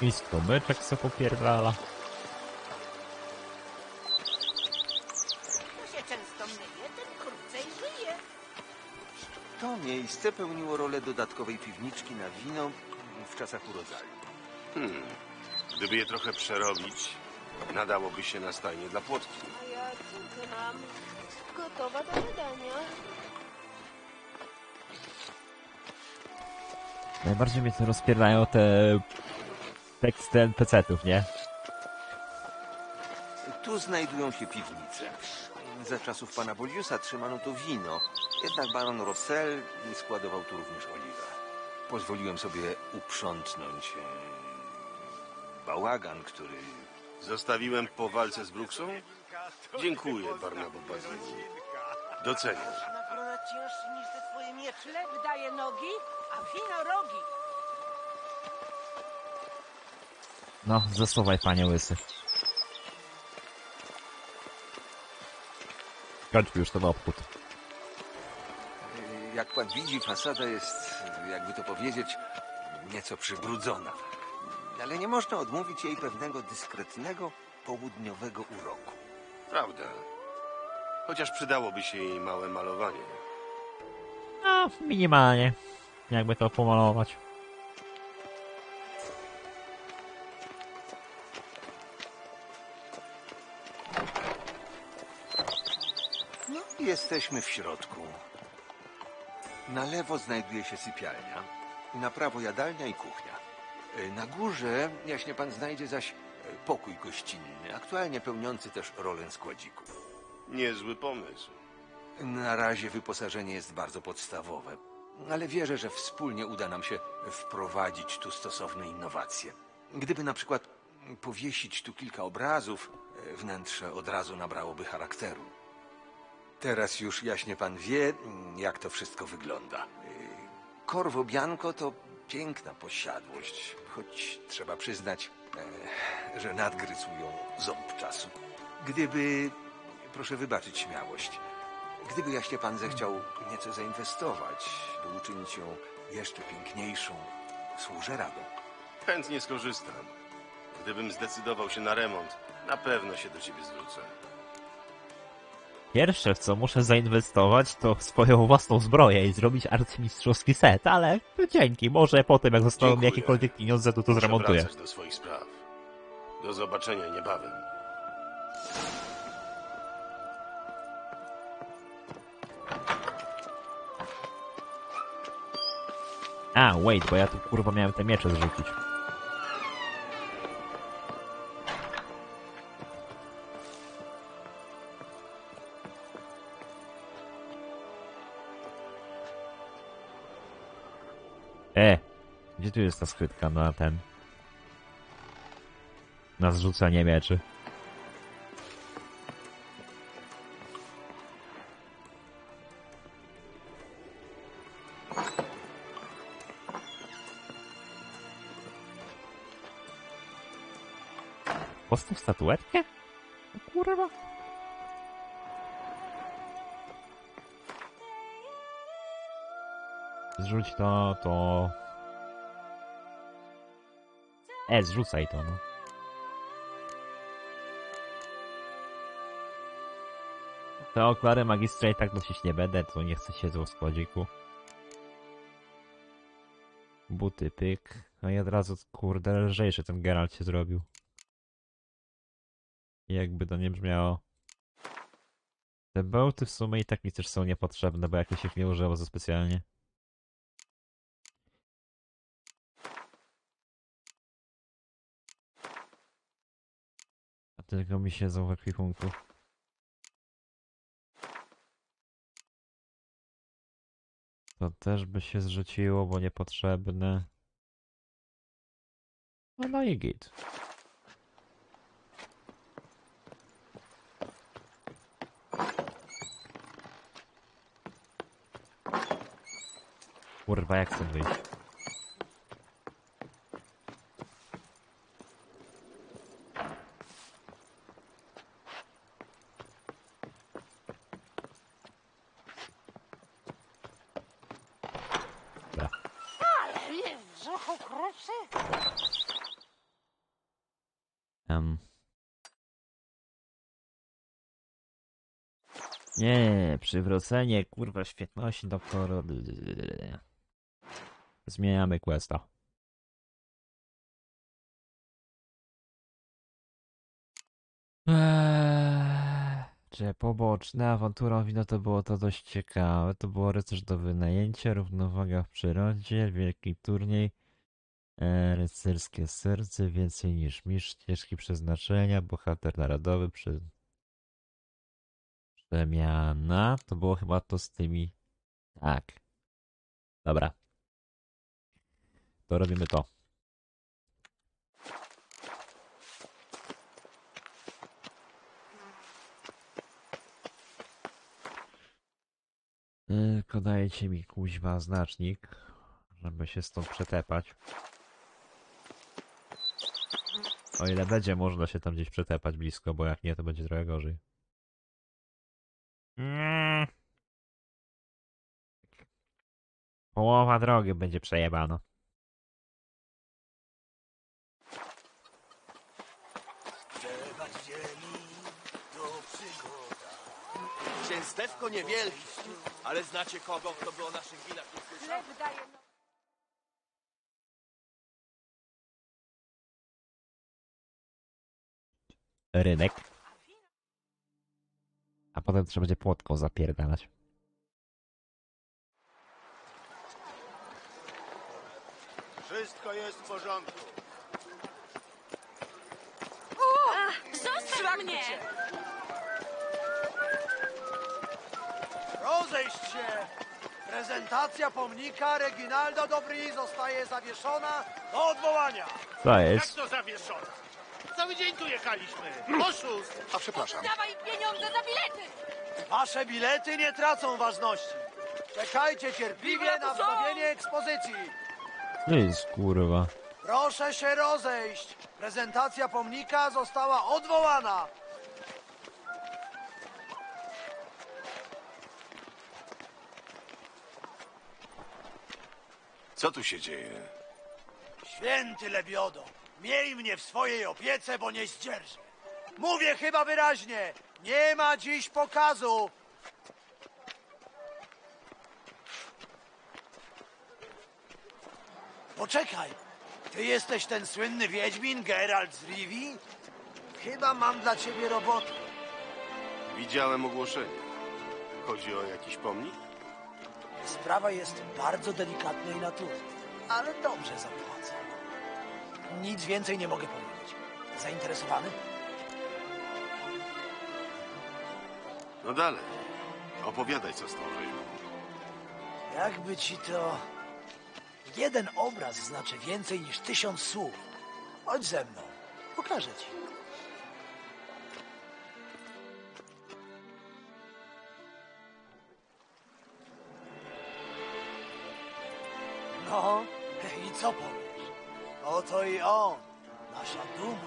Jakiś strumyczek se popierdala. Kto się często myje, ten krócej żyje. To miejsce pełniło rolę dodatkowej piwniczki na wino w czasach urodzaju. Hmm. Gdyby je trochę przerobić, nadałoby się na stajnie dla płotki. A ja córkę mam. Gotowa do wydania. Najbardziej mnie to rozpierają te teksty NPC-ów, nie? Tu znajdują się piwnice. Za czasów pana Boliusa trzymano tu wino, jednak baron Rossel składował tu również oliwę. Pozwoliłem sobie uprzątnąć e, bałagan, który... Zostawiłem po walce z Bruksą? Dziękuję, Barnabo Bazylii. Doceniam. No, zasuwaj, panie łysy. Kończmy już ten obchód. Jak pan widzi, fasada jest, jakby to powiedzieć, nieco przybrudzona. Ale nie można odmówić jej pewnego dyskretnego, południowego uroku. Prawda. Chociaż przydałoby się jej małe malowanie. No, minimalnie. Jakby to pomalować. Jesteśmy w środku. Na lewo znajduje się sypialnia, na prawo jadalnia i kuchnia. E, Na górze, jaśnie pan znajdzie zaś e, pokój gościnny, aktualnie pełniący też rolę składziku. Niezły pomysł. Na razie wyposażenie jest bardzo podstawowe, ale wierzę, że wspólnie uda nam się wprowadzić tu stosowne innowacje. Gdyby na przykład powiesić tu kilka obrazów, e, wnętrze od razu nabrałoby charakteru. Teraz już jaśnie pan wie, jak to wszystko wygląda. Corvo Bianco to piękna posiadłość, choć trzeba przyznać, e, że nadgryzł ją ząb czasu. Gdyby, proszę wybaczyć śmiałość, gdyby jaśnie pan zechciał nieco zainwestować, by uczynić ją jeszcze piękniejszą, służę radą. Chętnie skorzystam. Gdybym zdecydował się na remont, na pewno się do ciebie zwrócę. Pierwsze, w co muszę zainwestować, to w swoją własną zbroję i zrobić arcymistrzowski set, ale dzięki, może potem, jak zostaną mi Dziękuję. jakiekolwiek pieniądze, to to Muszę zremontuję. wracać do swoich spraw. Do zobaczenia niebawem. A, wait, bo ja tu kurwa miałem te miecze zrzucić. Gdzie tu jest ta skrytka na ten? Na zrzucanie mieczy. Postaw statuetkę? Kurwa. Zrzuć to, to... E, zrzucaj to, no. Te okulary magistra i tak nosić nie będę, to nie chcę się w składziku. Buty, pyk. No i od razu, kurde, lżejszy ten Geralt się zrobił. Jakby to nie brzmiało. Te bełty w sumie i tak mi też są niepotrzebne, bo jakoś ich nie użyło za specjalnie. Tylko mi siedzą w ekwipunku. To też by się zrzuciło, bo niepotrzebne. No, no i git. Kurwa, jak chcę wyjść? Dobra. Ale mnie w brzuchu kruszy. Em. Nie, przywrócenie kurwa świetności doktor. Zmieniamy questa. Eee, Czy poboczne awantura wino to było to dość ciekawe. To było rycerz do wynajęcia, równowaga w przyrodzie, wielki turniej, e, rycerskie serce, więcej niż mistrz, ścieżki przeznaczenia, bohater narodowy, przy... przemiana. To było chyba to z tymi. Tak. Dobra. To robimy to. Tylko dajcie mi kuźwa znacznik, żeby się stąd przetepać. O ile będzie można się tam gdzieś przetepać blisko, bo jak nie, to będzie trochę gorzej. Mm. Połowa drogi będzie przygoda. Księstewko niewielkie, ale znacie kogo, kto by o naszych winach nie słyszał? No... Rynek. A potem trzeba będzie płotką zapierdalać. Wszystko jest w porządku. Zostaw mnie! Rozejść się! Prezentacja pomnika Reginaldo Dobry zostaje zawieszona do odwołania. Co jest? Jak to zawieszona? Cały dzień tu jechaliśmy. Oszust! A przepraszam. Dawaj pieniądze za bilety! Wasze bilety nie tracą ważności. Czekajcie cierpliwie na wznowienie ekspozycji. To jest kurwa. Proszę się rozejść. Prezentacja pomnika została odwołana. Co tu się dzieje? Święty Lebiodo, miej mnie w swojej opiece, bo nie zdzierżę. Mówię chyba wyraźnie, nie ma dziś pokazu. Poczekaj, ty jesteś ten słynny wiedźmin Geralt z Rivii? Chyba mam dla ciebie robotę. Widziałem ogłoszenie. Chodzi o jakiś pomnik? Sprawa jest bardzo delikatnej natury, ale dobrze zapłacę. Nic więcej nie mogę powiedzieć. Zainteresowany? No dalej. Opowiadaj, co z tą rzeźbą. Jakby ci to... Jeden obraz znaczy więcej niż tysiąc słów. Chodź ze mną. Pokażę ci. No, i co powiesz? Oto i on, nasza duma.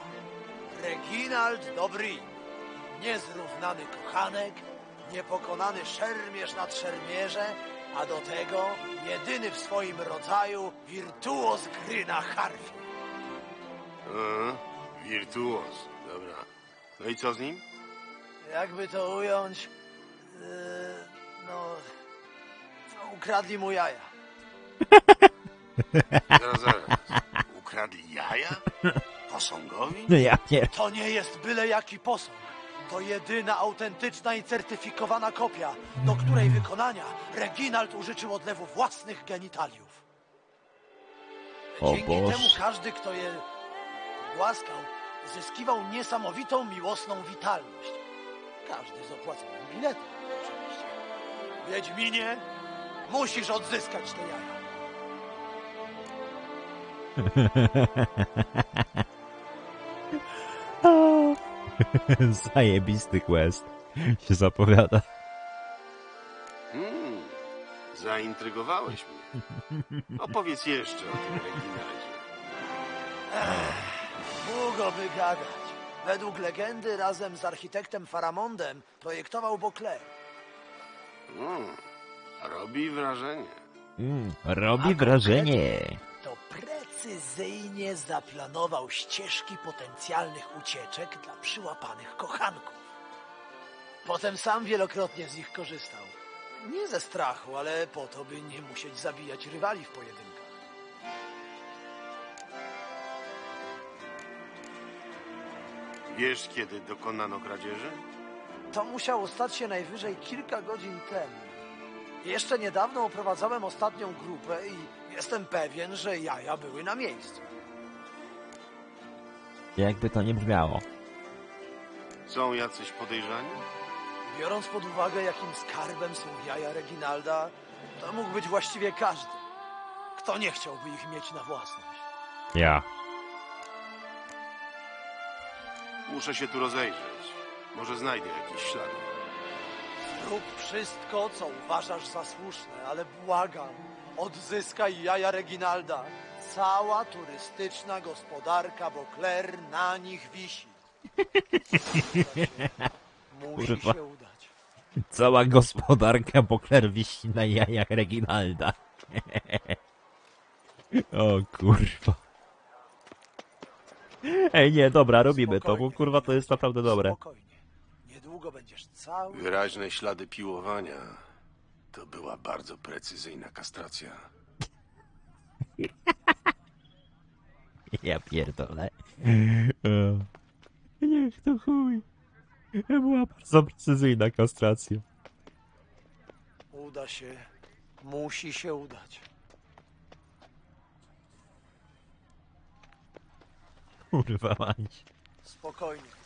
Reginald Dobry. Niezrównany kochanek, niepokonany szermierz nad szermierze, a do tego jedyny w swoim rodzaju wirtuoz gry na harfie. A, wirtuoz. Dobra. No i co z nim? Jakby to ująć, yy, no, ukradli mu jaja. Zaraz, jaja? Posągowi? No ja nie. To nie jest byle jaki posąg. To jedyna autentyczna i certyfikowana kopia, do której wykonania Reginald użyczył odlewu własnych genitaliów. O Dzięki Boże. temu każdy, kto je głaskał, zyskiwał niesamowitą miłosną witalność. Każdy z opłaconym biletem, oczywiście. Wiedźminie, musisz odzyskać te jaja. Zajebisty quest. Się zapowiada. Hmm, zaintrygowałeś mnie. Opowiedz jeszcze o tym Reginaldzie. Długo by gadać. Według legendy razem z architektem Faramondem projektował Beauclerc. Hmm, robi wrażenie. Mm, robi wrażenie. Precyzyjnie zaplanował ścieżki potencjalnych ucieczek dla przyłapanych kochanków. Potem sam wielokrotnie z nich korzystał. Nie ze strachu, ale po to, by nie musieć zabijać rywali w pojedynkach. Wiesz, kiedy dokonano kradzieży? To musiało stać się najwyżej kilka godzin temu. Jeszcze niedawno oprowadzałem ostatnią grupę i jestem pewien, że jaja były na miejscu. Jakby to nie brzmiało. Są jacyś podejrzani? Biorąc pod uwagę, jakim skarbem są jaja Reginalda, to mógł być właściwie każdy. Kto nie chciałby ich mieć na własność? Ja. Muszę się tu rozejrzeć. Może znajdę jakieś ślady. Rób wszystko, co uważasz za słuszne, ale błagam, odzyskaj jaja Reginalda. Cała turystyczna gospodarka Beauclair na nich wisi. Musi Kurwa. się udać. Cała gospodarka Bokler wisi na jajach Reginalda. o kurwa. Ej, nie, dobra, robimy to, bo kurwa to jest naprawdę dobre. Niedługo będziesz cały... Wyraźne ślady piłowania. To była bardzo precyzyjna kastracja. Ja pierdolę. O. Niech to chuj. To była bardzo precyzyjna kastracja. Uda się. Musi się udać. Kurwa mać. Spokojnie.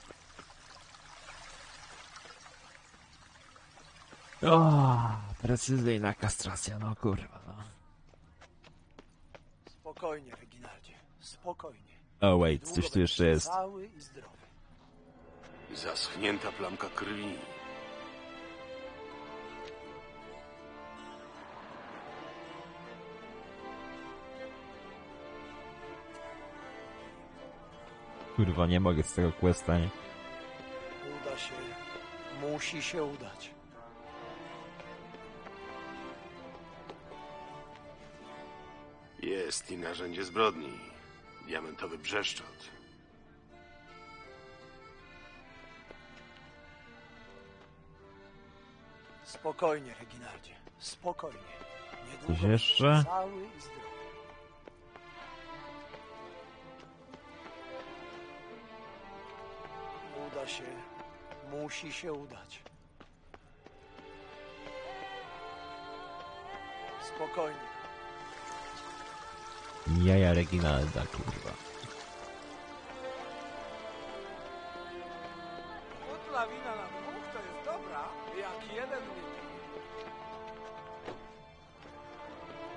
O, precyzyjna kastracja, no kurwa, no. Spokojnie, Reginaldzie. Spokojnie. O wait, Niedługo coś tu jeszcze jest. Cały i zdrowy. Zaschnięta plamka krwi. Kurwa, nie mogę z tego questa, nie? Uda się. Musi się udać. Jest i narzędzie zbrodni. Diamentowy brzeszczot. Spokojnie, Reginaldzie. Spokojnie. Niedługo Coś jeszcze? Cały i zdrowy. Uda się. Musi się udać. Spokojnie. Jaja Reginalda, kurwa. Lawina na dwóch to jest dobra, jak jeden nie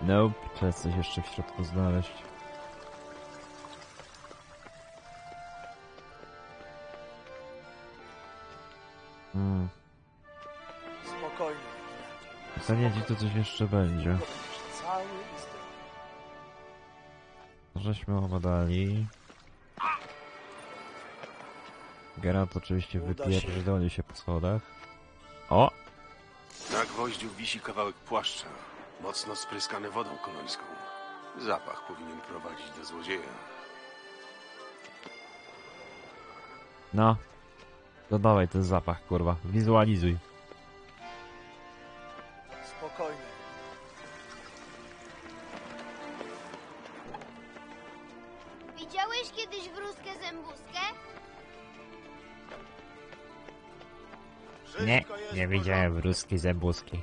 Nope, trzeba coś jeszcze w środku znaleźć. Hmm, Spokojnie. pytanie gdzie to coś jeszcze będzie. Żeśmy obadali. Geralt oczywiście wypierdolił się po schodach. O! Na gwoździu wisi kawałek płaszcza, mocno spryskany wodą kolońską. Zapach powinien prowadzić do złodzieja. No. Dodawaj ten zapach, kurwa. Wizualizuj. Nie, widziałem wróski zębuski.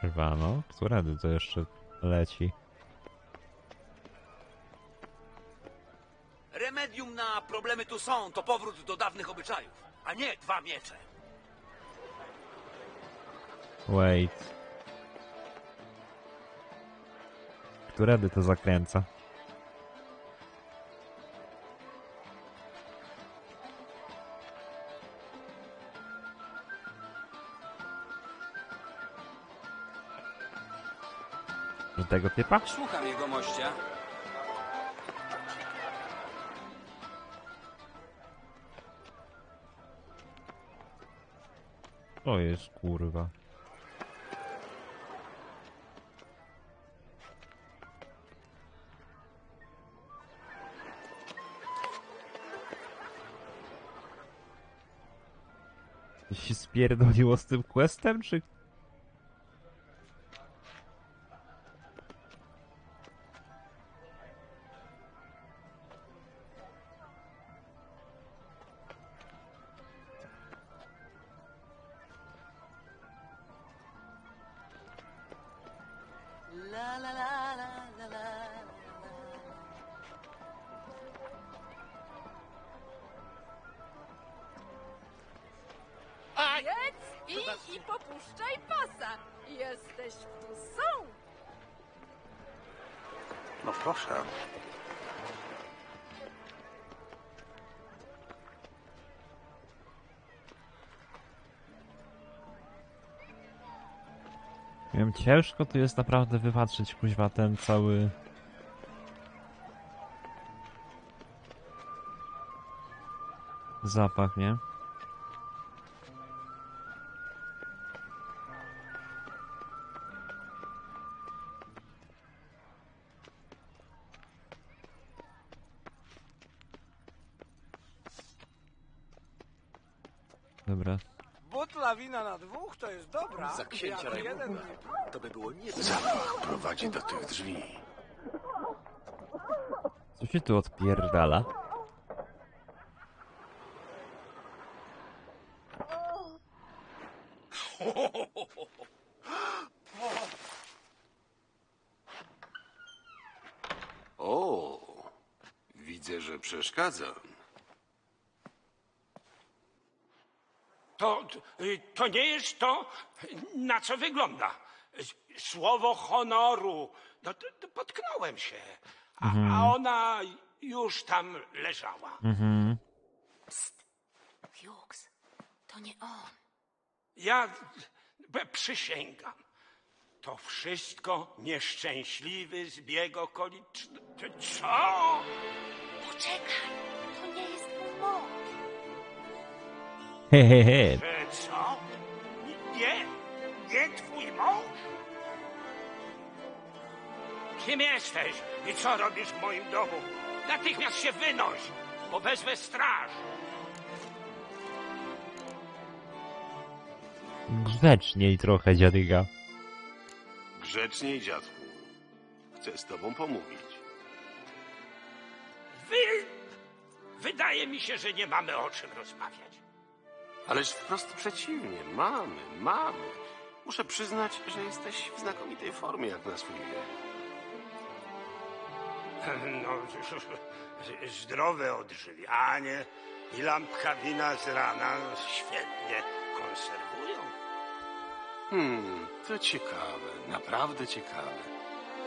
Kurwa, no. Którędy to jeszcze leci? Remedium na problemy tu są, to powrót do dawnych obyczajów, a nie dwa miecze. Wait. Którędy to zakręca? Do tego typa? Słucham jego mościa. To jest kurwa. Coś się spierdoliło z tym questem, czy... ciężko tu jest naprawdę wypatrzyć kuźwa ten cały... Zapach, nie? Dobra. Butla wina na dwóch to jest dobra. Za księcia Jak Rajmunda. jeden To by było nie Zapach prowadzi do tych drzwi. Co się tu odpierdala? O, widzę, że przeszkadzam. To, y, to nie jest to, na co wygląda. Słowo honoru. No, to, to potknąłem się. A, Mhm. a ona już tam leżała. Mhm. Hughes, to nie on. Ja b- przysięgam. To wszystko nieszczęśliwy zbieg okoliczności. Co? Poczekaj, to nie jest mój mąż. Hehehe. Że co? Nie, nie twój mąż? Kim jesteś i co robisz w moim domu? Natychmiast się wynoś, bo wezwę straż. Grzeczniej trochę, dziadyga. Grzeczniej, dziadku. Chcę z tobą pomówić. Wy... Wydaje mi się, że nie mamy o czym rozmawiać. Ależ wprost przeciwnie. Mamy, mamy. Muszę przyznać, że jesteś w znakomitej formie jak na swój wiek. No, zdrowe odżywianie i lampka wina z rana świetnie konserwują. Hmm, to ciekawe, naprawdę ciekawe.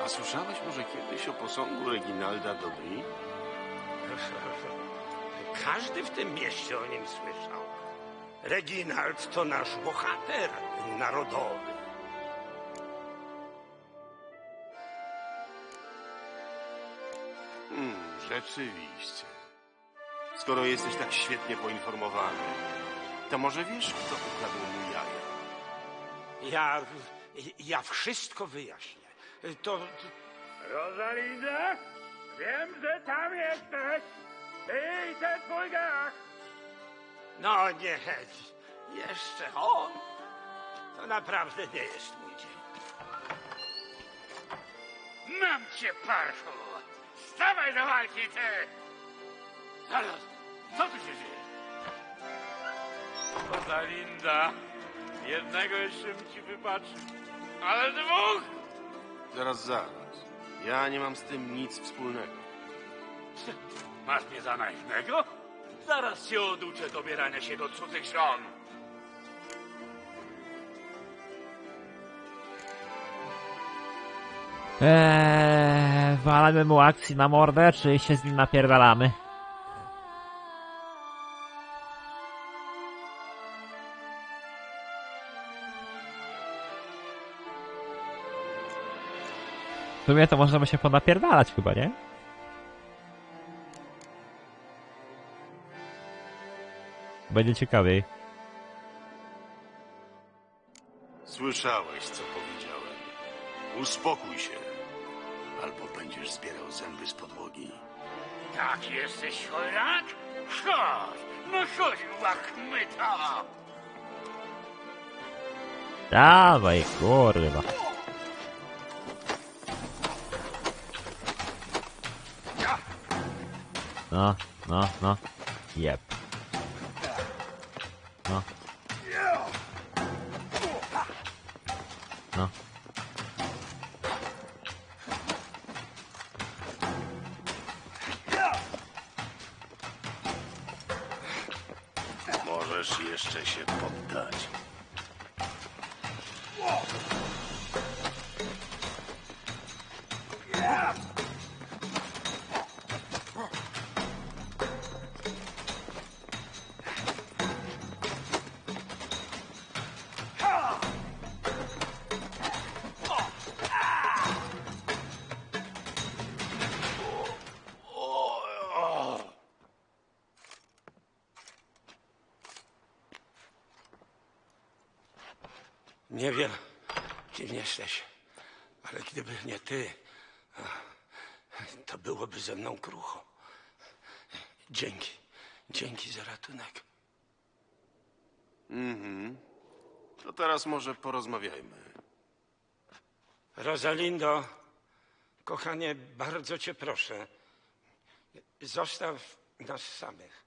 A słyszałeś może kiedyś o posągu Reginalda Dobry? Każdy w tym mieście o nim słyszał. Reginald to nasz bohater narodowy. Rzeczywiście. Skoro jesteś tak świetnie poinformowany, to może wiesz, kto ukradł mu jaja? Ja, ja wszystko wyjaśnię. To... Rosalinda, wiem, że tam jesteś. Ty i ten twój gach. No nie, jeszcze on. To naprawdę nie jest mój dzień. Mam cię, parszu. Stawaj do walki, ty. Zaraz, co tu się dzieje? Rosalinda, jednego jeszcze bym ci wybaczył. Ale dwóch! Zaraz, zaraz. Ja nie mam z tym nic wspólnego. Masz mnie za naiwnego? Zaraz cię oduczę dobierania się do cudzych żon. Eee, walamy mu akcji na mordę, czy się z nim napierdalamy? W sumie to możemy się ponapierdalać chyba, nie? Będzie ciekawiej. Słyszałeś, co powiedziałem. Uspokój się, albo będziesz zbierał zęby z podłogi. Tak jesteś chojrak? Chodź, no chodź, łachmyta! Dawaj, kurwa. No, no, no. Jep. No. Może porozmawiajmy. Rosalindo, kochanie, bardzo cię proszę, zostaw nas samych.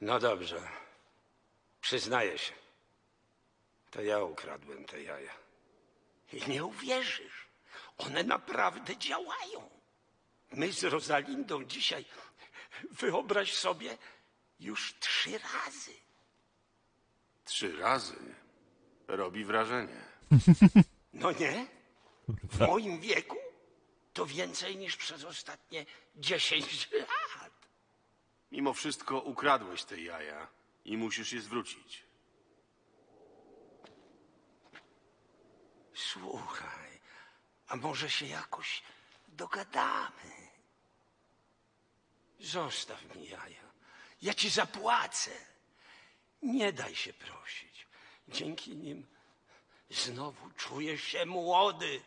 No dobrze, przyznaję się. To ja ukradłem te jaja. I nie uwierzysz, one naprawdę działają. My z Rosalindą dzisiaj, wyobraź sobie, już trzy razy. Trzy razy. Robi wrażenie. No nie? W moim wieku to więcej niż przez ostatnie 10 lat. Mimo wszystko ukradłeś te jaja i musisz je zwrócić. Słuchaj, a może się jakoś dogadamy? Zostaw mi jaja. Ja ci zapłacę. Nie daj się prosić. Dzięki nim znowu czujesz się młody.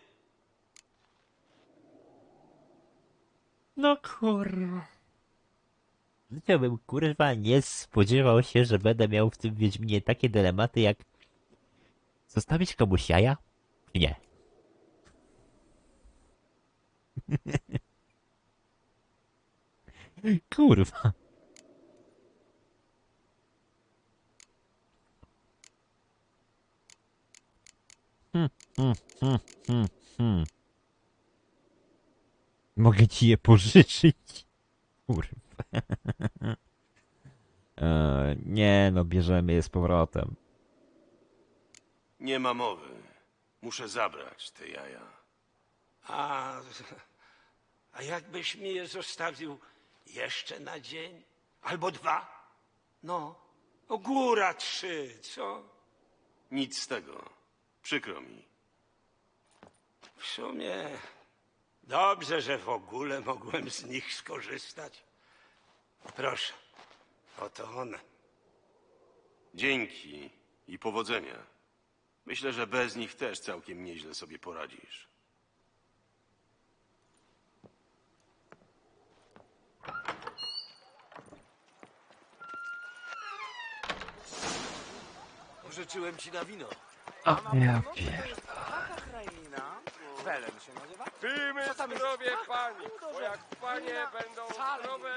No kurwa. Życia bym kurwa nie spodziewał się, że będę miał w tym Wiedźminie takie dylematy jak zostawić komuś jaja? czy Nie. Kurwa. Hmm, hmm, hmm. Mogę ci je pożyczyć? Kurwa. E, nie no, bierzemy je z powrotem. Nie ma mowy. Muszę zabrać te jaja. A, a jakbyś mi je zostawił jeszcze na dzień? Albo dwa? No, no góra trzy, co? Nic z tego. Przykro mi. W sumie dobrze, że w ogóle mogłem z nich skorzystać. Proszę, oto one. Dzięki i powodzenia. Myślę, że bez nich też całkiem nieźle sobie poradzisz. Pożyczyłem ci na wino. O, ja pier... Taka kraina. Welem się nazywa? Pijmy Co tam jest? zdrowie pani, bo jak panie będą zdrowe...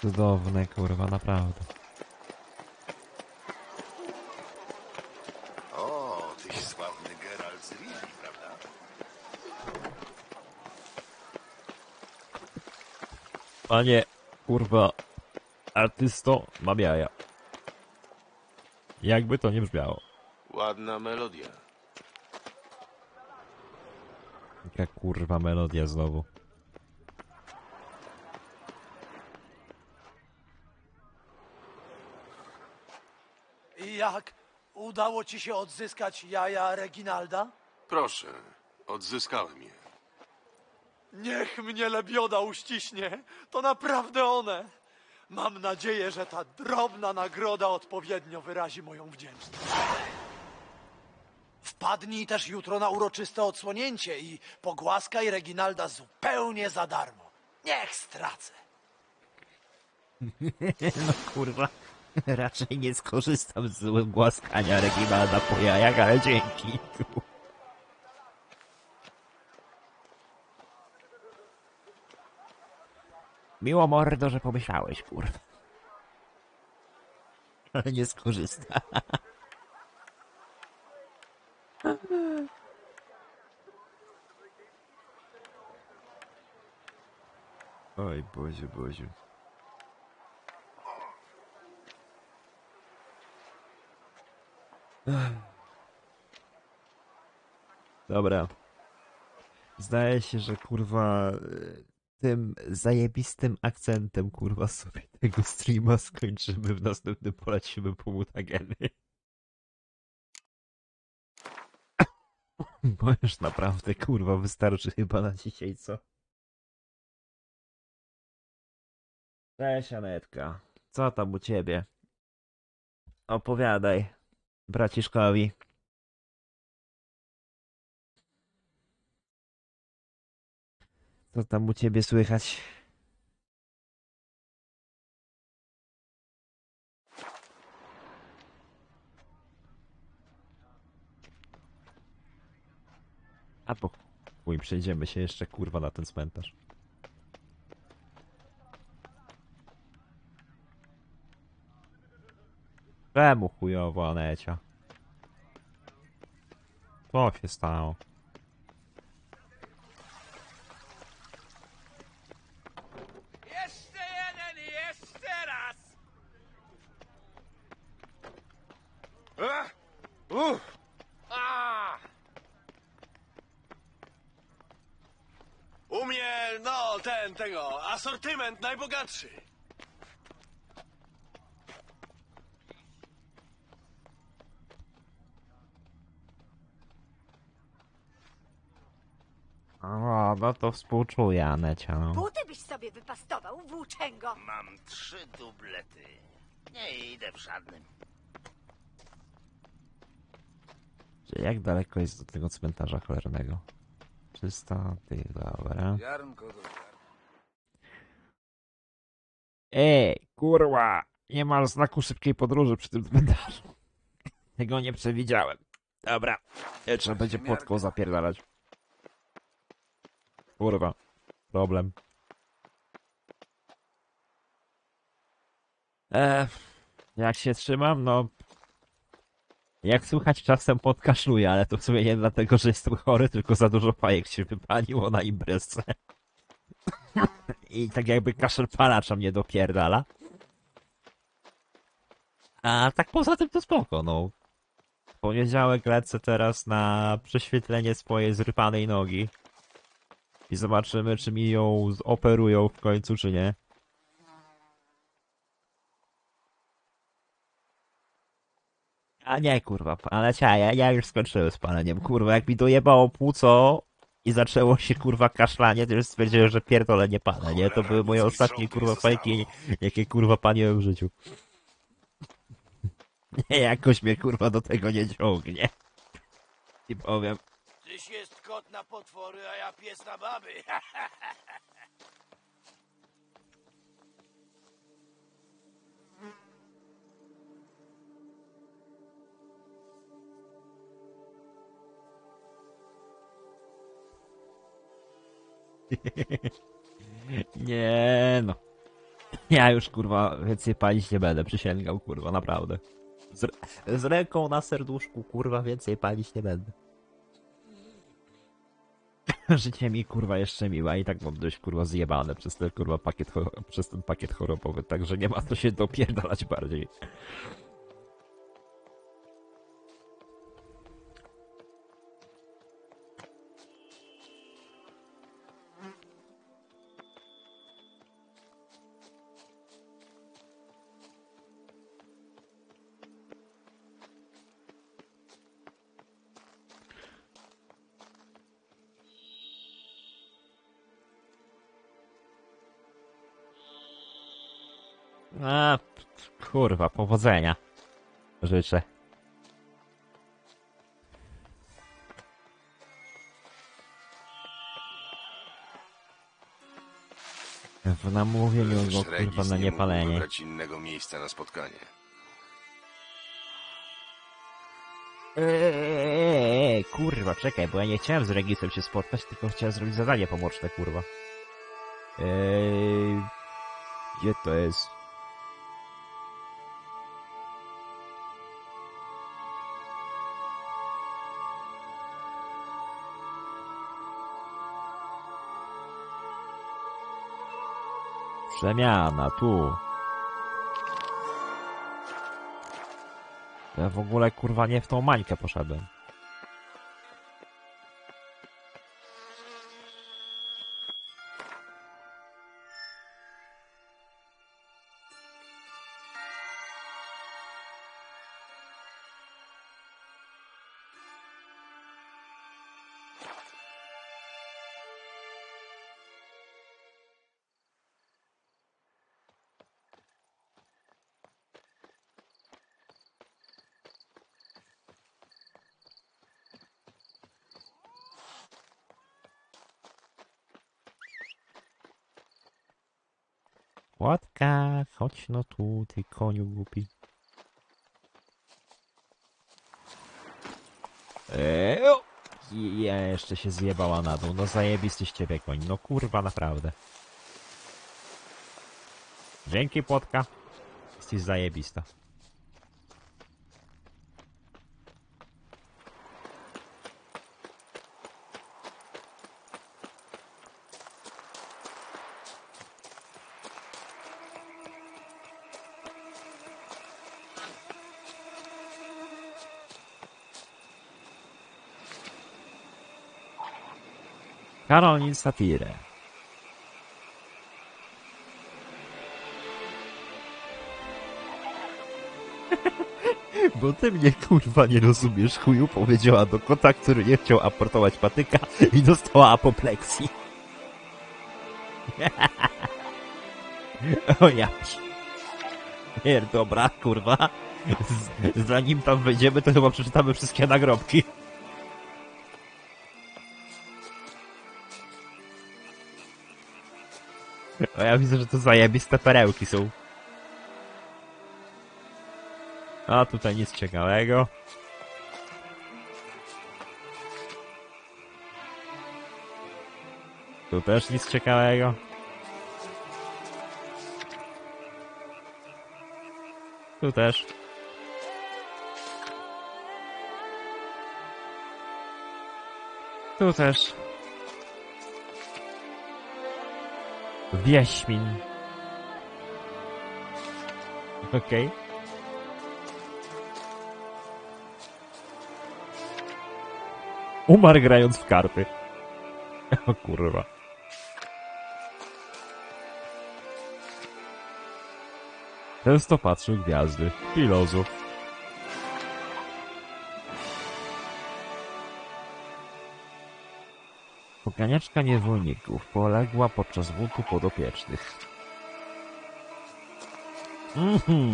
Cudowne, kurwa, naprawdę. O, tyś sławny Geralt z Rivii, prawda? Panie, Kurwa, artysto, mam jaja. Jakby to nie brzmiało. Ładna melodia. Jaka kurwa melodia znowu. Jak udało ci się odzyskać jaja Reginalda? Proszę, odzyskałem je. Niech mnie lebioda uściśnie. To naprawdę one. Mam nadzieję, że ta drobna nagroda odpowiednio wyrazi moją wdzięczność. Wpadnij też jutro na uroczyste odsłonięcie i pogłaskaj Reginalda zupełnie za darmo. Niech stracę. No kurwa, raczej nie skorzystam z głaskania Reginalda po jajach, ale dzięki. Miło mordo, że pomyślałeś, kurwa. Ale nie skorzysta. Oj, Boziu, Boziu. Dobra. Zdaje się, że kurwa y, tym zajebistym akcentem kurwa sobie tego streama skończymy. W następnym polecimy po mutageny. Bo już naprawdę kurwa wystarczy chyba na dzisiaj, co? Cześć Anetka. Co tam u ciebie? Opowiadaj, braciszkowi. Co tam u ciebie słychać? A po chuj, przejdziemy się jeszcze kurwa na ten cmentarz. Czemu chujowo, Anecia? Co się stało? Jeszcze jeden, jeszcze raz! A! Uff! A! U mnie, no, ten, tego, asortyment najbogatszy. O, no to współczuję, Anecia. Buty byś sobie wypastował, włóczęgo. Mam trzy dublety. Nie idę w żadnym. Czy Jak daleko jest do tego cmentarza cholernego? 300, ty, dobra. Ej, kurwa! Nie ma znaku szybkiej podróży przy tym cmentarzu. Tego nie przewidziałem. Dobra. Nie trzeba będzie płotką zapierdalać. Kurwa. Problem. Eee, jak się trzymam? No... Jak słychać czasem podkaszluję, ale to w sumie nie dlatego, że jestem chory, tylko za dużo fajek się wypaliło na imprezce. I tak jakby kaszel palacza mnie dopierdala. A tak poza tym to spoko, no. Poniedziałek lecę teraz na prześwietlenie swojej zrypanej nogi. I zobaczymy, czy mi ją zoperują w końcu, czy nie. A nie, kurwa, ale ja, ja już skończyłem z paleniem, kurwa, jak mi dojebało płuco i zaczęło się, kurwa, kaszlanie, to już stwierdziłem, że pierdolę nie palę, nie? To były moje ostatnie, kurwa, fajki, jakie, kurwa, paliłem w życiu. Nie, jakoś mnie, kurwa, do tego nie ciągnie. I powiem, Tyś jest kot na potwory, a ja pies na baby. Nie no. Ja już kurwa więcej palić nie będę, przysięgam kurwa, naprawdę. Z, z ręką na serduszku kurwa więcej palić nie będę. Życie mi kurwa jeszcze miła i tak mam dość kurwa zjebane przez ten kurwa pakiet, przez ten pakiet chorobowy, także nie ma co się dopierdalać bardziej. Kurwa, powodzenia. Życzę. W namówieniu go kurwa na nie niepalenie. wybrać innego miejsca na spotkanie. Eee, kurwa, czekaj, bo ja nie chciałem z Regisem się spotkać, tylko chciałem zrobić zadanie pomoczne, kurwa. Eee, gdzie to jest? Przemiana, tu. Ja w ogóle kurwa nie w tą mańkę poszedłem. No tu, ty koniu głupi. Eee, ja jeszcze się zjebała na dół. No zajebisty z ciebie koń. No kurwa, naprawdę. Dzięki, płotka. Jesteś zajebista. Karolin Satire. Bo ty mnie kurwa nie rozumiesz, chuju, powiedziała do kota, który nie chciał aportować patyka i dostała apopleksji. o ja. Nie, dobra, kurwa. Zanim tam wejdziemy, to chyba przeczytamy wszystkie nagrobki. Ja widzę, że to zajebiste perełki są. A tutaj nic ciekawego. Tu też nic ciekawego. Tu też. Tu też. Wieśmin. Okej. Umarł grając w karty. O kurwa. Często patrzył gwiazdy. Filozof. Poganiaczka niewolników poległa podczas buntu podopiecznych. Mhm.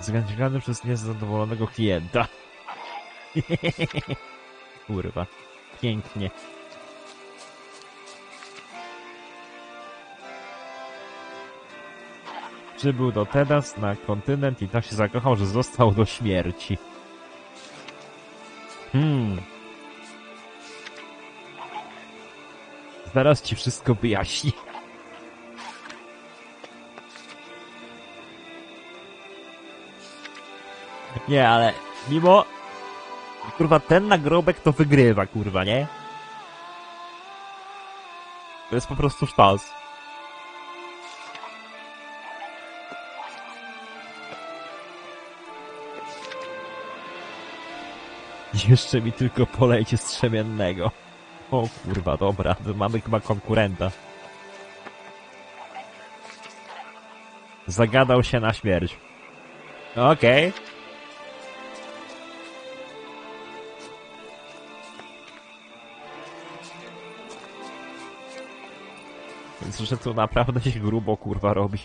Zgadzany przez niezadowolonego klienta. Kurwa. Pięknie. Przybył do Tedas na kontynent i tak się zakochał, że został do śmierci. Hmm. Zaraz ci wszystko wyjaśni. Nie, ale mimo... Kurwa, ten nagrobek to wygrywa, kurwa, nie? To jest po prostu sztos. Jeszcze mi tylko polejcie strzemiennego. O kurwa, dobra, mamy chyba konkurenta. Zagadał się na śmierć. Okej. Okay. Więc, że tu naprawdę się grubo kurwa robi.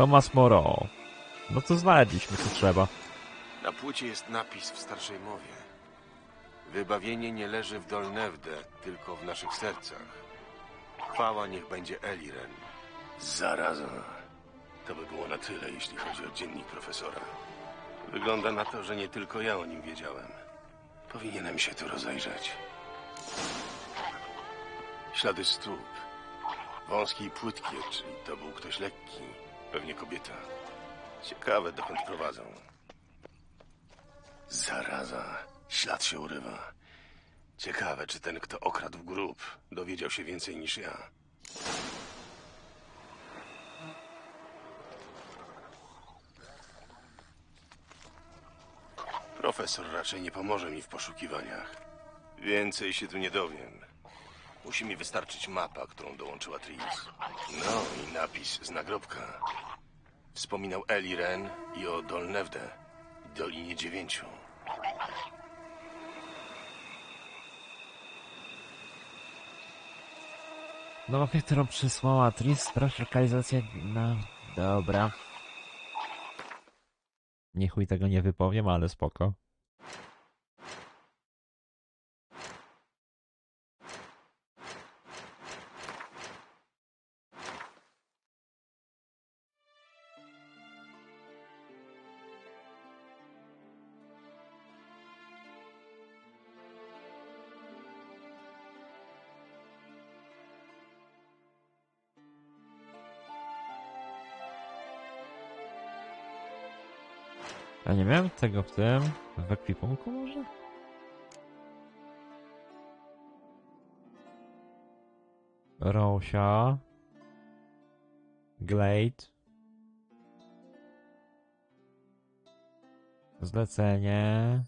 Tomas Moro. No to znaleźliśmy co trzeba. Na płycie jest napis w starszej mowie. Wybawienie nie leży w Dolnewde, tylko w naszych sercach. Chwała niech będzie Eliren. Zaraza. To by było na tyle, jeśli chodzi o dziennik profesora. Wygląda na to, że nie tylko ja o nim wiedziałem. Powinienem się tu rozejrzeć. Ślady stóp. Wąskie i płytkie, czyli to był ktoś lekki. Pewnie kobieta. Ciekawe, dokąd prowadzą. Zaraza. Ślad się urywa. Ciekawe, czy ten, kto okradł grób, dowiedział się więcej niż ja. Profesor raczej nie pomoże mi w poszukiwaniach. Więcej się tu nie dowiem. Musi mi wystarczyć mapa, którą dołączyła Tris. No i napis z nagrobka. Wspominał Eli Ren i o Dolnewde, Dolinie Dziewięciu. No mapie, którą przysłała Tris, sprawdź lokalizację na... Dobra. Nie chuj tego nie wypowiem, ale spoko. Nie miałem tego w tym, w ekwipunku może? Rosia. Glade. Zlecenie.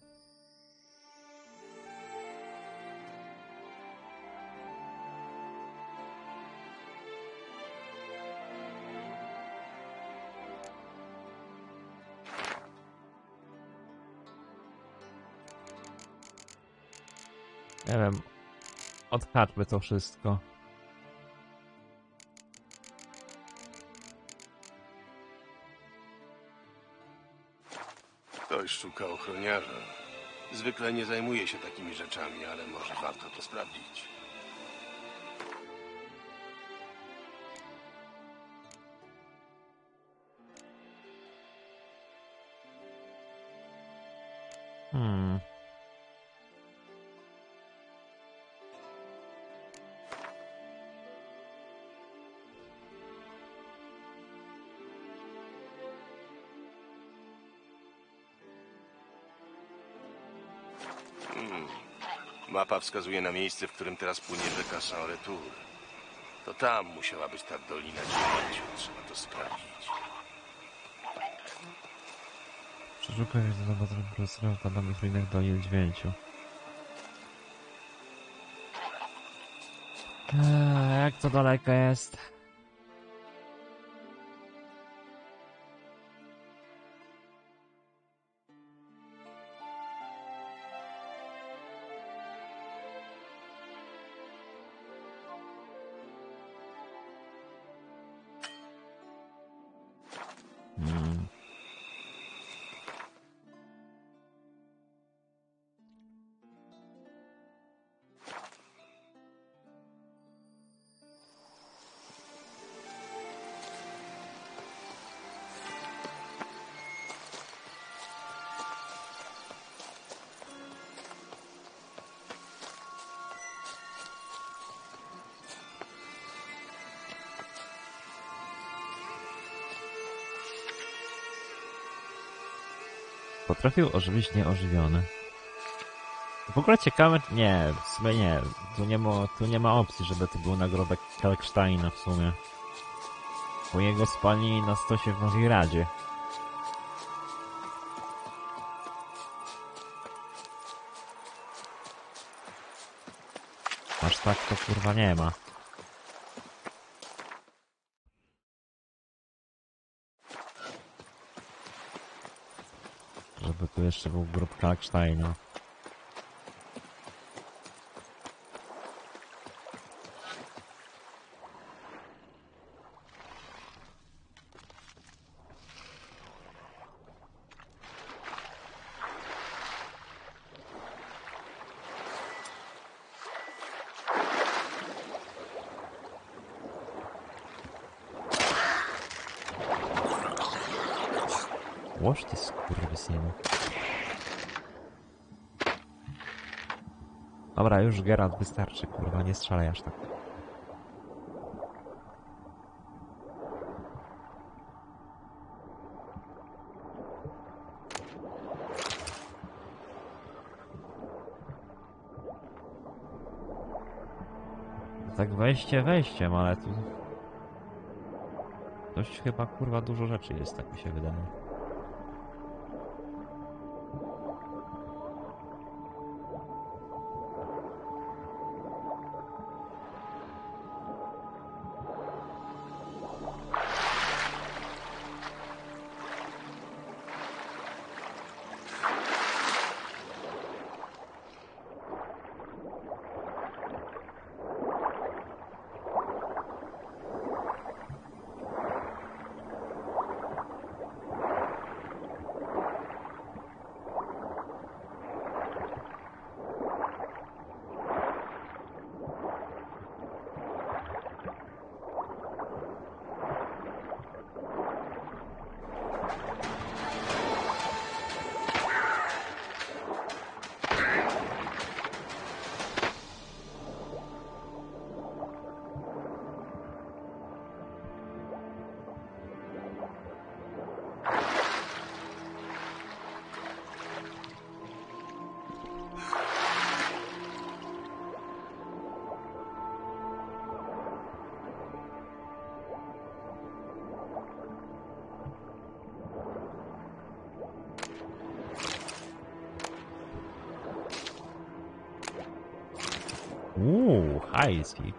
Nie wiem. Odhaczmy to wszystko. Ktoś szuka ochroniarza. Zwykle nie zajmuje się takimi rzeczami, ale może warto to sprawdzić. Mapa wskazuje na miejsce, w którym teraz płynie rzeka Saint-Retour. To tam musiała być ta Dolina Dziewięciu. Trzeba to sprawdzić. Przeszukaj do zobaczenia profesora w badanych ruinach Dolin Dźwięciu. Eee, jak to daleko jest? Potrafił ożywić nieożywione. W ogóle ciekawe, nie, w sumie nie, tu nie ma, tu nie ma opcji, żeby to był nagrobek Kalksteina w sumie. Bo jego spalili na stosie w Nowigradzie. Aż tak to kurwa nie ma. Bo tu jeszcze był grób Kalksteina. Łoż ty skurwysynu. Dobra, już Geralt wystarczy, kurwa, nie strzelaj aż tak. Tak wejście wejściem, ale tu... Dość chyba kurwa dużo rzeczy jest, tak mi się wydaje. Hajsik.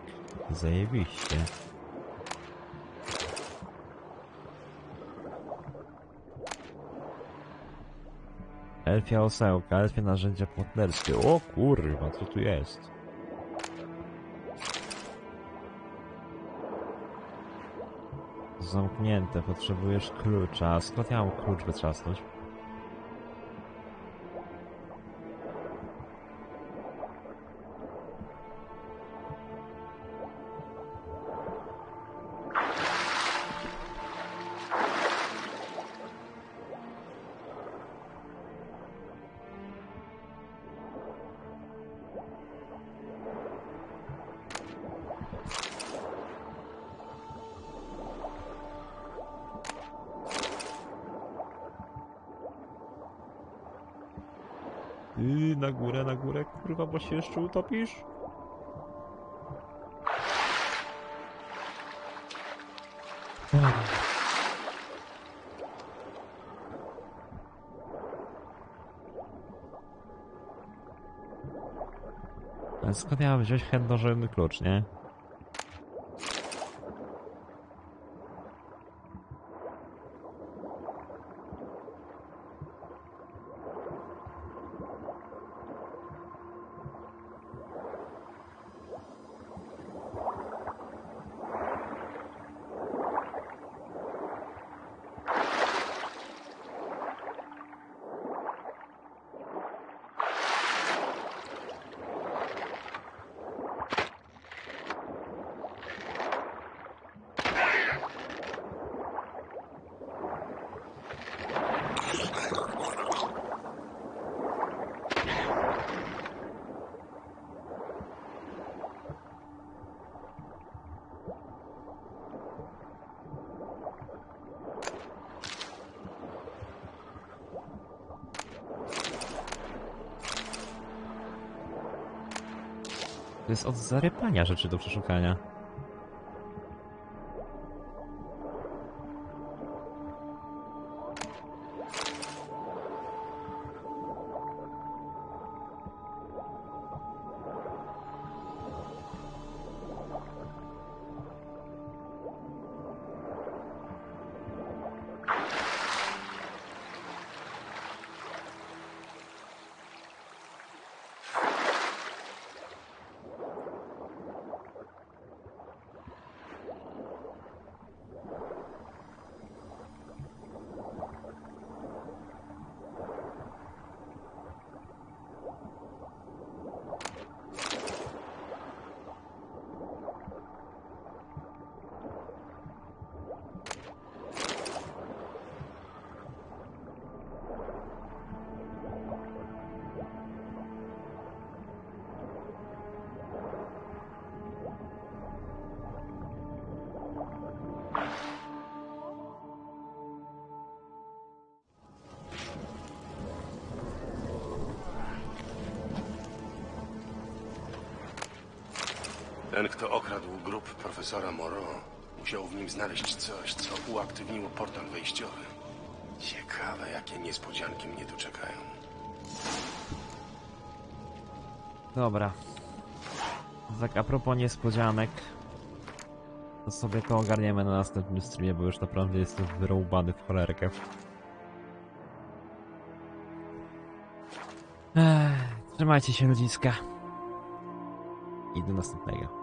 Zajebiście. Elfia osełka, elfie narzędzia partnerskie. O kurwa, co tu jest? Zamknięte, potrzebujesz klucza. Skąd ja mam klucz wytrzasnąć? Się jeszcze utopisz? Skąd ja mam wziąć chętnożony klucz, nie? To od zarypania rzeczy do przeszukania. Znaleźć coś, co uaktywniło portal wejściowy. Ciekawe, jakie niespodzianki mnie tu czekają. Dobra. Tak a propos niespodzianek, to sobie to ogarniemy na następnym streamie, bo już naprawdę jestem wyrołbany w cholerkę. Ech, trzymajcie się ludziska. I do następnego.